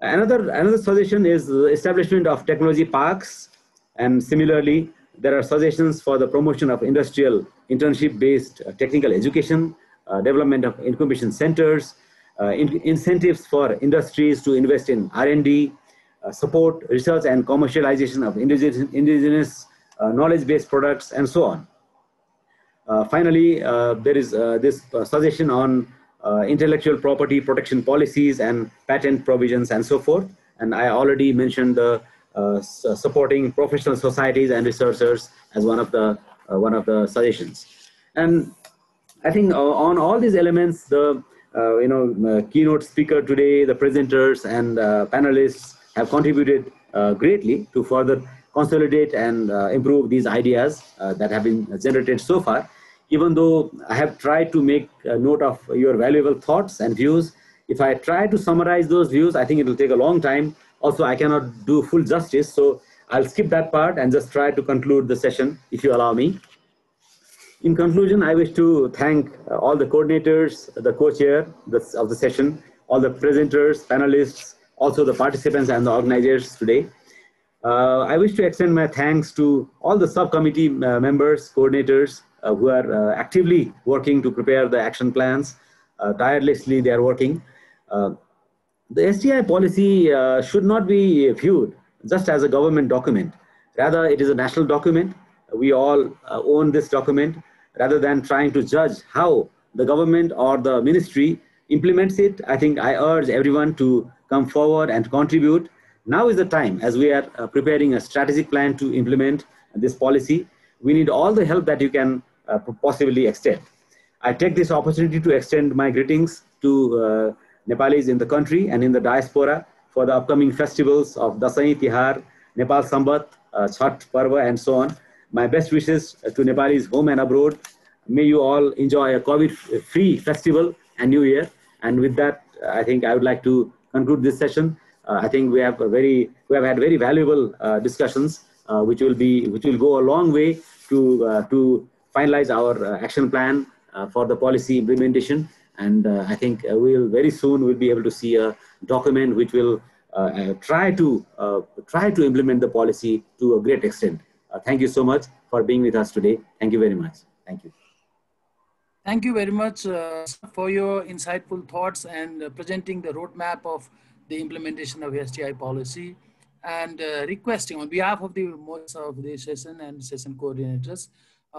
Another, another suggestion is establishment of technology parks. And similarly, there are suggestions for the promotion of industrial internship-based uh, technical education, development of incubation centers, in incentives for industries to invest in R&D, uh, support research and commercialization of indigenous, indigenous uh, knowledge-based products, and so on. Uh, finally, there is this suggestion on uh, intellectual property protection policies and patent provisions and so forth. And I already mentioned the uh, supporting professional societies and researchers as one of the uh, one of the suggestions. And I think uh, on all these elements, the uh, you know keynote speaker today, the presenters and uh, panelists have contributed greatly to further consolidate and improve these ideas that have been generated so far even though I have tried to make a note of your valuable thoughts and views, if I try to summarize those views, I think it will take a long time. Also, I cannot do full justice, so I'll skip that part and just try to conclude the session, if you allow me. in conclusion, I wish to thank uh, all the coordinators, the co-chair of the session, all the presenters, panelists, also the participants and the organizers today. Uh, I wish to extend my thanks to all the subcommittee uh, members, coordinators who are uh, actively working to prepare the action plans. Uh, tirelessly, they are working. the STI policy should not be viewed just as a government document. Rather, it is a national document. We all own this document rather than trying to judge how the government or the ministry implements it. I think I urge everyone to come forward and contribute. Now is the time as we are uh, preparing a strategic plan to implement this policy. We need all the help that you can uh, possibly extend. I take this opportunity to extend my greetings to uh, Nepalis in the country and in the diaspora for the upcoming festivals of Dasai, Tihar, Nepal Sambat, uh, Chhat Parva, and so on. My best wishes to Nepalis home and abroad. May you all enjoy a COVID-free festival and New Year. And with that, I think I would like to conclude this session. Uh, I think we have a very we have had very valuable uh, discussions, uh, which will be which will go a long way to uh, to finalize our uh, action plan uh, for the policy implementation. And I think we'll very soon we'll be able to see a document which will try to try to implement the policy to a great extent. thank you so much for being with us today. Thank you very much. Thank you. Thank you very much uh, for your insightful thoughts and uh, presenting the roadmap of the implementation of STI policy and uh, requesting on behalf of the most of the session and session coordinators, uh,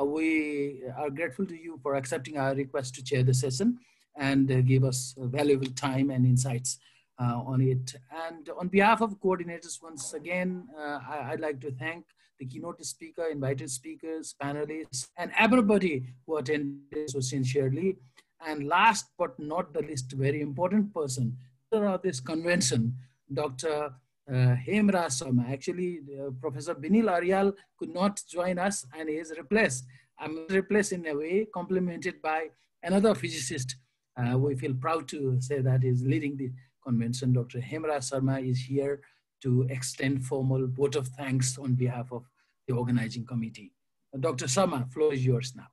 we are grateful to you for accepting our request to chair the session and uh, give us valuable time and insights uh, on it. And on behalf of coordinators, once again, I, I'd like to thank the keynote speaker, invited speakers, panelists, and everybody who attended so sincerely. And last but not the least, very important person of this convention, Dr. Uh, Hemraj Sharma. Actually, uh, Professor Binil Aryal could not join us and is replaced. I'm replaced in a way, complemented by another physicist. Uh, we feel proud to say that is leading the convention. Dr. Hemraj Sharma is here to extend formal vote of thanks on behalf of the organizing committee. Uh, Dr. Sama, floor is yours now.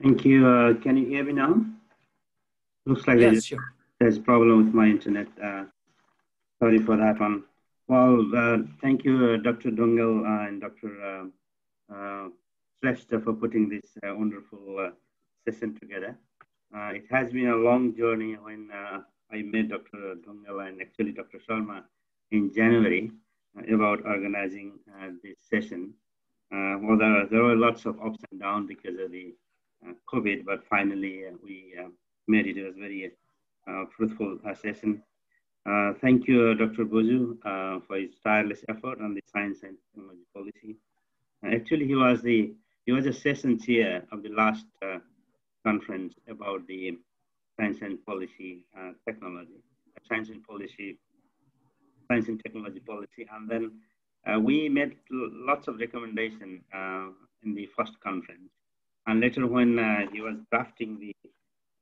Thank you. Uh, can you hear me now? Looks like yes, there's, sure. there's a problem with my internet. Uh, sorry for that one. Well, uh, thank you, uh, Dr. Dhungel and Dr. Uh, Shrestha for putting this wonderful session together. it has been a long journey when I met Dr. Dhungel and actually Dr. Sharma in January uh, about organizing uh, this session. Uh, well, there, there were lots of ups and downs because of the COVID, but finally we made it. It was very fruitful session. Thank you, Dr. Bhuju, for his tireless effort on the science and technology policy. actually, he was the he was a session chair of the last conference about the science and policy uh, technology, science and policy, science and technology policy. And then uh, we made lots of recommendation uh, in the first conference. And later when uh, he was drafting the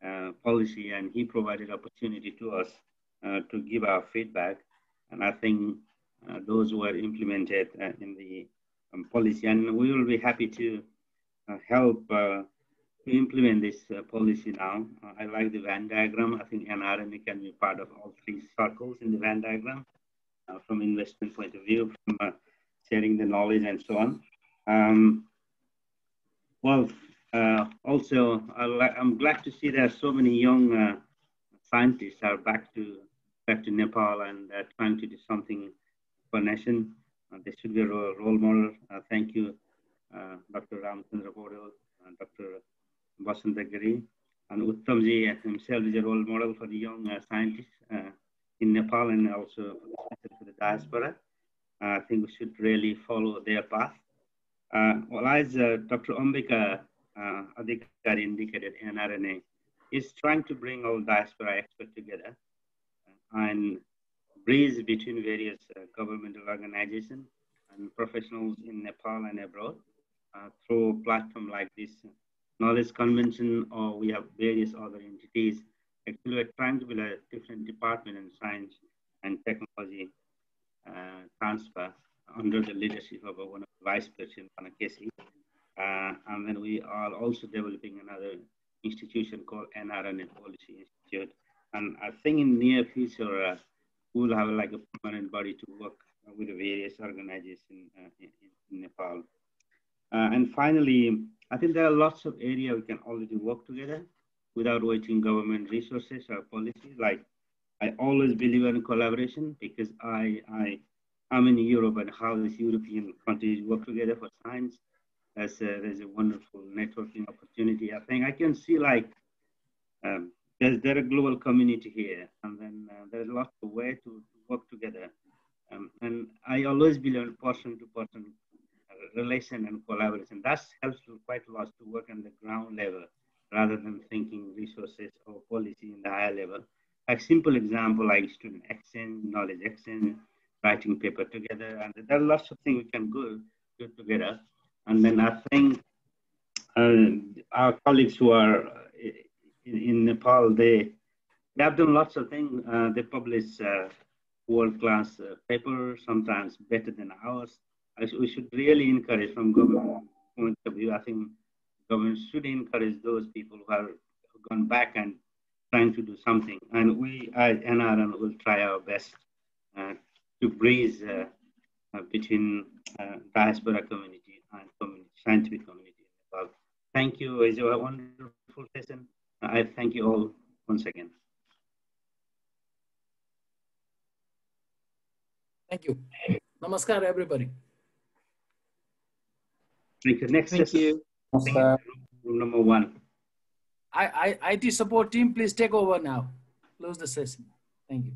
uh, policy and he provided opportunity to us uh, to give our feedback. And I think those were implemented in the um, policy. And we will be happy to help to implement this uh, policy now. Uh, I like the Venn diagram. I think NRNA can be part of all three circles in the Venn diagram uh, from investment point of view, from uh, sharing the knowledge and so on. Um, well, uh, also, I'm glad to see that so many young uh, scientists are back to back to Nepal and trying to do something for nation. they should be a role, role model. thank you, Dr. Ramchandra Paudel, Dr. Basanta Giri. And Uttamji himself is a role model for the young uh, scientists uh, in Nepal and also for the diaspora. Uh, I think we should really follow their path. Uh, well, as uh, Dr. Ambika uh, Adhikari indicated, NRNA is trying to bring all diaspora experts together and bridge between various governmental organizations and professionals in Nepal and abroad through a platform like this knowledge convention or we have various other entities. Actually, we're trying to build a different department in science and technology uh, transfer under the leadership of one of the vice president, Panakesi. Uh, and then we are also developing another institution called NRNA Policy Institute. And I think in near future, uh, we'll have like a permanent body to work with the various organizations uh, in, in, Nepal. Uh, and finally, I think there are lots of areas we can already work together without waiting government resources or policy. Like I always believe in collaboration because I, I am in Europe and how these European countries work together for science. As a, there's a wonderful networking opportunity. I think I can see like um, there's there a global community here, and then uh, there's lots of way to, to work together. Um, and I always believe in person-to-person relation and collaboration. That helps quite a lot to work on the ground level rather than thinking resources or policy in the higher level. Like simple example, like student exchange, knowledge exchange, writing paper together, and there are lots of things we can go, do together. And then I think uh, our colleagues who are in, in, Nepal, they, they have done lots of things. Uh, they publish uh, world-class uh, papers, sometimes better than ours. we should really encourage from government point of view. I think government should encourage those people who have gone back and trying to do something. And we at NRN will try our best uh, to bridge uh, uh, between diaspora community and community, scientific community Thank you. It's a wonderful session. I thank you all once again. Thank you. Namaskar, everybody. Thank you. Next Thank session. you. Namaskar. Number one. I, I, IT support team, please take over now. Close the session. Thank you.